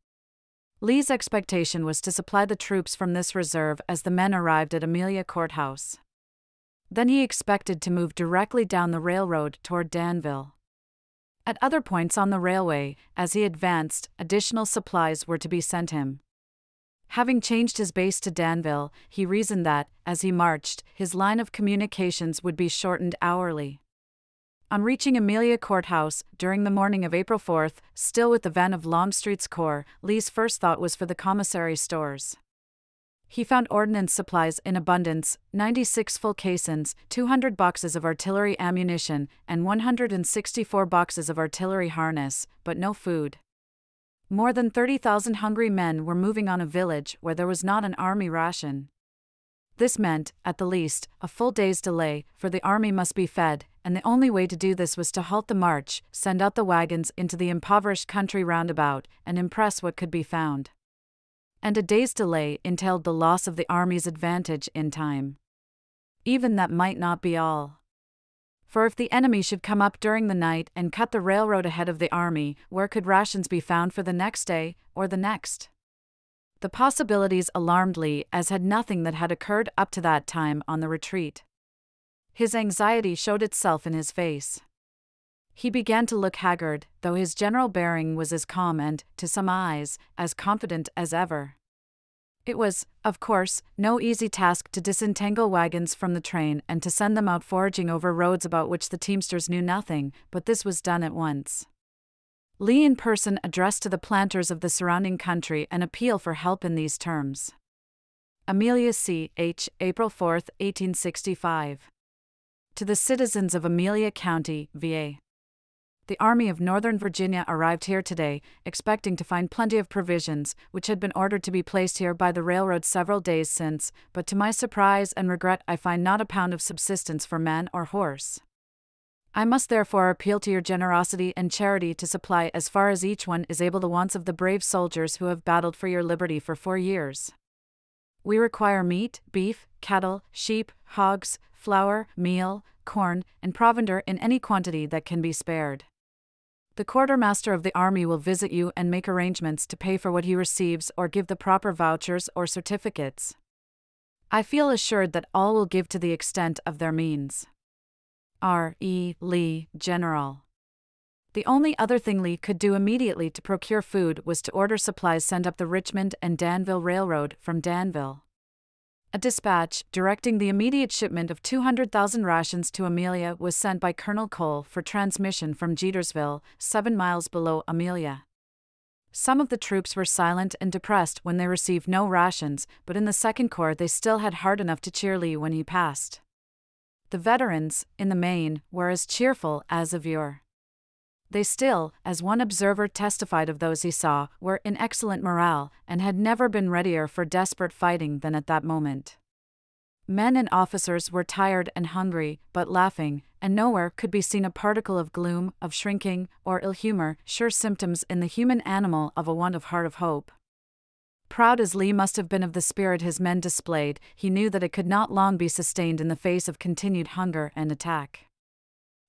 Lee's expectation was to supply the troops from this reserve as the men arrived at Amelia Courthouse. Then he expected to move directly down the railroad toward Danville. At other points on the railway, as he advanced, additional supplies were to be sent him. Having changed his base to Danville, he reasoned that, as he marched, his line of communications would be shortened hourly. On reaching Amelia Courthouse, during the morning of April 4th, still with the van of Longstreet's corps, Lee's first thought was for the commissary stores. He found ordnance supplies in abundance 96 full caissons, 200 boxes of artillery ammunition, and 164 boxes of artillery harness, but no food. More than 30,000 hungry men were moving on a village where there was not an army ration. This meant, at the least, a full day's delay, for the army must be fed, and the only way to do this was to halt the march, send out the wagons into the impoverished country roundabout, and impress what could be found. And a day's delay entailed the loss of the army's advantage in time. Even that might not be all. For if the enemy should come up during the night and cut the railroad ahead of the army, where could rations be found for the next day, or the next? The possibilities alarmed Lee, as had nothing that had occurred up to that time on the retreat. His anxiety showed itself in his face. He began to look haggard, though his general bearing was as calm and, to some eyes, as confident as ever. It was, of course, no easy task to disentangle wagons from the train and to send them out foraging over roads about which the teamsters knew nothing, but this was done at once. Lee in person addressed to the planters of the surrounding country an appeal for help in these terms. Amelia C. H., April 4, 1865. To the citizens of Amelia County, VA. The Army of Northern Virginia arrived here today, expecting to find plenty of provisions, which had been ordered to be placed here by the railroad several days since, but to my surprise and regret, I find not a pound of subsistence for man or horse. I must therefore appeal to your generosity and charity to supply as far as each one is able the wants of the brave soldiers who have battled for your liberty for four years. We require meat, beef, cattle, sheep, hogs, flour, meal, corn, and provender in any quantity that can be spared. The quartermaster of the army will visit you and make arrangements to pay for what he receives or give the proper vouchers or certificates. I feel assured that all will give to the extent of their means. R. E. Lee, General. The only other thing Lee could do immediately to procure food was to order supplies sent up the Richmond and Danville Railroad from Danville. A dispatch directing the immediate shipment of 200,000 rations to Amelia was sent by Colonel Cole for transmission from Jetersville, seven miles below Amelia. Some of the troops were silent and depressed when they received no rations, but in the Second Corps they still had heart enough to cheer Lee when he passed. The veterans, in the main, were as cheerful as of yore. They still, as one observer testified of those he saw, were in excellent morale, and had never been readier for desperate fighting than at that moment. Men and officers were tired and hungry, but laughing, and nowhere could be seen a particle of gloom, of shrinking, or ill humor, sure symptoms in the human animal of a want of heart of hope. Proud as Lee must have been of the spirit his men displayed, he knew that it could not long be sustained in the face of continued hunger and attack.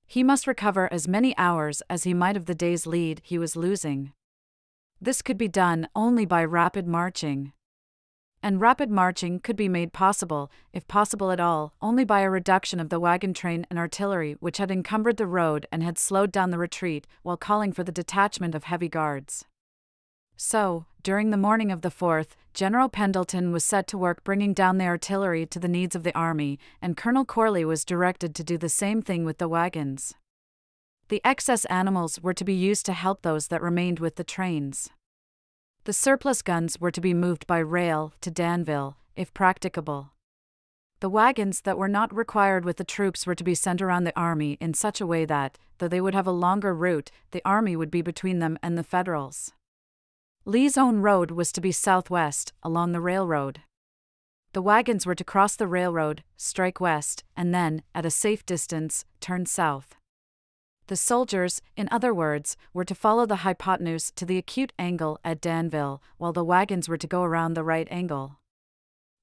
He must recover as many hours as he might of the day's lead he was losing. This could be done only by rapid marching. And rapid marching could be made possible, if possible at all, only by a reduction of the wagon train and artillery which had encumbered the road and had slowed down the retreat while calling for the detachment of heavy guards. So, during the morning of the 4th, General Pendleton was set to work bringing down the artillery to the needs of the army, and Colonel Corley was directed to do the same thing with the wagons. The excess animals were to be used to help those that remained with the trains. The surplus guns were to be moved by rail to Danville, if practicable. The wagons that were not required with the troops were to be sent around the army in such a way that, though they would have a longer route, the army would be between them and the Federals. Lee's own road was to be southwest, along the railroad. The wagons were to cross the railroad, strike west, and then, at a safe distance, turn south. The soldiers, in other words, were to follow the hypotenuse to the acute angle at Danville, while the wagons were to go around the right angle.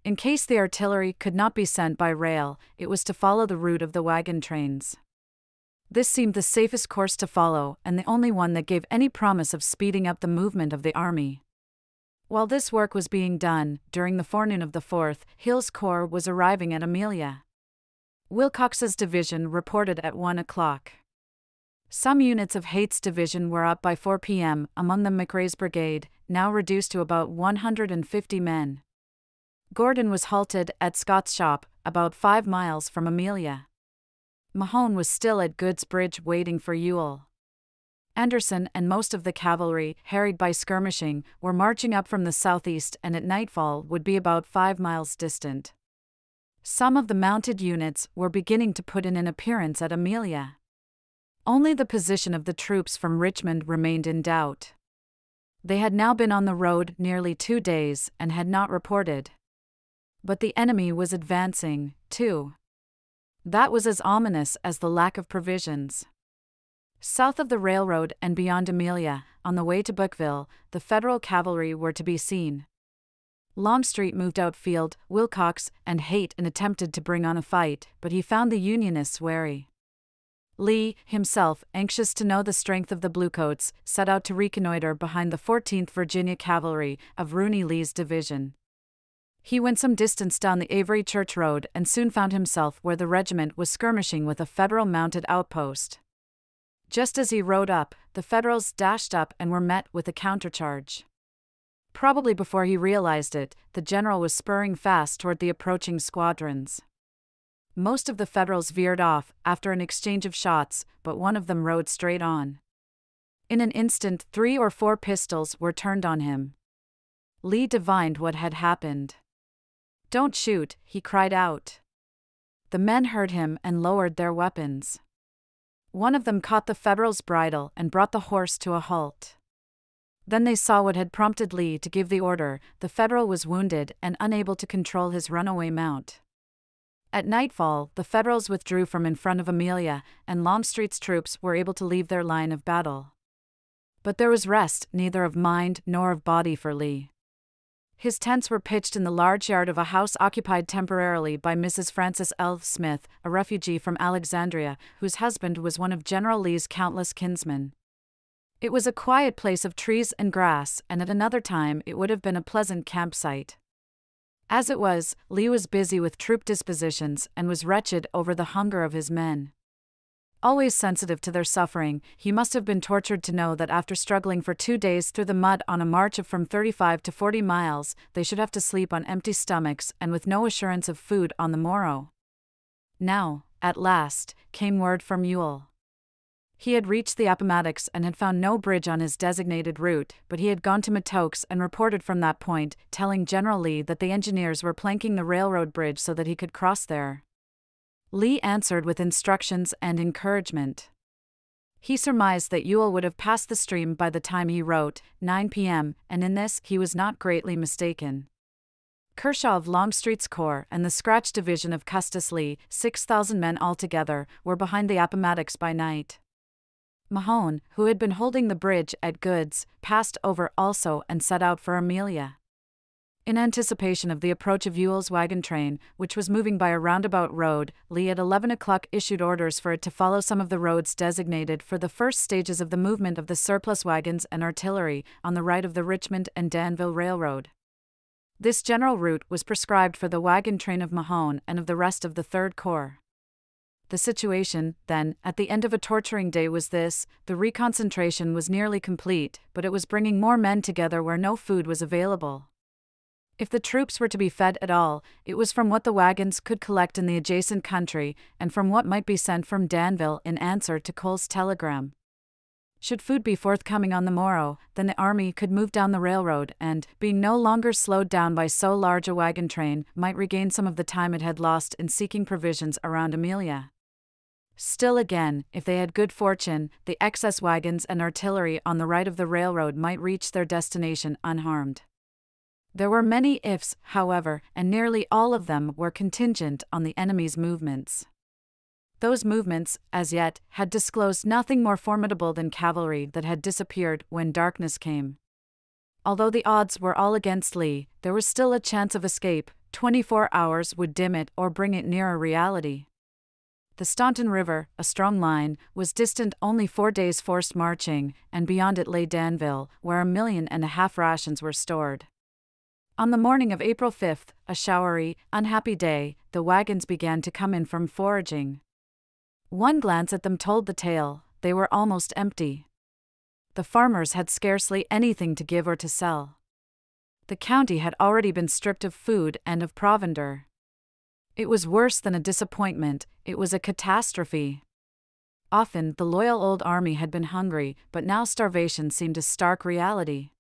In case the artillery could not be sent by rail, it was to follow the route of the wagon trains. This seemed the safest course to follow and the only one that gave any promise of speeding up the movement of the army. While this work was being done, during the forenoon of the 4th, Hill's Corps was arriving at Amelia. Wilcox's division reported at 1 o'clock. Some units of Heth's division were up by 4 p.m., among them MacRae's brigade, now reduced to about 150 men. Gordon was halted at Scott's shop, about five miles from Amelia. Mahone was still at Goode's Bridge waiting for Ewell. Anderson and most of the cavalry, harried by skirmishing, were marching up from the southeast and at nightfall would be about five miles distant. Some of the mounted units were beginning to put in an appearance at Amelia. Only the position of the troops from Richmond remained in doubt. They had now been on the road nearly two days and had not reported. But the enemy was advancing, too. That was as ominous as the lack of provisions. South of the railroad and beyond Amelia, on the way to Burkeville, the Federal cavalry were to be seen. Longstreet moved out Field, Wilcox and Heth and attempted to bring on a fight, but he found the Unionists wary. Lee, himself, anxious to know the strength of the Bluecoats, set out to reconnoiter behind the 14th Virginia Cavalry of Rooney Lee's division. He went some distance down the Avery Church Road and soon found himself where the regiment was skirmishing with a Federal mounted outpost. Just as he rode up, the Federals dashed up and were met with a countercharge. Probably before he realized it, the general was spurring fast toward the approaching squadrons. Most of the Federals veered off after an exchange of shots, but one of them rode straight on. In an instant, three or four pistols were turned on him. Lee divined what had happened. Don't shoot, he cried out. The men heard him and lowered their weapons. One of them caught the Federal's bridle and brought the horse to a halt. Then they saw what had prompted Lee to give the order the Federal was wounded and unable to control his runaway mount. At nightfall, the Federals withdrew from in front of Amelia, and Longstreet's troops were able to leave their line of battle. But there was rest neither of mind nor of body for Lee. His tents were pitched in the large yard of a house occupied temporarily by Mrs. Frances L. Smith, a refugee from Alexandria, whose husband was one of General Lee's countless kinsmen. It was a quiet place of trees and grass, and at another time it would have been a pleasant campsite. As it was, Lee was busy with troop dispositions and was wretched over the hunger of his men. Always sensitive to their suffering, he must have been tortured to know that after struggling for two days through the mud on a march of from 35 to 40 miles, they should have to sleep on empty stomachs and with no assurance of food on the morrow. Now, at last, came word from Ewell. He had reached the Appomattox and had found no bridge on his designated route, but he had gone to Matoax and reported from that point, telling General Lee that the engineers were planking the railroad bridge so that he could cross there. Lee answered with instructions and encouragement. He surmised that Ewell would have passed the stream by the time he wrote, 9 p.m., and in this he was not greatly mistaken. Kershaw of Longstreet's Corps and the Scratch Division of Custis Lee, 6,000 men altogether, were behind the Appomattox by night. Mahone, who had been holding the bridge at Goode's, passed over also and set out for Amelia. In anticipation of the approach of Ewell's wagon train, which was moving by a roundabout road, Lee at 11 o'clock issued orders for it to follow some of the roads designated for the first stages of the movement of the surplus wagons and artillery on the right of the Richmond and Danville Railroad. This general route was prescribed for the wagon train of Mahone and of the rest of the Third Corps. The situation, then, at the end of a torturing day was this the reconcentration was nearly complete, but it was bringing more men together where no food was available. If the troops were to be fed at all, it was from what the wagons could collect in the adjacent country and from what might be sent from Danville in answer to Cole's telegram. Should food be forthcoming on the morrow, then the army could move down the railroad and, being no longer slowed down by so large a wagon train, might regain some of the time it had lost in seeking provisions around Amelia. Still again, if they had good fortune, the excess wagons and artillery on the right of the railroad might reach their destination unharmed. There were many ifs, however, and nearly all of them were contingent on the enemy's movements. Those movements, as yet, had disclosed nothing more formidable than cavalry that had disappeared when darkness came. Although the odds were all against Lee, there was still a chance of escape, 24 hours would dim it or bring it nearer reality. The Staunton River, a strong line, was distant only four days' forced marching, and beyond it lay Danville, where a million and a half rations were stored. On the morning of April 5th, a showery, unhappy day, the wagons began to come in from foraging. One glance at them told the tale they were almost empty. The farmers had scarcely anything to give or to sell. The county had already been stripped of food and of provender. It was worse than a disappointment, it was a catastrophe. Often the loyal old army had been hungry, but now starvation seemed a stark reality.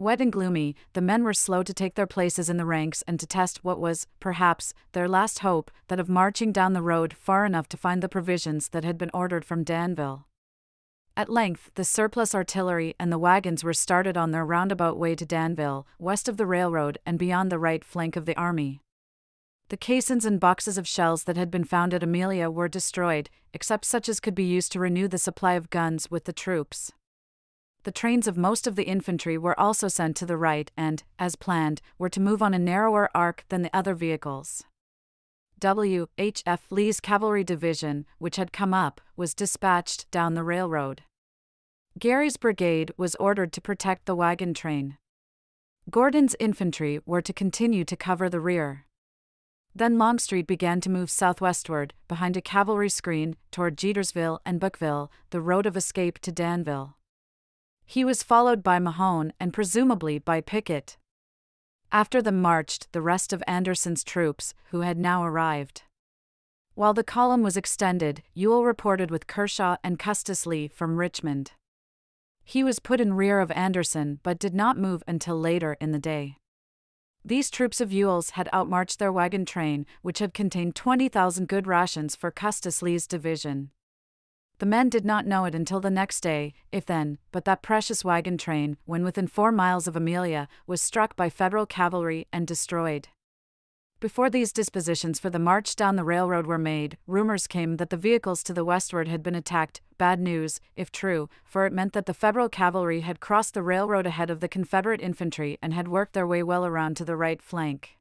Wet and gloomy, the men were slow to take their places in the ranks and to test what was, perhaps, their last hope that of marching down the road far enough to find the provisions that had been ordered from Danville. At length, the surplus artillery and the wagons were started on their roundabout way to Danville, west of the railroad and beyond the right flank of the army. The caissons and boxes of shells that had been found at Amelia were destroyed, except such as could be used to renew the supply of guns with the troops. The trains of most of the infantry were also sent to the right and, as planned, were to move on a narrower arc than the other vehicles. W. H. F. Lee's cavalry division, which had come up, was dispatched down the railroad. Gary's brigade was ordered to protect the wagon train. Gordon's infantry were to continue to cover the rear. Then Longstreet began to move southwestward, behind a cavalry screen, toward Jetersville and Burkeville, the road of escape to Danville. He was followed by Mahone and presumably by Pickett. After them marched the rest of Anderson's troops, who had now arrived. While the column was extended, Ewell reported with Kershaw and Custis Lee from Richmond. He was put in rear of Anderson but did not move until later in the day. These troops of Ewell's had outmarched their wagon train, which had contained 20,000 good rations for Custis Lee's division. The men did not know it until the next day, if then, but that precious wagon train, when within four miles of Amelia, was struck by Federal cavalry and destroyed. Before these dispositions for the march down the railroad were made, rumors came that the vehicles to the westward had been attacked. Bad news, if true, for it meant that the Federal cavalry had crossed the railroad ahead of the Confederate infantry and had worked their way well around to the right flank.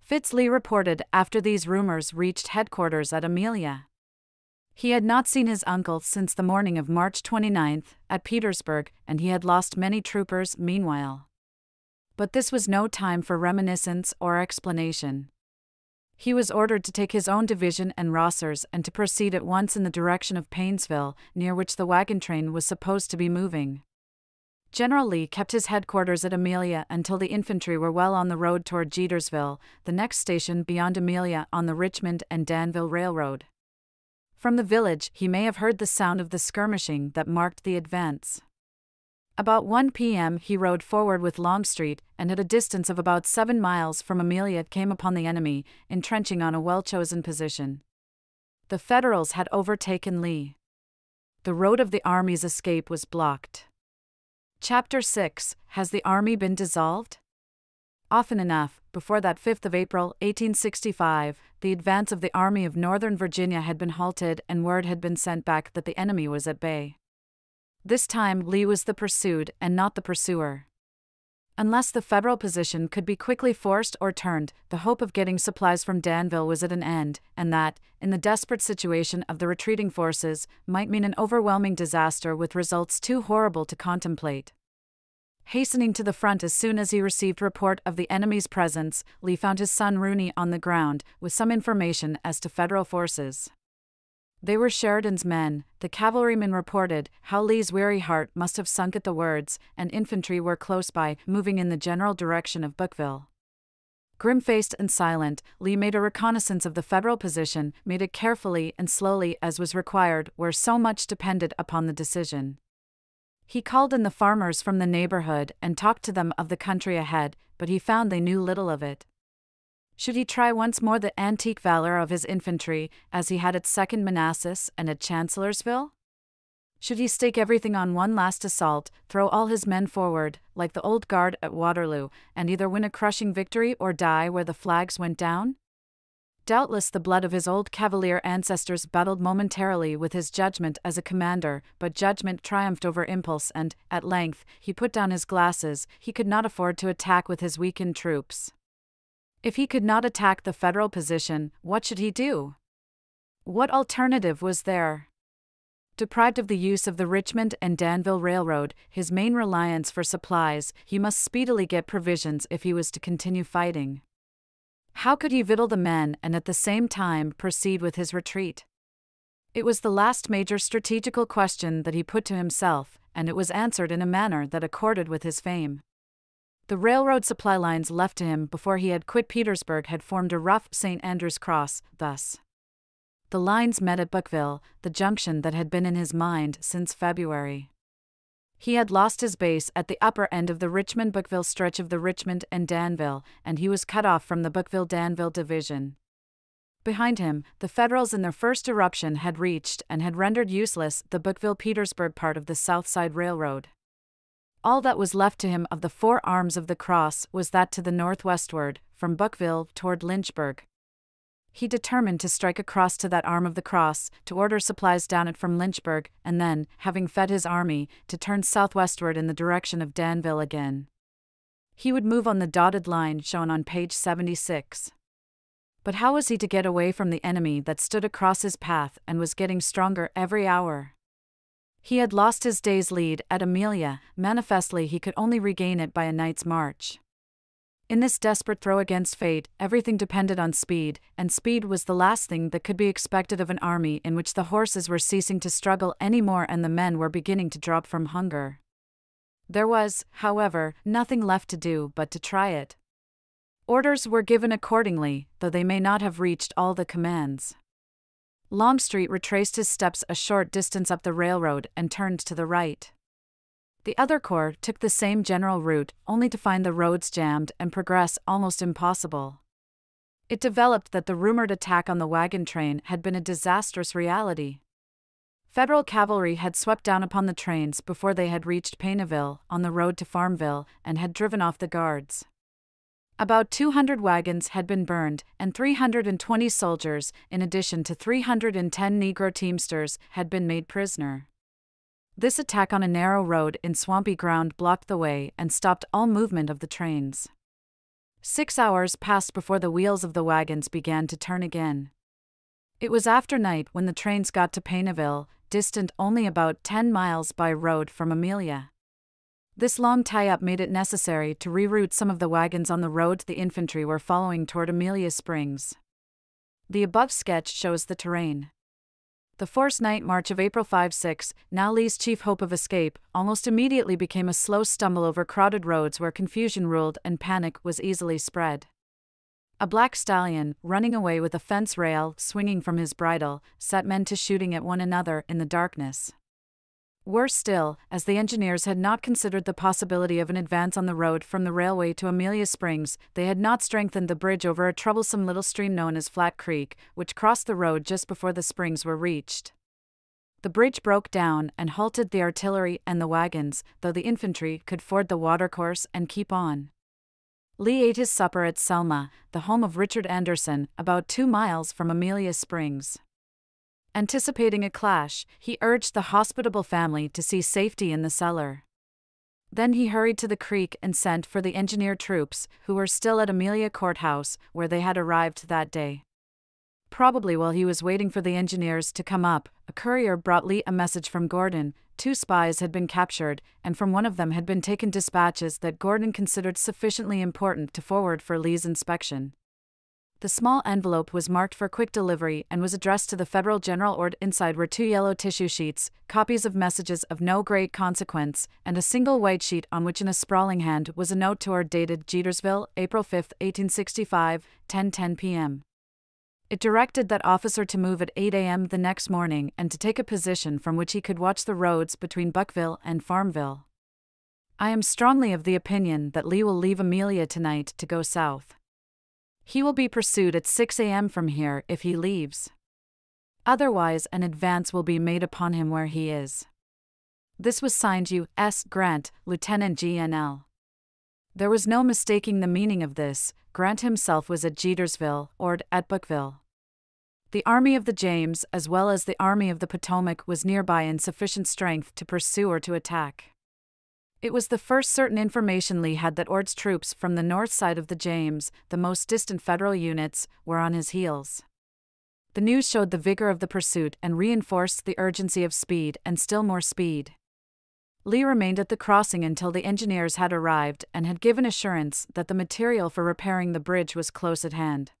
Fitz Lee reported after these rumors reached headquarters at Amelia. He had not seen his uncle since the morning of March 29 at Petersburg, and he had lost many troopers meanwhile but this was no time for reminiscence or explanation. He was ordered to take his own division and Rosser's and to proceed at once in the direction of Paineville, near which the wagon train was supposed to be moving. General Lee kept his headquarters at Amelia until the infantry were well on the road toward Jetersville, the next station beyond Amelia on the Richmond and Danville Railroad. From the village, he may have heard the sound of the skirmishing that marked the advance. About 1 p.m., he rode forward with Longstreet, and at a distance of about seven miles from Amelia came upon the enemy, entrenching on a well chosen position. The Federals had overtaken Lee. The road of the Army's escape was blocked. Chapter 6 Has the Army been dissolved? Often enough, before that 5th of April, 1865, the advance of the Army of Northern Virginia had been halted and word had been sent back that the enemy was at bay. This time, Lee was the pursued and not the pursuer. Unless the federal position could be quickly forced or turned, the hope of getting supplies from Danville was at an end, and that, in the desperate situation of the retreating forces, might mean an overwhelming disaster with results too horrible to contemplate. Hastening to the front as soon as he received report of the enemy's presence, Lee found his son Rooney on the ground, with some information as to federal forces. They were Sheridan's men, the cavalryman reported how Lee's weary heart must have sunk at the words, and infantry were close by, moving in the general direction of Burkeville. Grim faced and silent, Lee made a reconnaissance of the Federal position, made it carefully and slowly as was required, where so much depended upon the decision. He called in the farmers from the neighborhood and talked to them of the country ahead, but he found they knew little of it. Should he try once more the antique valor of his infantry, as he had at Second Manassas and at Chancellorsville? Should he stake everything on one last assault, throw all his men forward, like the old guard at Waterloo, and either win a crushing victory or die where the flags went down? Doubtless the blood of his old cavalier ancestors battled momentarily with his judgment as a commander, but judgment triumphed over impulse, and, at length, he put down his glasses. He could not afford to attack with his weakened troops. If he could not attack the federal position, what should he do? What alternative was there? Deprived of the use of the Richmond and Danville Railroad, his main reliance for supplies, he must speedily get provisions if he was to continue fighting. How could he victual the men and at the same time proceed with his retreat? It was the last major strategical question that he put to himself, and it was answered in a manner that accorded with his fame. The railroad supply lines left to him before he had quit Petersburg had formed a rough St. Andrew's cross, thus. The lines met at Burkeville, the junction that had been in his mind since February. He had lost his base at the upper end of the Richmond Burkeville stretch of the Richmond and Danville, and he was cut off from the Burkeville Danville division. Behind him, the Federals in their first eruption had reached and had rendered useless the Burkeville Petersburg part of the South Side Railroad. All that was left to him of the four arms of the cross was that to the northwestward, from Burkeville toward Lynchburg. He determined to strike across to that arm of the cross, to order supplies down it from Lynchburg, and then, having fed his army, to turn southwestward in the direction of Danville again. He would move on the dotted line shown on page 76. But how was he to get away from the enemy that stood across his path and was getting stronger every hour? He had lost his day's lead at Amelia, manifestly, he could only regain it by a night's march. In this desperate throw against fate, everything depended on speed, and speed was the last thing that could be expected of an army in which the horses were ceasing to struggle any more and the men were beginning to drop from hunger. There was, however, nothing left to do but to try it. Orders were given accordingly, though they may not have reached all the commands. Longstreet retraced his steps a short distance up the railroad and turned to the right. The other corps took the same general route, only to find the roads jammed and progress almost impossible. It developed that the rumored attack on the wagon train had been a disastrous reality. Federal cavalry had swept down upon the trains before they had reached Paineville, on the road to Farmville, and had driven off the guards. About 200 wagons had been burned, and 320 soldiers, in addition to 310 Negro teamsters, had been made prisoner. This attack on a narrow road in swampy ground blocked the way and stopped all movement of the trains. Six hours passed before the wheels of the wagons began to turn again. It was after night when the trains got to Paineville, distant only about 10 miles by road from Amelia. This long tie up made it necessary to reroute some of the wagons on the road the infantry were following toward Amelia Springs. The above sketch shows the terrain. The forced night march of April 5 6, now Lee's chief hope of escape, almost immediately became a slow stumble over crowded roads where confusion ruled and panic was easily spread. A black stallion, running away with a fence rail swinging from his bridle, set men to shooting at one another in the darkness. Worse still, as the engineers had not considered the possibility of an advance on the road from the railway to Amelia Springs, they had not strengthened the bridge over a troublesome little stream known as Flat Creek, which crossed the road just before the springs were reached. The bridge broke down and halted the artillery and the wagons, though the infantry could ford the watercourse and keep on. Lee ate his supper at Selma, the home of Richard Anderson, about two miles from Amelia Springs. Anticipating a clash, he urged the hospitable family to see safety in the cellar. Then he hurried to the creek and sent for the engineer troops, who were still at Amelia Courthouse, where they had arrived that day. Probably while he was waiting for the engineers to come up, a courier brought Lee a message from Gordon. Two spies had been captured, and from one of them had been taken dispatches that Gordon considered sufficiently important to forward for Lee's inspection. The small envelope was marked for quick delivery and was addressed to the Federal General Ord. Inside were two yellow tissue sheets, copies of messages of no great consequence, and a single white sheet on which in a sprawling hand was a note to Ord dated Jetersville, April 5, 1865, 10:10 p.m. It directed that officer to move at 8 a.m. the next morning and to take a position from which he could watch the roads between Burkeville and Farmville. I am strongly of the opinion that Lee will leave Amelia tonight to go south. He will be pursued at 6 a.m. from here if he leaves. Otherwise, an advance will be made upon him where he is. This was signed U.S. Grant, Lieutenant GNL. There was no mistaking the meaning of this, Grant himself was at Jetersville, or at Burkeville. The Army of the James, as well as the Army of the Potomac, was nearby in sufficient strength to pursue or to attack. It was the first certain information Lee had that Ord's troops from the north side of the James, the most distant federal units, were on his heels. The news showed the vigor of the pursuit and reinforced the urgency of speed and still more speed. Lee remained at the crossing until the engineers had arrived and had given assurance that the material for repairing the bridge was close at hand.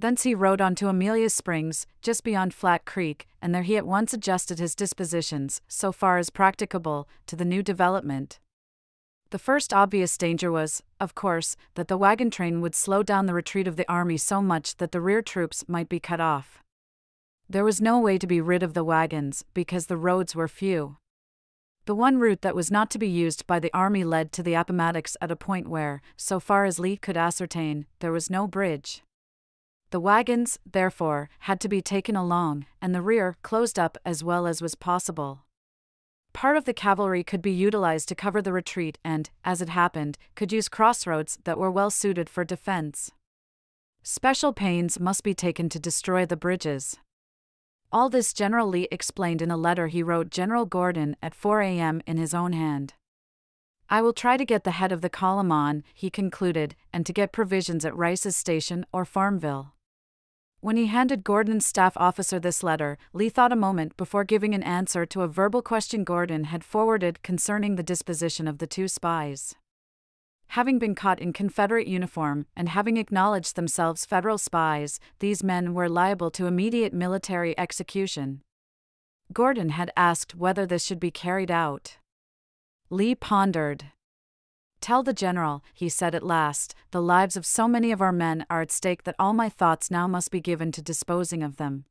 Thence he rode on to Amelia Springs, just beyond Flat Creek, and there he at once adjusted his dispositions, so far as practicable, to the new development. The first obvious danger was, of course, that the wagon train would slow down the retreat of the army so much that the rear troops might be cut off. There was no way to be rid of the wagons, because the roads were few. The one route that was not to be used by the army led to the Appomattox at a point where, so far as Lee could ascertain, there was no bridge. The wagons, therefore, had to be taken along, and the rear closed up as well as was possible. Part of the cavalry could be utilized to cover the retreat and, as it happened, could use crossroads that were well suited for defense. Special pains must be taken to destroy the bridges. All this General Lee explained in a letter he wrote General Gordon at 4 a.m. in his own hand. I will try to get the head of the column on, he concluded, and to get provisions at Rice's Station or Farmville. When he handed Gordon's staff officer this letter, Lee thought a moment before giving an answer to a verbal question Gordon had forwarded concerning the disposition of the two spies. Having been caught in Confederate uniform and having acknowledged themselves Federal spies, these men were liable to immediate military execution. Gordon had asked whether this should be carried out. Lee pondered. Tell the general, he said at last, the lives of so many of our men are at stake that all my thoughts now must be given to disposing of them.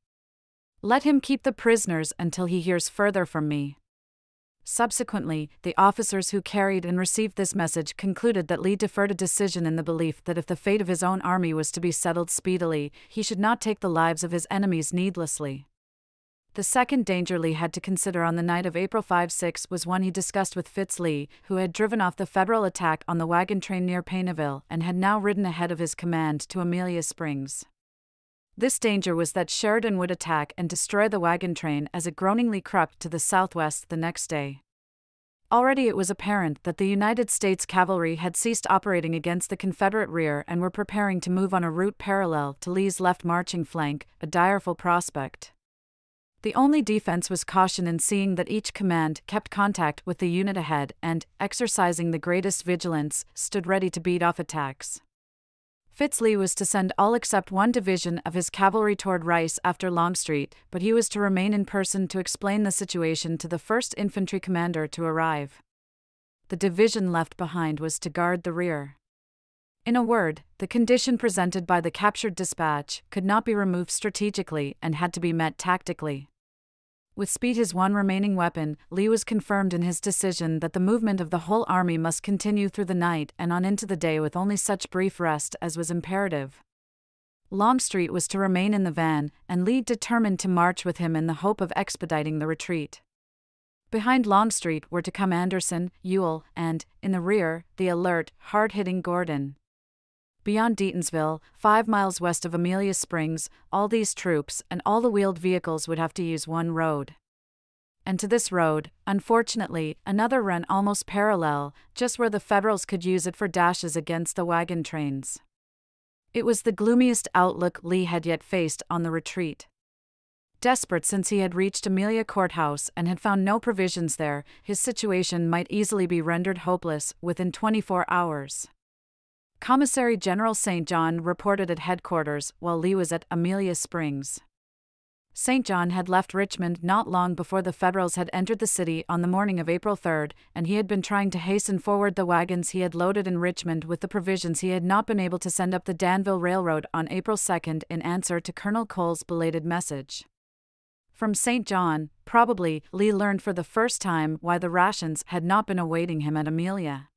Let him keep the prisoners until he hears further from me. Subsequently, the officers who carried and received this message concluded that Lee deferred a decision in the belief that if the fate of his own army was to be settled speedily, he should not take the lives of his enemies needlessly. The second danger Lee had to consider on the night of April 5 6 was one he discussed with Fitz Lee, who had driven off the Federal attack on the wagon train near Paineville and had now ridden ahead of his command to Amelia Springs. This danger was that Sheridan would attack and destroy the wagon train as it groaningly crept to the southwest the next day. Already it was apparent that the United States cavalry had ceased operating against the Confederate rear and were preparing to move on a route parallel to Lee's left marching flank, a direful prospect. The only defense was caution in seeing that each command kept contact with the unit ahead and, exercising the greatest vigilance, stood ready to beat off attacks. Fitz Lee was to send all except one division of his cavalry toward Rice after Longstreet, but he was to remain in person to explain the situation to the 1st Infantry Commander to arrive. The division left behind was to guard the rear. In a word, the condition presented by the captured dispatch could not be removed strategically and had to be met tactically. With speed his one remaining weapon, Lee was confirmed in his decision that the movement of the whole army must continue through the night and on into the day with only such brief rest as was imperative. Longstreet was to remain in the van, and Lee determined to march with him in the hope of expediting the retreat. Behind Longstreet were to come Anderson, Ewell, and, in the rear, the alert, hard hitting Gordon. Beyond Deatonsville, five miles west of Amelia Springs, all these troops and all the wheeled vehicles would have to use one road. And to this road, unfortunately, another ran almost parallel, just where the Federals could use it for dashes against the wagon trains. It was the gloomiest outlook Lee had yet faced on the retreat. Desperate since he had reached Amelia Courthouse and had found no provisions there, his situation might easily be rendered hopeless within 24 hours. Commissary General St. John reported at headquarters while Lee was at Amelia Springs. St. John had left Richmond not long before the Federals had entered the city on the morning of April 3, and he had been trying to hasten forward the wagons he had loaded in Richmond with the provisions he had not been able to send up the Danville Railroad on April 2 in answer to Colonel Cole's belated message. From St. John, probably, Lee learned for the first time why the rations had not been awaiting him at Amelia.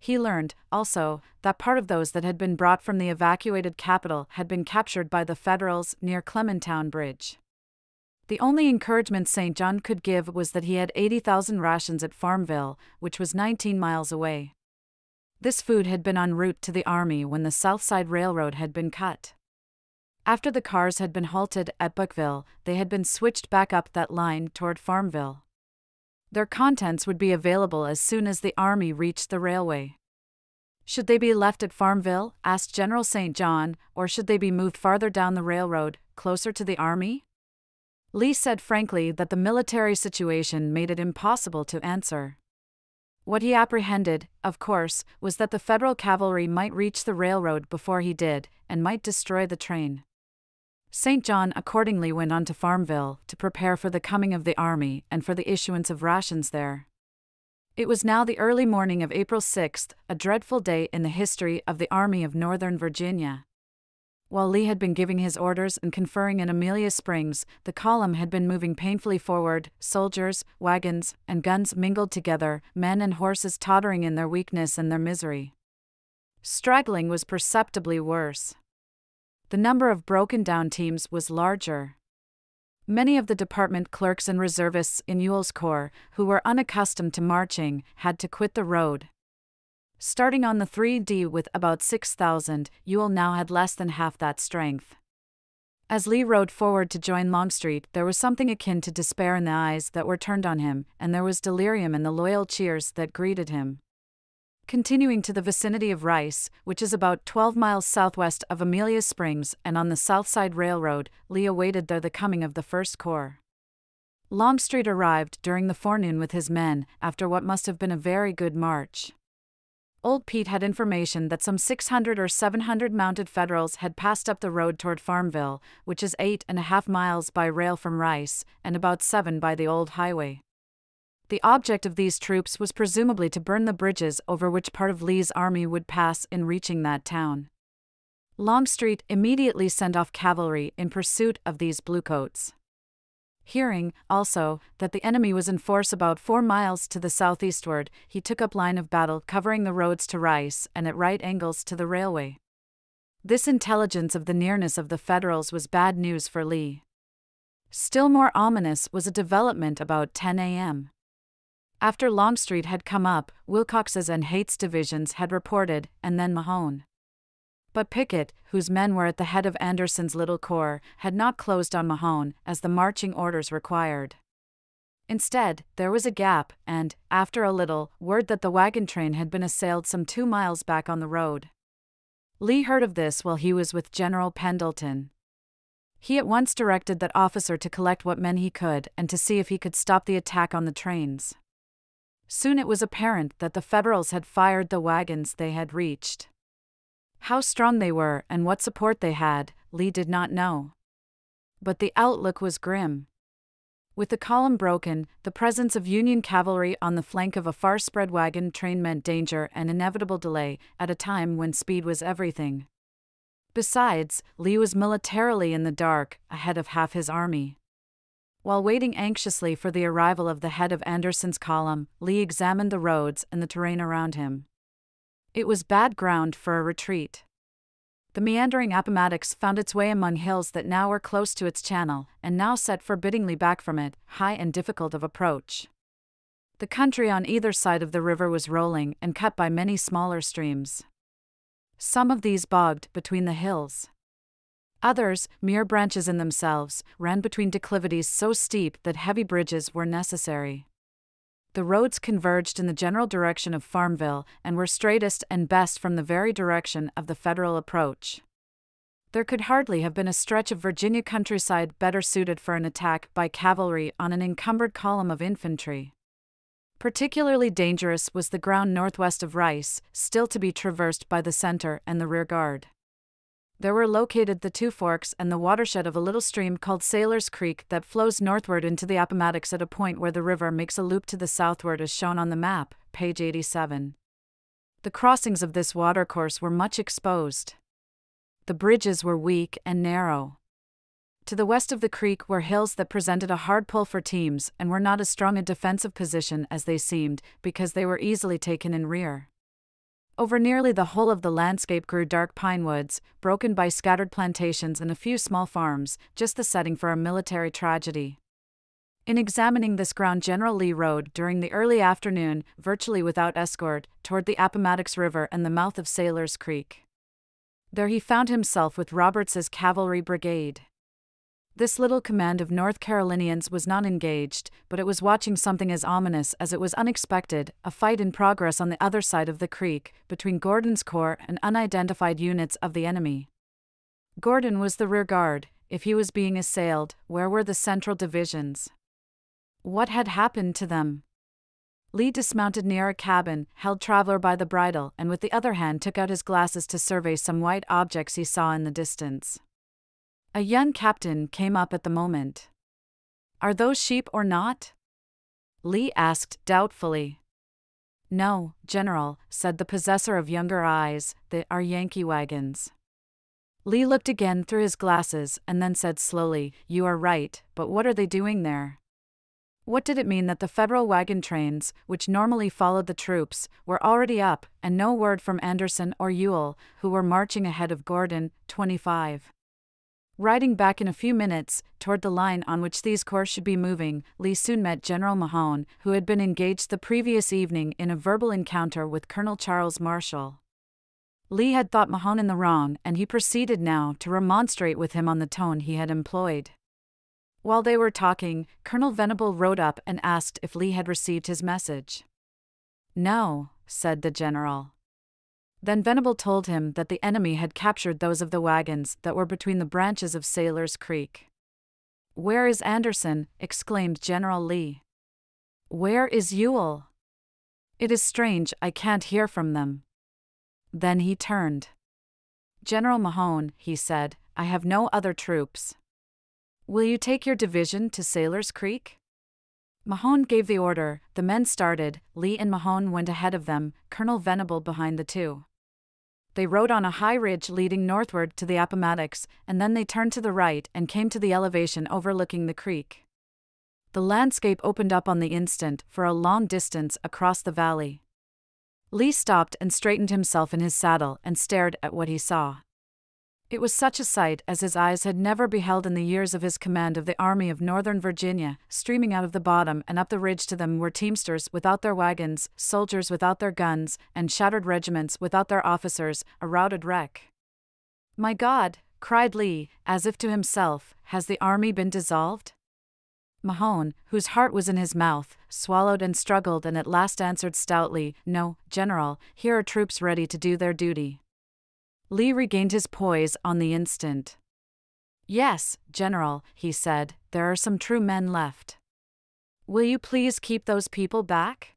He learned, also, that part of those that had been brought from the evacuated capital had been captured by the Federals near Clementown Bridge. The only encouragement St. John could give was that he had 80,000 rations at Farmville, which was 19 miles away. This food had been en route to the army when the South Side Railroad had been cut. After the cars had been halted at Burkeville, they had been switched back up that line toward Farmville. Their contents would be available as soon as the army reached the railway. Should they be left at Farmville, asked General St. John, or should they be moved farther down the railroad, closer to the army? Lee said frankly that the military situation made it impossible to answer. What he apprehended, of course, was that the Federal cavalry might reach the railroad before he did, and might destroy the train. St. John accordingly went on to Farmville to prepare for the coming of the army and for the issuance of rations there. It was now the early morning of April 6, a dreadful day in the history of the Army of Northern Virginia. While Lee had been giving his orders and conferring in Amelia Springs, the column had been moving painfully forward, soldiers, wagons, and guns mingled together, men and horses tottering in their weakness and their misery. Straggling was perceptibly worse the number of broken down teams was larger. Many of the department clerks and reservists in Ewell's Corps, who were unaccustomed to marching, had to quit the road. Starting on the 3D with about 6,000, Ewell now had less than half that strength. As Lee rode forward to join Longstreet, there was something akin to despair in the eyes that were turned on him, and there was delirium in the loyal cheers that greeted him. Continuing to the vicinity of Rice, which is about 12 miles southwest of Amelia Springs and on the South Side Railroad, Lee awaited there the coming of the First Corps. Longstreet arrived during the forenoon with his men, after what must have been a very good march. Old Pete had information that some 600 or 700 mounted Federals had passed up the road toward Farmville, which is eight and a half miles by rail from Rice, and about seven by the old highway. The object of these troops was presumably to burn the bridges over which part of Lee's army would pass in reaching that town. Longstreet immediately sent off cavalry in pursuit of these bluecoats. Hearing, also, that the enemy was in force about four miles to the southeastward, he took up line of battle covering the roads to Rice and at right angles to the railway. This intelligence of the nearness of the Federals was bad news for Lee. Still more ominous was a development about 10 a.m. After Longstreet had come up, Wilcox's and Heth's divisions had reported, and then Mahone. But Pickett, whose men were at the head of Anderson's little corps, had not closed on Mahone, as the marching orders required. Instead, there was a gap, and, after a little, word that the wagon train had been assailed some two miles back on the road. Lee heard of this while he was with General Pendleton. He at once directed that officer to collect what men he could and to see if he could stop the attack on the trains. Soon it was apparent that the Federals had fired the wagons they had reached. How strong they were and what support they had, Lee did not know. But the outlook was grim. With the column broken, the presence of Union cavalry on the flank of a far spread wagon train meant danger and inevitable delay at a time when speed was everything. Besides, Lee was militarily in the dark, ahead of half his army. While waiting anxiously for the arrival of the head of Anderson's column, Lee examined the roads and the terrain around him. It was bad ground for a retreat. The meandering Appomattox found its way among hills that now were close to its channel, and now set forbiddingly back from it, high and difficult of approach. The country on either side of the river was rolling and cut by many smaller streams. Some of these bogged between the hills. Others, mere branches in themselves, ran between declivities so steep that heavy bridges were necessary the roads converged in the general direction of Farmville and were straightest and best from the very direction of the federal approach. There could hardly have been a stretch of Virginia countryside better suited for an attack by cavalry on an encumbered column of infantry. Particularly dangerous was the ground northwest of Rice, still to be traversed by the center and the rear guard there were located the two forks and the watershed of a little stream called Sailor's Creek that flows northward into the Appomattox at a point where the river makes a loop to the southward as shown on the map, page 87. The crossings of this watercourse were much exposed. The bridges were weak and narrow. To the west of the creek were hills that presented a hard pull for teams and were not as strong a defensive position as they seemed because they were easily taken in rear. Over nearly the whole of the landscape grew dark pine woods, broken by scattered plantations and a few small farms, just the setting for a military tragedy. In examining this ground, General Lee rode during the early afternoon, virtually without escort, toward the Appomattox River and the mouth of Sailor's Creek. There he found himself with Roberts's cavalry brigade. This little command of North Carolinians was not engaged, but it was watching something as ominous as it was unexpected a fight in progress on the other side of the creek, between Gordon's corps and unidentified units of the enemy. Gordon was the rear guard. If he was being assailed, where were the central divisions? What had happened to them? Lee dismounted near a cabin, held Traveller by the bridle, and with the other hand took out his glasses to survey some white objects he saw in the distance. A young captain came up at the moment. Are those sheep or not? Lee asked doubtfully. No, General, said the possessor of younger eyes, they are Yankee wagons. Lee looked again through his glasses and then said slowly, You are right, but what are they doing there? What did it mean that the Federal wagon trains, which normally followed the troops, were already up, and no word from Anderson or Ewell, who were marching ahead of Gordon, 25? Riding back in a few minutes, toward the line on which these corps should be moving, Lee soon met General Mahone, who had been engaged the previous evening in a verbal encounter with Colonel Charles Marshall. Lee had thought Mahone in the wrong, and he proceeded now to remonstrate with him on the tone he had employed. While they were talking, Colonel Venable rode up and asked if Lee had received his message. No, said the general. Then Venable told him that the enemy had captured those of the wagons that were between the branches of Sailor's Creek. Where is Anderson? exclaimed General Lee. Where is Ewell? It is strange I can't hear from them. Then he turned. General Mahone, he said, I have no other troops. Will you take your division to Sailor's Creek? Mahone gave the order, the men started, Lee and Mahone went ahead of them, Colonel Venable behind the two. They rode on a high ridge leading northward to the Appomattox, and then they turned to the right and came to the elevation overlooking the creek. The landscape opened up on the instant for a long distance across the valley. Lee stopped and straightened himself in his saddle and stared at what he saw. It was such a sight as his eyes had never beheld in the years of his command of the Army of Northern Virginia. Streaming out of the bottom and up the ridge to them were teamsters without their wagons, soldiers without their guns, and shattered regiments without their officers, a routed wreck. My God, cried Lee, as if to himself, has the army been dissolved? Mahone, whose heart was in his mouth, swallowed and struggled and at last answered stoutly, No, General, here are troops ready to do their duty. Lee regained his poise on the instant. Yes, General, he said, there are some true men left. Will you please keep those people back?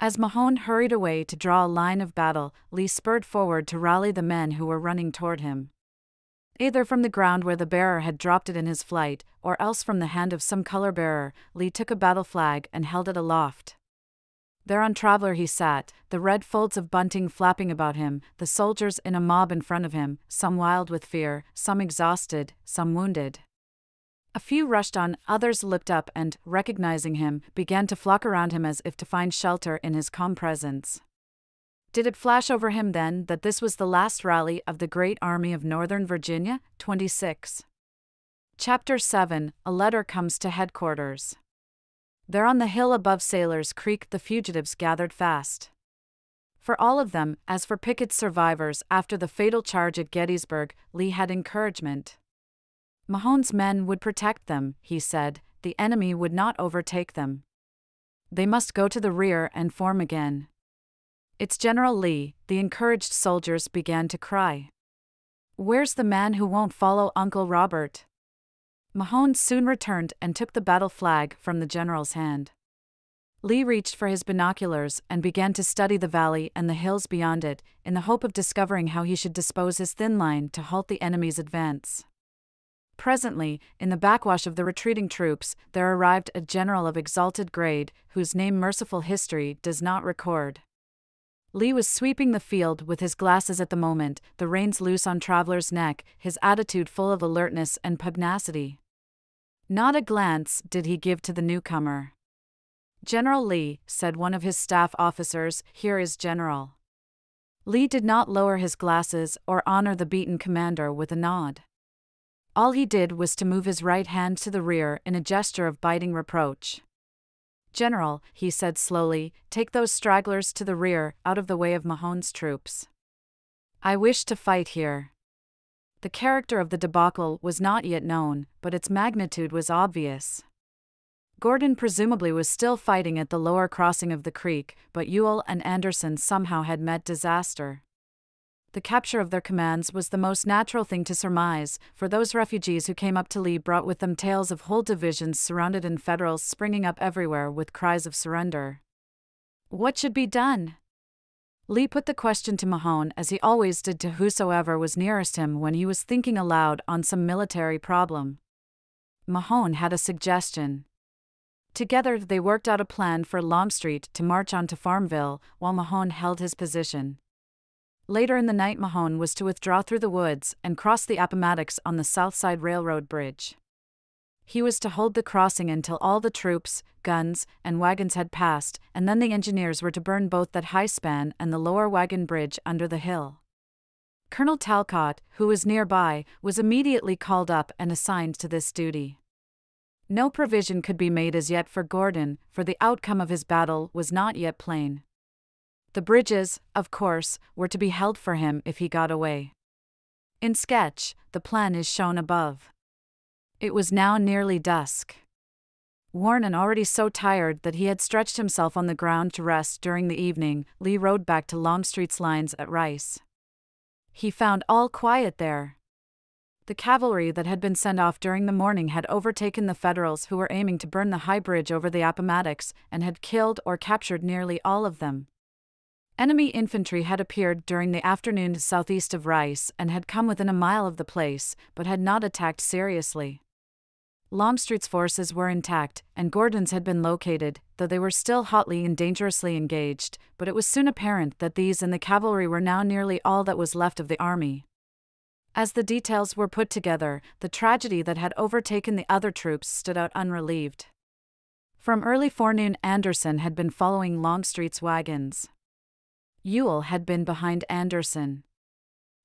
As Mahone hurried away to draw a line of battle, Lee spurred forward to rally the men who were running toward him either from the ground where the bearer had dropped it in his flight, or else from the hand of some color bearer, Lee took a battle flag and held it aloft. There on Traveller he sat, the red folds of bunting flapping about him, the soldiers in a mob in front of him, some wild with fear, some exhausted, some wounded. A few rushed on, others looked up and, recognizing him, began to flock around him as if to find shelter in his calm presence. Did it flash over him then that this was the last rally of the great army of Northern Virginia? 26. Chapter 7 A letter comes to headquarters. There on the hill above Sailor's Creek, the fugitives gathered fast. For all of them, as for Pickett's survivors after the fatal charge at Gettysburg, Lee had encouragement. Mahone's men would protect them, he said, the enemy would not overtake them. They must go to the rear and form again. It's General Lee, the encouraged soldiers began to cry. Where's the man who won't follow Uncle Robert? Mahone soon returned and took the battle flag from the general's hand. Lee reached for his binoculars and began to study the valley and the hills beyond it, in the hope of discovering how he should dispose his thin line to halt the enemy's advance. Presently, in the backwash of the retreating troops, there arrived a general of exalted grade, whose name merciful history does not record. Lee was sweeping the field with his glasses at the moment, the reins loose on Traveller's neck, his attitude full of alertness and pugnacity. Not a glance did he give to the newcomer. General Lee, said one of his staff officers, here is General. Lee did not lower his glasses or honor the beaten commander with a nod. All he did was to move his right hand to the rear in a gesture of biting reproach. General, he said slowly, take those stragglers to the rear, out of the way of Mahone's troops. I wish to fight here. The character of the debacle was not yet known, but its magnitude was obvious. Gordon presumably was still fighting at the lower crossing of the creek, but Ewell and Anderson somehow had met disaster the capture of their commands was the most natural thing to surmise, for those refugees who came up to Lee brought with them tales of whole divisions surrounded and Federals springing up everywhere with cries of surrender. What should be done? Lee put the question to Mahone as he always did to whosoever was nearest him when he was thinking aloud on some military problem. Mahone had a suggestion. Together they worked out a plan for Longstreet to march on to Farmville while Mahone held his position. Later in the night, Mahone was to withdraw through the woods and cross the Appomattox on the South Side Railroad Bridge. He was to hold the crossing until all the troops, guns, and wagons had passed, and then the engineers were to burn both that high span and the lower wagon bridge under the hill. Colonel Talcott, who was nearby, was immediately called up and assigned to this duty. No provision could be made as yet for Gordon, for the outcome of his battle was not yet plain. The bridges, of course, were to be held for him if he got away. In sketch, the plan is shown above. It was now nearly dusk. Worn and already so tired that he had stretched himself on the ground to rest during the evening, Lee rode back to Longstreet's lines at Rice. He found all quiet there. The cavalry that had been sent off during the morning had overtaken the Federals who were aiming to burn the high bridge over the Appomattox and had killed or captured nearly all of them. Enemy infantry had appeared during the afternoon southeast of Rice and had come within a mile of the place, but had not attacked seriously. Longstreet's forces were intact, and Gordon's had been located, though they were still hotly and dangerously engaged, but it was soon apparent that these and the cavalry were now nearly all that was left of the army. As the details were put together, the tragedy that had overtaken the other troops stood out unrelieved. From early forenoon, Anderson had been following Longstreet's wagons. Ewell had been behind Anderson.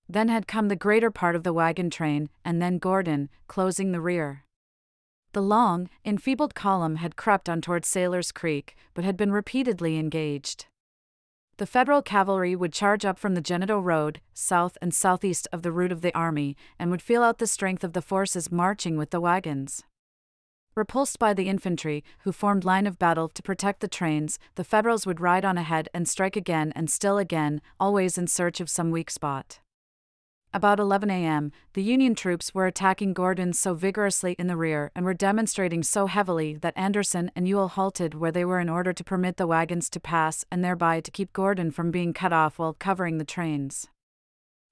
Then had come the greater part of the wagon train, and then Gordon, closing the rear. The long, enfeebled column had crept on toward Sailor's Creek, but had been repeatedly engaged. The Federal cavalry would charge up from the Genito Road, south and southeast of the route of the army, and would feel out the strength of the forces marching with the wagons. Repulsed by the infantry, who formed line of battle to protect the trains, the Federals would ride on ahead and strike again and still again, always in search of some weak spot. About 11 a.m., the Union troops were attacking Gordon so vigorously in the rear and were demonstrating so heavily that Anderson and Ewell halted where they were in order to permit the wagons to pass and thereby to keep Gordon from being cut off while covering the trains.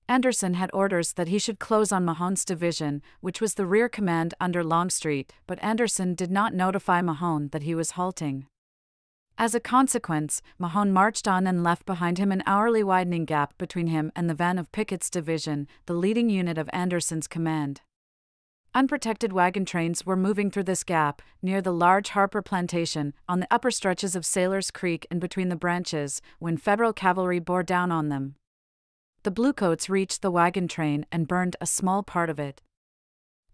Anderson had orders that he should close on Mahone's division, which was the rear command under Longstreet, but Anderson did not notify Mahone that he was halting. As a consequence, Mahone marched on and left behind him an hourly widening gap between him and the van of Pickett's division, the leading unit of Anderson's command. Unprotected wagon trains were moving through this gap, near the large Harper plantation, on the upper stretches of Sailor's Creek and between the branches, when Federal cavalry bore down on them. The Bluecoats reached the wagon train and burned a small part of it.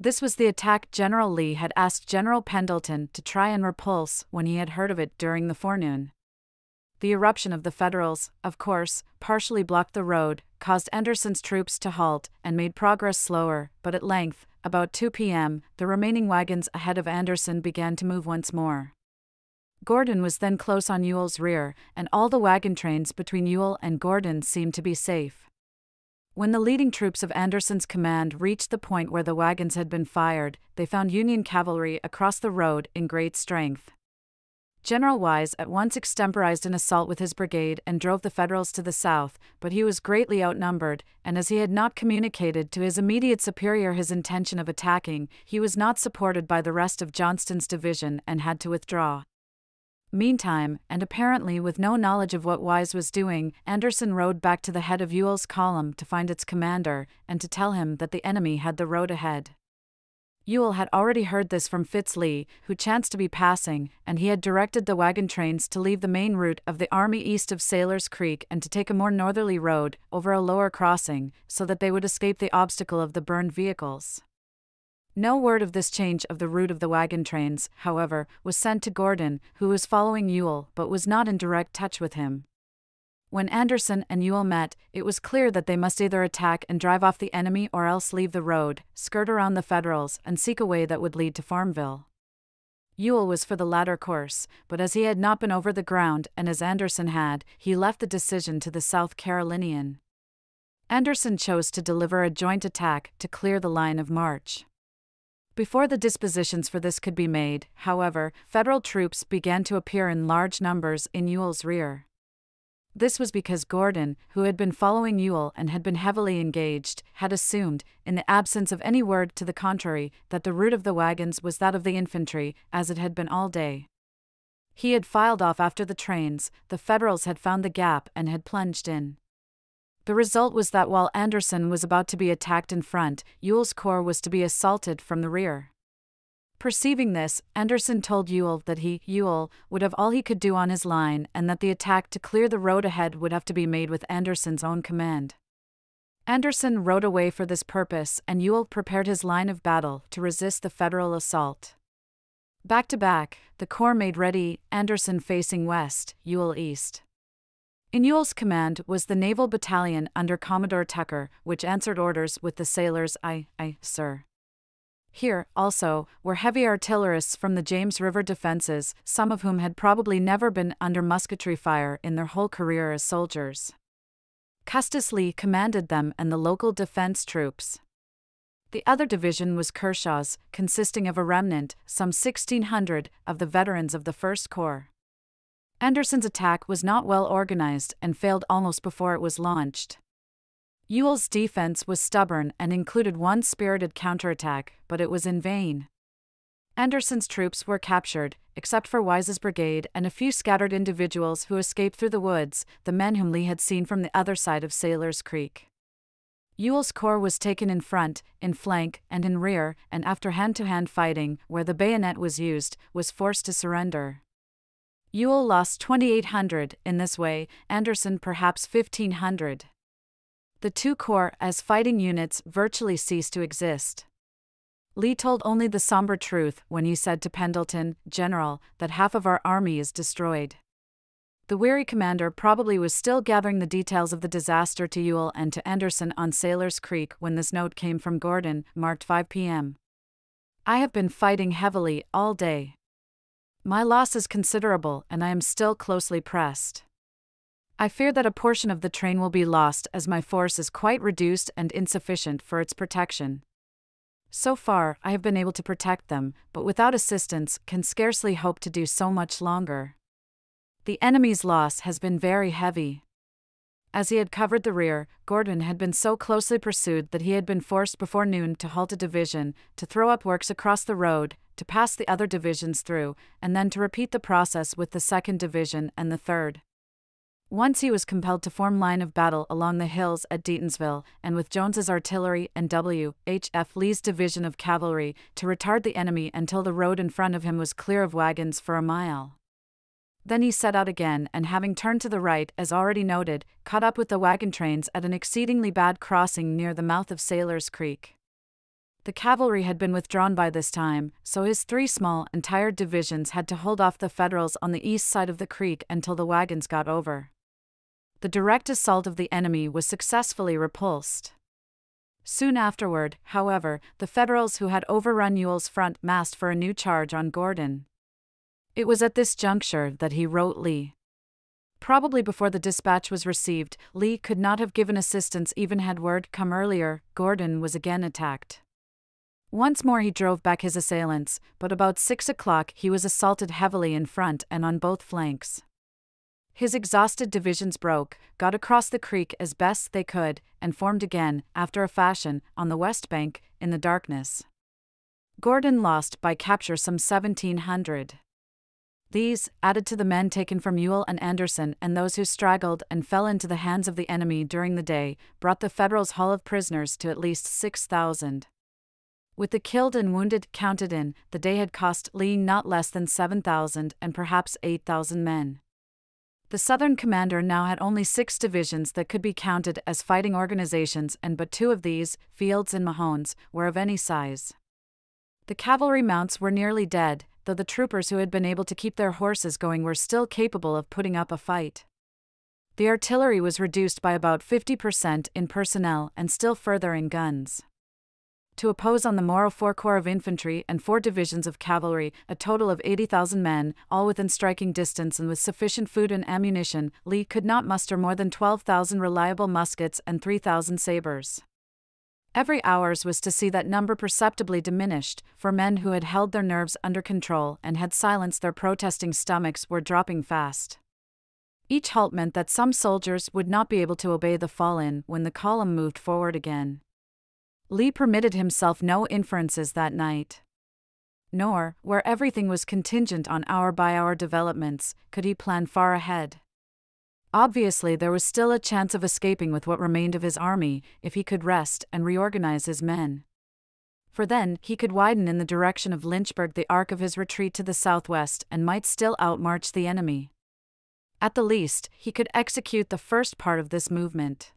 This was the attack General Lee had asked General Pendleton to try and repulse when he had heard of it during the forenoon. The eruption of the Federals, of course, partially blocked the road, caused Anderson's troops to halt, and made progress slower, but at length, about 2 p.m., the remaining wagons ahead of Anderson began to move once more. Gordon was then close on Ewell's rear, and all the wagon trains between Ewell and Gordon seemed to be safe. When the leading troops of Anderson's command reached the point where the wagons had been fired, they found Union cavalry across the road in great strength. General Wise at once extemporized an assault with his brigade and drove the Federals to the south, but he was greatly outnumbered, and as he had not communicated to his immediate superior his intention of attacking, he was not supported by the rest of Johnston's division and had to withdraw. Meantime, and apparently with no knowledge of what Wise was doing, Anderson rode back to the head of Ewell's column to find its commander and to tell him that the enemy had the road ahead. Ewell had already heard this from Fitz Lee, who chanced to be passing, and he had directed the wagon trains to leave the main route of the army east of Sailor's Creek and to take a more northerly road over a lower crossing, so that they would escape the obstacle of the burned vehicles. No word of this change of the route of the wagon trains, however, was sent to Gordon, who was following Ewell but was not in direct touch with him. When Anderson and Ewell met, it was clear that they must either attack and drive off the enemy or else leave the road, skirt around the Federals, and seek a way that would lead to Farmville. Ewell was for the latter course, but as he had not been over the ground and as Anderson had, he left the decision to the South Carolinian. Anderson chose to deliver a joint attack to clear the line of march. Before the dispositions for this could be made, however, Federal troops began to appear in large numbers in Ewell's rear. This was because Gordon, who had been following Ewell and had been heavily engaged, had assumed, in the absence of any word to the contrary, that the route of the wagons was that of the infantry, as it had been all day. He had filed off after the trains, the Federals had found the gap and had plunged in. The result was that while Anderson was about to be attacked in front, Ewell's corps was to be assaulted from the rear. Perceiving this, Anderson told Ewell that he, Ewell, would have all he could do on his line and that the attack to clear the road ahead would have to be made with Anderson's own command. Anderson rode away for this purpose, and Ewell prepared his line of battle to resist the Federal assault. Back to back, the corps made ready, Anderson facing west, Ewell east. In Ewell's command was the Naval Battalion under Commodore Tucker, which answered orders with the sailors, Aye, aye, sir. Here, also, were heavy artillerists from the James River defenses, some of whom had probably never been under musketry fire in their whole career as soldiers. Custis Lee commanded them and the local defense troops. The other division was Kershaw's, consisting of a remnant, some 1,600, of the veterans of the First Corps. Anderson's attack was not well organized and failed almost before it was launched. Ewell's defense was stubborn and included one spirited counterattack, but it was in vain. Anderson's troops were captured, except for Wise's brigade and a few scattered individuals who escaped through the woods, the men whom Lee had seen from the other side of Sailor's Creek. Ewell's corps was taken in front, in flank, and in rear, and after hand to hand fighting, where the bayonet was used, was forced to surrender. Ewell lost 2,800 in this way, Anderson perhaps 1,500. The two corps, as fighting units, virtually ceased to exist. Lee told only the somber truth when he said to Pendleton, General, that half of our army is destroyed. The weary commander probably was still gathering the details of the disaster to Ewell and to Anderson on Sailor's Creek when this note came from Gordon, marked 5 p.m. I have been fighting heavily all day. My loss is considerable and I am still closely pressed. I fear that a portion of the train will be lost as my force is quite reduced and insufficient for its protection. So far, I have been able to protect them, but without assistance, can scarcely hope to do so much longer. The enemy's loss has been very heavy. As he had covered the rear, Gordon had been so closely pursued that he had been forced before noon to halt a division, to throw up works across the road, to pass the other divisions through, and then to repeat the process with the 2nd Division and the 3rd. Once he was compelled to form line of battle along the hills at Deatonsville, and with Jones's artillery and W. H. F. Lee's division of cavalry to retard the enemy until the road in front of him was clear of wagons for a mile. Then he set out again, and having turned to the right, as already noted, caught up with the wagon trains at an exceedingly bad crossing near the mouth of Sailor's Creek. The cavalry had been withdrawn by this time, so his three small and tired divisions had to hold off the Federals on the east side of the creek until the wagons got over. The direct assault of the enemy was successfully repulsed. Soon afterward, however, the Federals who had overrun Ewell's front massed for a new charge on Gordon. It was at this juncture that he wrote Lee. Probably before the dispatch was received, Lee could not have given assistance even had word come earlier Gordon was again attacked. Once more he drove back his assailants, but about six o'clock he was assaulted heavily in front and on both flanks. His exhausted divisions broke, got across the creek as best they could, and formed again, after a fashion, on the west bank, in the darkness. Gordon lost by capture some 1,700. These, added to the men taken from Ewell and Anderson and those who straggled and fell into the hands of the enemy during the day, brought the Federals' haul of prisoners to at least 6,000. With the killed and wounded counted in, the day had cost Lee not less than 7,000 and perhaps 8,000 men. The Southern commander now had only six divisions that could be counted as fighting organizations, and but two of these, Field's and Mahone's, were of any size. The cavalry mounts were nearly dead, though the troopers who had been able to keep their horses going were still capable of putting up a fight. The artillery was reduced by about 50% in personnel and still further in guns to oppose on the Morrow four corps of infantry and four divisions of cavalry, a total of 80,000 men, all within striking distance and with sufficient food and ammunition, Lee could not muster more than 12,000 reliable muskets and 3,000 sabres. Every hours was to see that number perceptibly diminished, for men who had held their nerves under control and had silenced their protesting stomachs were dropping fast. Each halt meant that some soldiers would not be able to obey the fall in when the column moved forward again. Lee permitted himself no inferences that night. Nor, where everything was contingent on hour by hour developments, could he plan far ahead. Obviously, there was still a chance of escaping with what remained of his army if he could rest and reorganize his men. For then, he could widen in the direction of Lynchburg the arc of his retreat to the southwest and might still outmarch the enemy. At the least, he could execute the first part of this movement.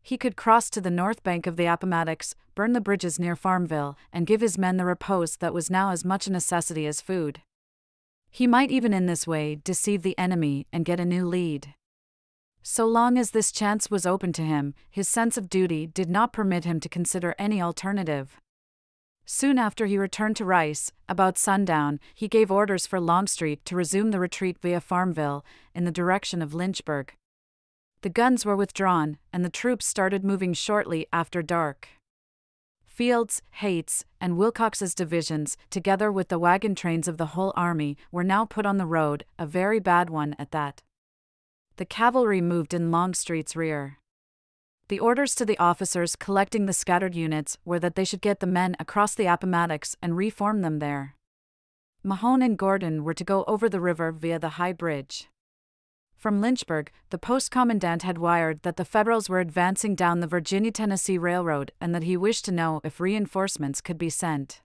He could cross to the north bank of the Appomattox, burn the bridges near Farmville, and give his men the repose that was now as much a necessity as food. He might even in this way deceive the enemy and get a new lead. So long as this chance was open to him, his sense of duty did not permit him to consider any alternative. Soon after he returned to Rice, about sundown, he gave orders for Longstreet to resume the retreat via Farmville, in the direction of Lynchburg. The guns were withdrawn, and the troops started moving shortly after dark. Field's, Heth's, and Wilcox's divisions, together with the wagon trains of the whole army, were now put on the road, a very bad one at that. The cavalry moved in Longstreet's rear. The orders to the officers collecting the scattered units were that they should get the men across the Appomattox and reform them there. Mahone and Gordon were to go over the river via the High Bridge. From Lynchburg, the post commandant had wired that the Federals were advancing down the Virginia Tennessee Railroad and that he wished to know if reinforcements could be sent.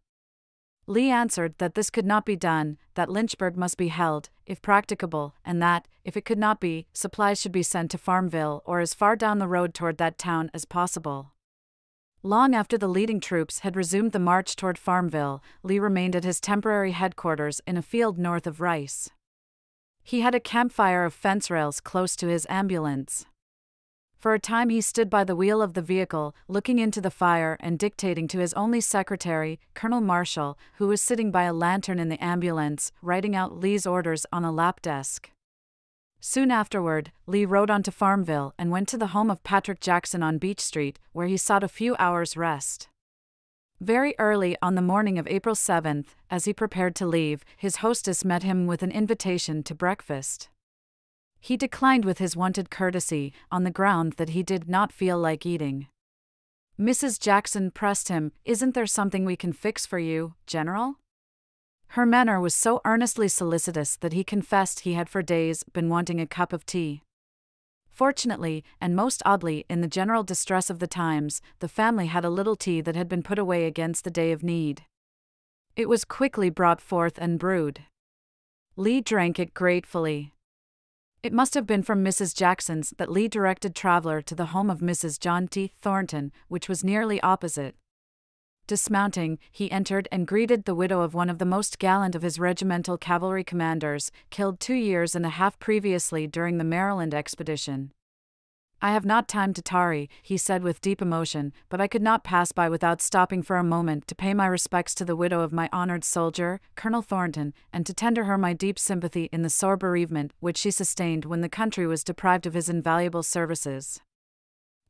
Lee answered that this could not be done, that Lynchburg must be held, if practicable, and that, if it could not be, supplies should be sent to Farmville or as far down the road toward that town as possible. Long after the leading troops had resumed the march toward Farmville, Lee remained at his temporary headquarters in a field north of Rice. He had a campfire of fence rails close to his ambulance. For a time he stood by the wheel of the vehicle, looking into the fire and dictating to his only secretary, Colonel Marshall, who was sitting by a lantern in the ambulance, writing out Lee's orders on a lap desk. Soon afterward, Lee rode on to Farmville and went to the home of Patrick Jackson on Beach Street, where he sought a few hours' rest. Very early on the morning of April 7th, as he prepared to leave, his hostess met him with an invitation to breakfast. He declined with his wonted courtesy, on the ground that he did not feel like eating. Mrs. Jackson pressed him, Isn't there something we can fix for you, General? Her manner was so earnestly solicitous that he confessed he had for days been wanting a cup of tea. Fortunately, and most oddly, in the general distress of the times, the family had a little tea that had been put away against the day of need. It was quickly brought forth and brewed. Lee drank it gratefully. It must have been from Mrs. Jackson's that Lee directed Traveller to the home of Mrs. John T. Thornton, which was nearly opposite. Dismounting, he entered and greeted the widow of one of the most gallant of his regimental cavalry commanders, killed two years and a half previously during the Maryland expedition. I have not time to tarry, he said with deep emotion, but I could not pass by without stopping for a moment to pay my respects to the widow of my honored soldier, Colonel Thornton, and to tender her my deep sympathy in the sore bereavement which she sustained when the country was deprived of his invaluable services.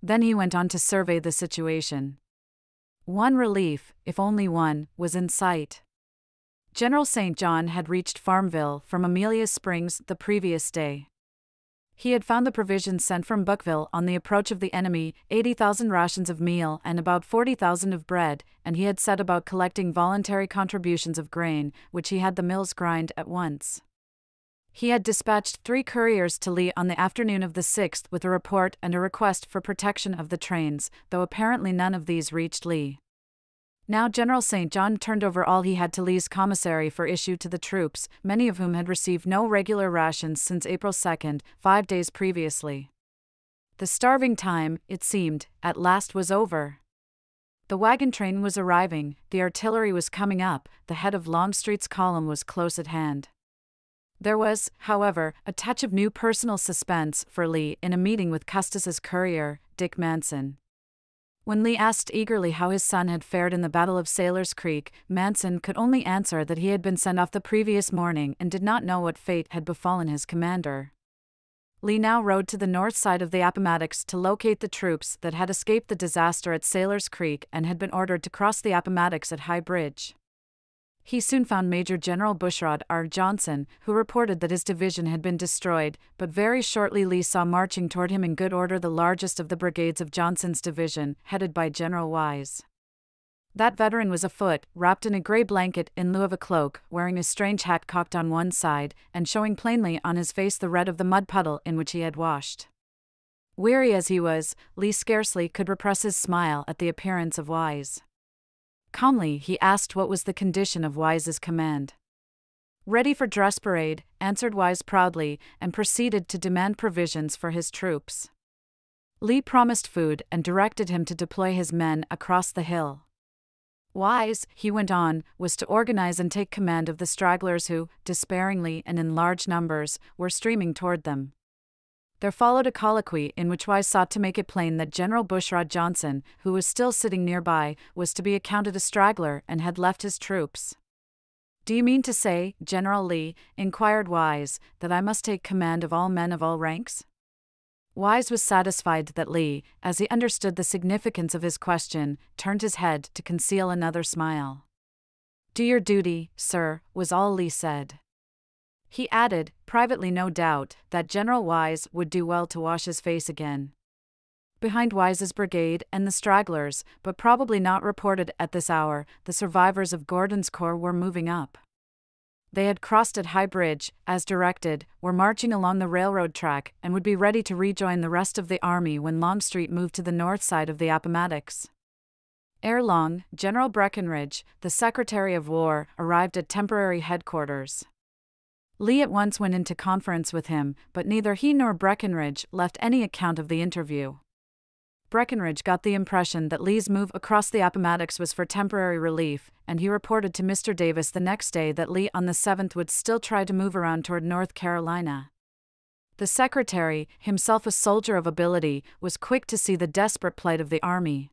Then he went on to survey the situation. One relief, if only one, was in sight. General St. John had reached Farmville from Amelia Springs the previous day. He had found the provisions sent from Burkeville on the approach of the enemy 80,000 rations of meal and about 40,000 of bread, and he had set about collecting voluntary contributions of grain, which he had the mills grind at once. He had dispatched three couriers to Lee on the afternoon of the 6th with a report and a request for protection of the trains, though apparently none of these reached Lee. Now General St. John turned over all he had to Lee's commissary for issue to the troops, many of whom had received no regular rations since April 2, five days previously. The starving time, it seemed, at last was over. The wagon train was arriving, the artillery was coming up, the head of Longstreet's column was close at hand. There was, however, a touch of new personal suspense for Lee in a meeting with Custis's courier, Dick Manson. When Lee asked eagerly how his son had fared in the Battle of Sailor's Creek, Manson could only answer that he had been sent off the previous morning and did not know what fate had befallen his commander. Lee now rode to the north side of the Appomattox to locate the troops that had escaped the disaster at Sailor's Creek and had been ordered to cross the Appomattox at High Bridge. He soon found Major General Bushrod R. Johnson, who reported that his division had been destroyed, but very shortly Lee saw marching toward him in good order the largest of the brigades of Johnson's division, headed by General Wise. That veteran was afoot, wrapped in a gray blanket in lieu of a cloak, wearing a strange hat cocked on one side, and showing plainly on his face the red of the mud puddle in which he had washed. Weary as he was, Lee scarcely could repress his smile at the appearance of Wise. Calmly, he asked what was the condition of Wise's command. Ready for dress parade, answered Wise proudly, and proceeded to demand provisions for his troops. Lee promised food and directed him to deploy his men across the hill. Wise, he went on, was to organize and take command of the stragglers who, despairingly and in large numbers, were streaming toward them. There followed a colloquy in which Wise sought to make it plain that General Bushrod Johnson, who was still sitting nearby, was to be accounted a straggler and had left his troops. Do you mean to say, General Lee, inquired Wise, that I must take command of all men of all ranks? Wise was satisfied that Lee, as he understood the significance of his question, turned his head to conceal another smile. Do your duty, sir, was all Lee said. He added, privately no doubt, that General Wise would do well to wash his face again. Behind Wise's brigade and the stragglers, but probably not reported at this hour, the survivors of Gordon's Corps were moving up. They had crossed at High Bridge, as directed, were marching along the railroad track, and would be ready to rejoin the rest of the army when Longstreet moved to the north side of the Appomattox. Ere long, General Breckinridge, the Secretary of War, arrived at temporary headquarters. Lee at once went into conference with him, but neither he nor Breckinridge left any account of the interview. Breckinridge got the impression that Lee's move across the Appomattox was for temporary relief, and he reported to Mr. Davis the next day that Lee on the 7th would still try to move around toward North Carolina. The secretary, himself a soldier of ability, was quick to see the desperate plight of the army.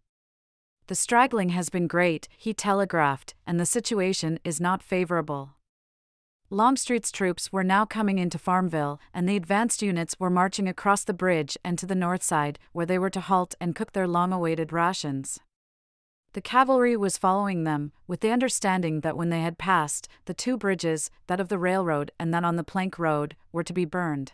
The straggling has been great, he telegraphed, and the situation is not favorable. Longstreet's troops were now coming into Farmville, and the advanced units were marching across the bridge and to the north side, where they were to halt and cook their long awaited rations. The cavalry was following them, with the understanding that when they had passed, the two bridges, that of the railroad and that on the plank road, were to be burned.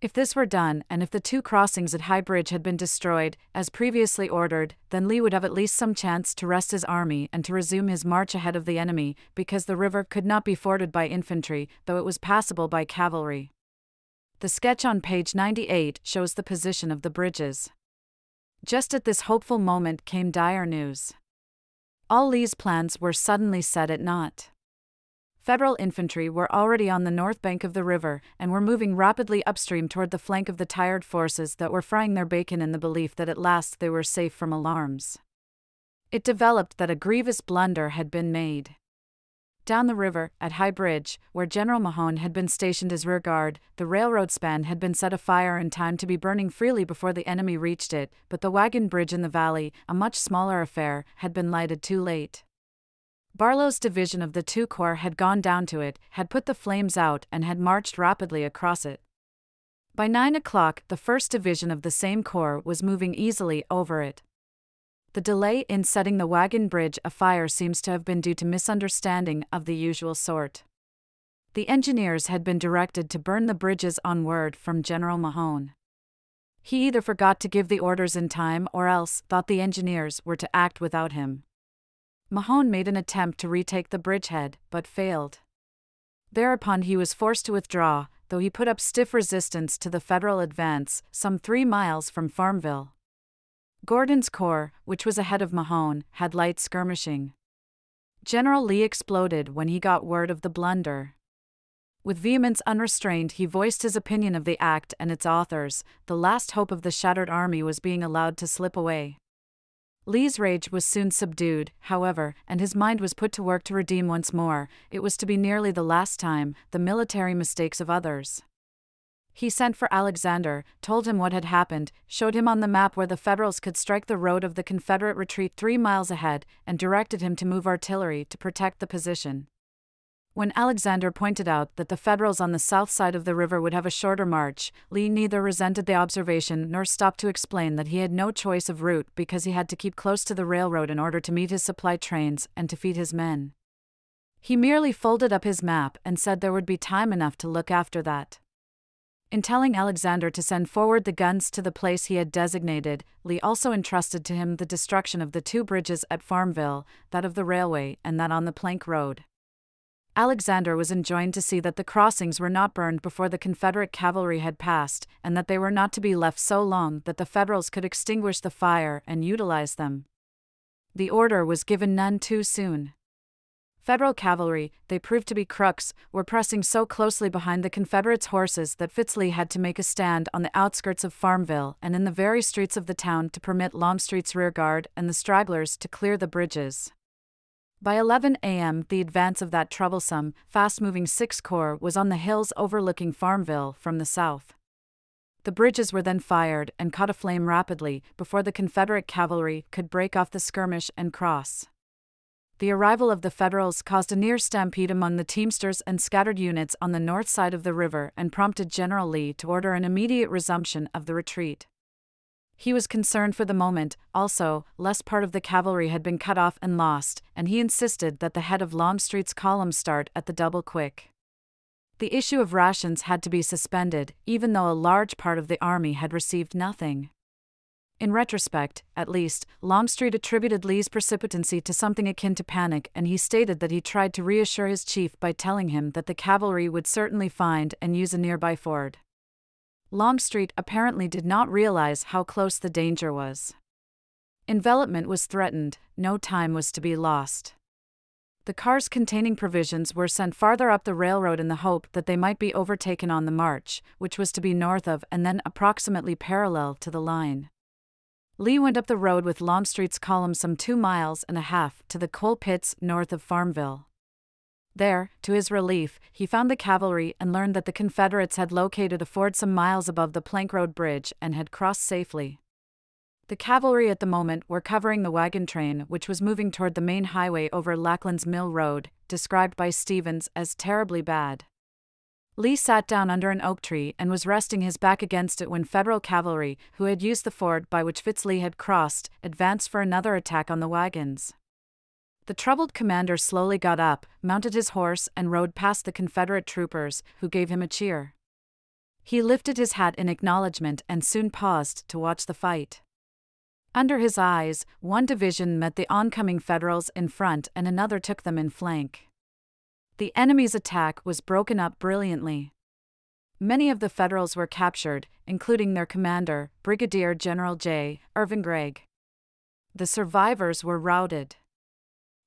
If this were done, and if the two crossings at High Bridge had been destroyed, as previously ordered, then Lee would have at least some chance to rest his army and to resume his march ahead of the enemy, because the river could not be forded by infantry, though it was passable by cavalry. The sketch on page 98 shows the position of the bridges. Just at this hopeful moment came dire news. All Lee's plans were suddenly set at naught. Federal infantry were already on the north bank of the river and were moving rapidly upstream toward the flank of the tired forces that were frying their bacon in the belief that at last they were safe from alarms. It developed that a grievous blunder had been made. Down the river, at High Bridge, where General Mahone had been stationed as rear guard, the railroad span had been set afire in time to be burning freely before the enemy reached it, but the wagon bridge in the valley, a much smaller affair, had been lighted too late. Barlow's division of the two corps had gone down to it, had put the flames out, and had marched rapidly across it. By nine o'clock, the first division of the same corps was moving easily over it. The delay in setting the wagon bridge afire seems to have been due to misunderstanding of the usual sort. The engineers had been directed to burn the bridges on word from General Mahone. He either forgot to give the orders in time or else thought the engineers were to act without him. Mahone made an attempt to retake the bridgehead, but failed. Thereupon he was forced to withdraw, though he put up stiff resistance to the Federal advance, some three miles from Farmville. Gordon's corps, which was ahead of Mahone, had light skirmishing. General Lee exploded when he got word of the blunder. With vehemence unrestrained, he voiced his opinion of the act and its authors. The last hope of the shattered army was being allowed to slip away. Lee's rage was soon subdued, however, and his mind was put to work to redeem once more, it was to be nearly the last time, the military mistakes of others. He sent for Alexander, told him what had happened, showed him on the map where the Federals could strike the road of the Confederate retreat three miles ahead, and directed him to move artillery to protect the position. When Alexander pointed out that the Federals on the south side of the river would have a shorter march, Lee neither resented the observation nor stopped to explain that he had no choice of route because he had to keep close to the railroad in order to meet his supply trains and to feed his men. He merely folded up his map and said there would be time enough to look after that. In telling Alexander to send forward the guns to the place he had designated, Lee also entrusted to him the destruction of the two bridges at Farmville, that of the railway and that on the plank road. Alexander was enjoined to see that the crossings were not burned before the Confederate cavalry had passed, and that they were not to be left so long that the Federals could extinguish the fire and utilize them. The order was given none too soon. Federal cavalry, they proved to be Crook's, were pressing so closely behind the Confederates' horses that Fitz Lee had to make a stand on the outskirts of Farmville and in the very streets of the town to permit Longstreet's rearguard and the stragglers to clear the bridges. By 11 a.m., the advance of that troublesome, fast moving Sixth Corps was on the hills overlooking Farmville from the south. The bridges were then fired and caught aflame rapidly before the Confederate cavalry could break off the skirmish and cross. The arrival of the Federals caused a near stampede among the Teamsters and scattered units on the north side of the river and prompted General Lee to order an immediate resumption of the retreat. He was concerned for the moment, also, less part of the cavalry had been cut off and lost, and he insisted that the head of Longstreet's column start at the double quick. The issue of rations had to be suspended, even though a large part of the army had received nothing. In retrospect, at least, Longstreet attributed Lee's precipitancy to something akin to panic, and he stated that he tried to reassure his chief by telling him that the cavalry would certainly find and use a nearby ford. Longstreet apparently did not realize how close the danger was. Envelopment was threatened, no time was to be lost. The cars containing provisions were sent farther up the railroad in the hope that they might be overtaken on the march, which was to be north of and then approximately parallel to the line. Lee went up the road with Longstreet's column some two miles and a half to the coal pits north of Farmville. There, to his relief, he found the cavalry and learned that the Confederates had located a ford some miles above the Plank Road Bridge and had crossed safely. The cavalry at the moment were covering the wagon train, which was moving toward the main highway over Lackland's Mill Road, described by Stephens as terribly bad. Lee sat down under an oak tree and was resting his back against it when Federal cavalry, who had used the ford by which Fitz Lee had crossed, advanced for another attack on the wagons. The troubled commander slowly got up, mounted his horse, and rode past the Confederate troopers, who gave him a cheer. He lifted his hat in acknowledgement and soon paused to watch the fight. Under his eyes, one division met the oncoming Federals in front and another took them in flank. The enemy's attack was broken up brilliantly. Many of the Federals were captured, including their commander, Brigadier General J. Irvin Gregg. The survivors were routed.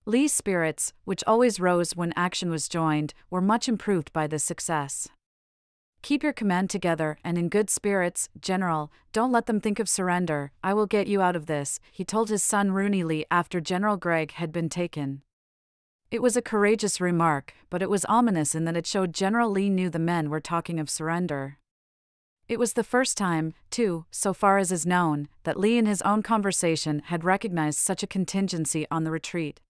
Lee's spirits, which always rose when action was joined, were much improved by this success. Keep your command together and in good spirits, General. Don't let them think of surrender. I will get you out of this, he told his son Rooney Lee after General Gregg had been taken. It was a courageous remark, but it was ominous in that it showed General Lee knew the men were talking of surrender. It was the first time, too, so far as is known, that Lee in his own conversation had recognized such a contingency on the retreat.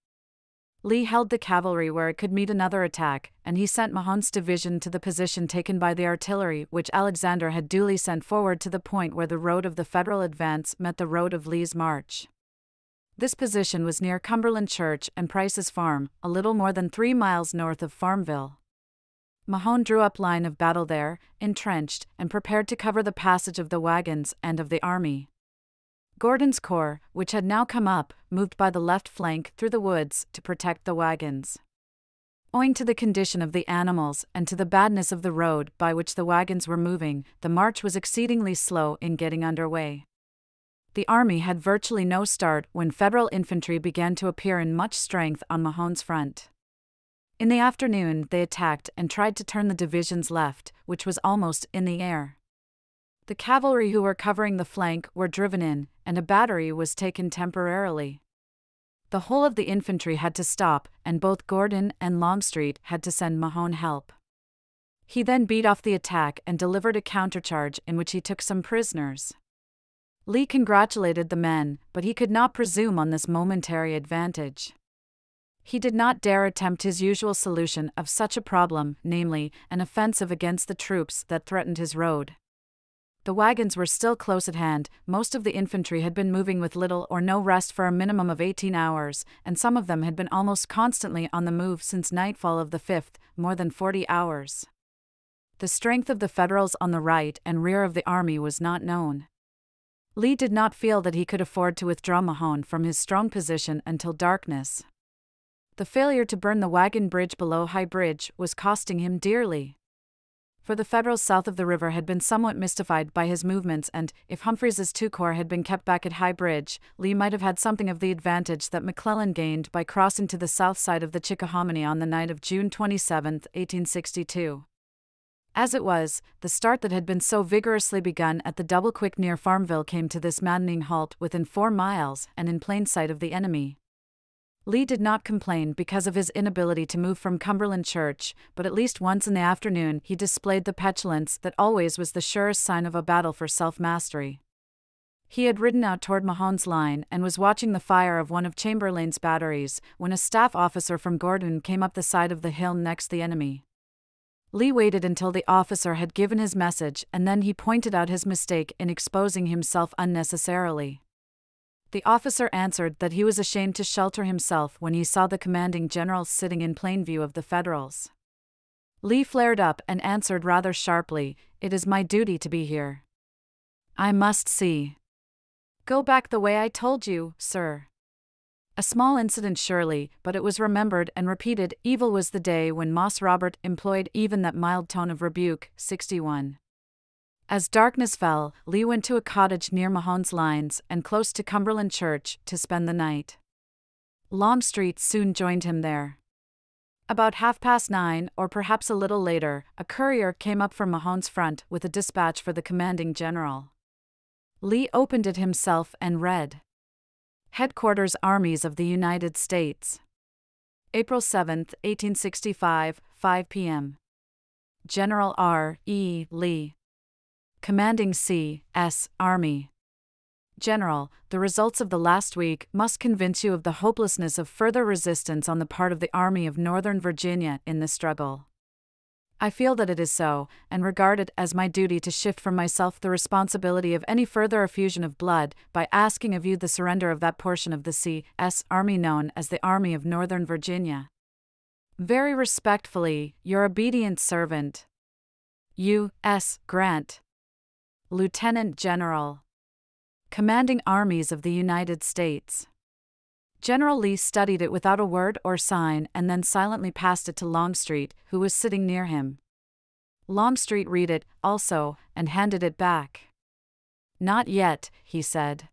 Lee held the cavalry where it could meet another attack, and he sent Mahone's division to the position taken by the artillery, which Alexander had duly sent forward to the point where the road of the Federal advance met the road of Lee's march. This position was near Cumberland Church and Price's Farm, a little more than three miles north of Farmville. Mahone drew up line of battle there, entrenched, and prepared to cover the passage of the wagons and of the army. Gordon's corps, which had now come up, moved by the left flank through the woods to protect the wagons. Owing to the condition of the animals and to the badness of the road by which the wagons were moving, the march was exceedingly slow in getting under way the Army had virtually no start when Federal infantry began to appear in much strength on Mahone's front. In the afternoon, they attacked and tried to turn the division's left, which was almost in the air. The cavalry who were covering the flank were driven in, and a battery was taken temporarily. The whole of the infantry had to stop, and both Gordon and Longstreet had to send Mahone help. He then beat off the attack and delivered a countercharge in which he took some prisoners. Lee congratulated the men, but he could not presume on this momentary advantage. He did not dare attempt his usual solution of such a problem, namely, an offensive against the troops that threatened his road. The wagons were still close at hand, most of the infantry had been moving with little or no rest for a minimum of 18 hours, and some of them had been almost constantly on the move since nightfall of the 5th, more than 40 hours. The strength of the Federals on the right and rear of the army was not known. Lee did not feel that he could afford to withdraw Mahone from his strong position until darkness. The failure to burn the wagon bridge below High Bridge was costing him dearly. For the Federals south of the river had been somewhat mystified by his movements, and if Humphreys's two corps had been kept back at High Bridge, Lee might have had something of the advantage that McClellan gained by crossing to the south side of the Chickahominy on the night of June 27, 1862. As it was, the start that had been so vigorously begun at the double quick near Farmville came to this maddening halt within four miles and in plain sight of the enemy. Lee did not complain because of his inability to move from Cumberland Church, but at least once in the afternoon he displayed the petulance that always was the surest sign of a battle for self mastery. He had ridden out toward Mahone's line and was watching the fire of one of Chamberlain's batteries when a staff officer from Gordon came up the side of the hill next the enemy. Lee waited until the officer had given his message and then he pointed out his mistake in exposing himself unnecessarily. The officer answered that he was ashamed to shelter himself when he saw the commanding general sitting in plain view of the Federals. Lee flared up and answered rather sharply, It is my duty to be here. I must see. Go back the way I told you, sir. A small incident, surely, but it was remembered and repeated. Evil was the day when Marse Robert employed even that mild tone of rebuke. 61. As darkness fell, Lee went to a cottage near Mahone's Lines and close to Cumberland Church to spend the night. Longstreet soon joined him there. About half past nine, or perhaps a little later, a courier came up from Mahone's front with a dispatch for the commanding general. Lee opened it himself and read Headquarters Armies of the United States. April 7, 1865, 5 p.m. General R. E. Lee. Commanding C. S. Army. General, the results of the last week must convince you of the hopelessness of further resistance on the part of the Army of Northern Virginia in this struggle. I feel that it is so, and regard it as my duty to shift from myself the responsibility of any further effusion of blood by asking of you the surrender of that portion of the C.S. Army known as the Army of Northern Virginia. Very respectfully, your obedient servant. U.S. Grant. Lieutenant General. Commanding Armies of the United States. General Lee studied it without a word or sign and then silently passed it to Longstreet, who was sitting near him. Longstreet read it, also, and handed it back. Not yet, he said.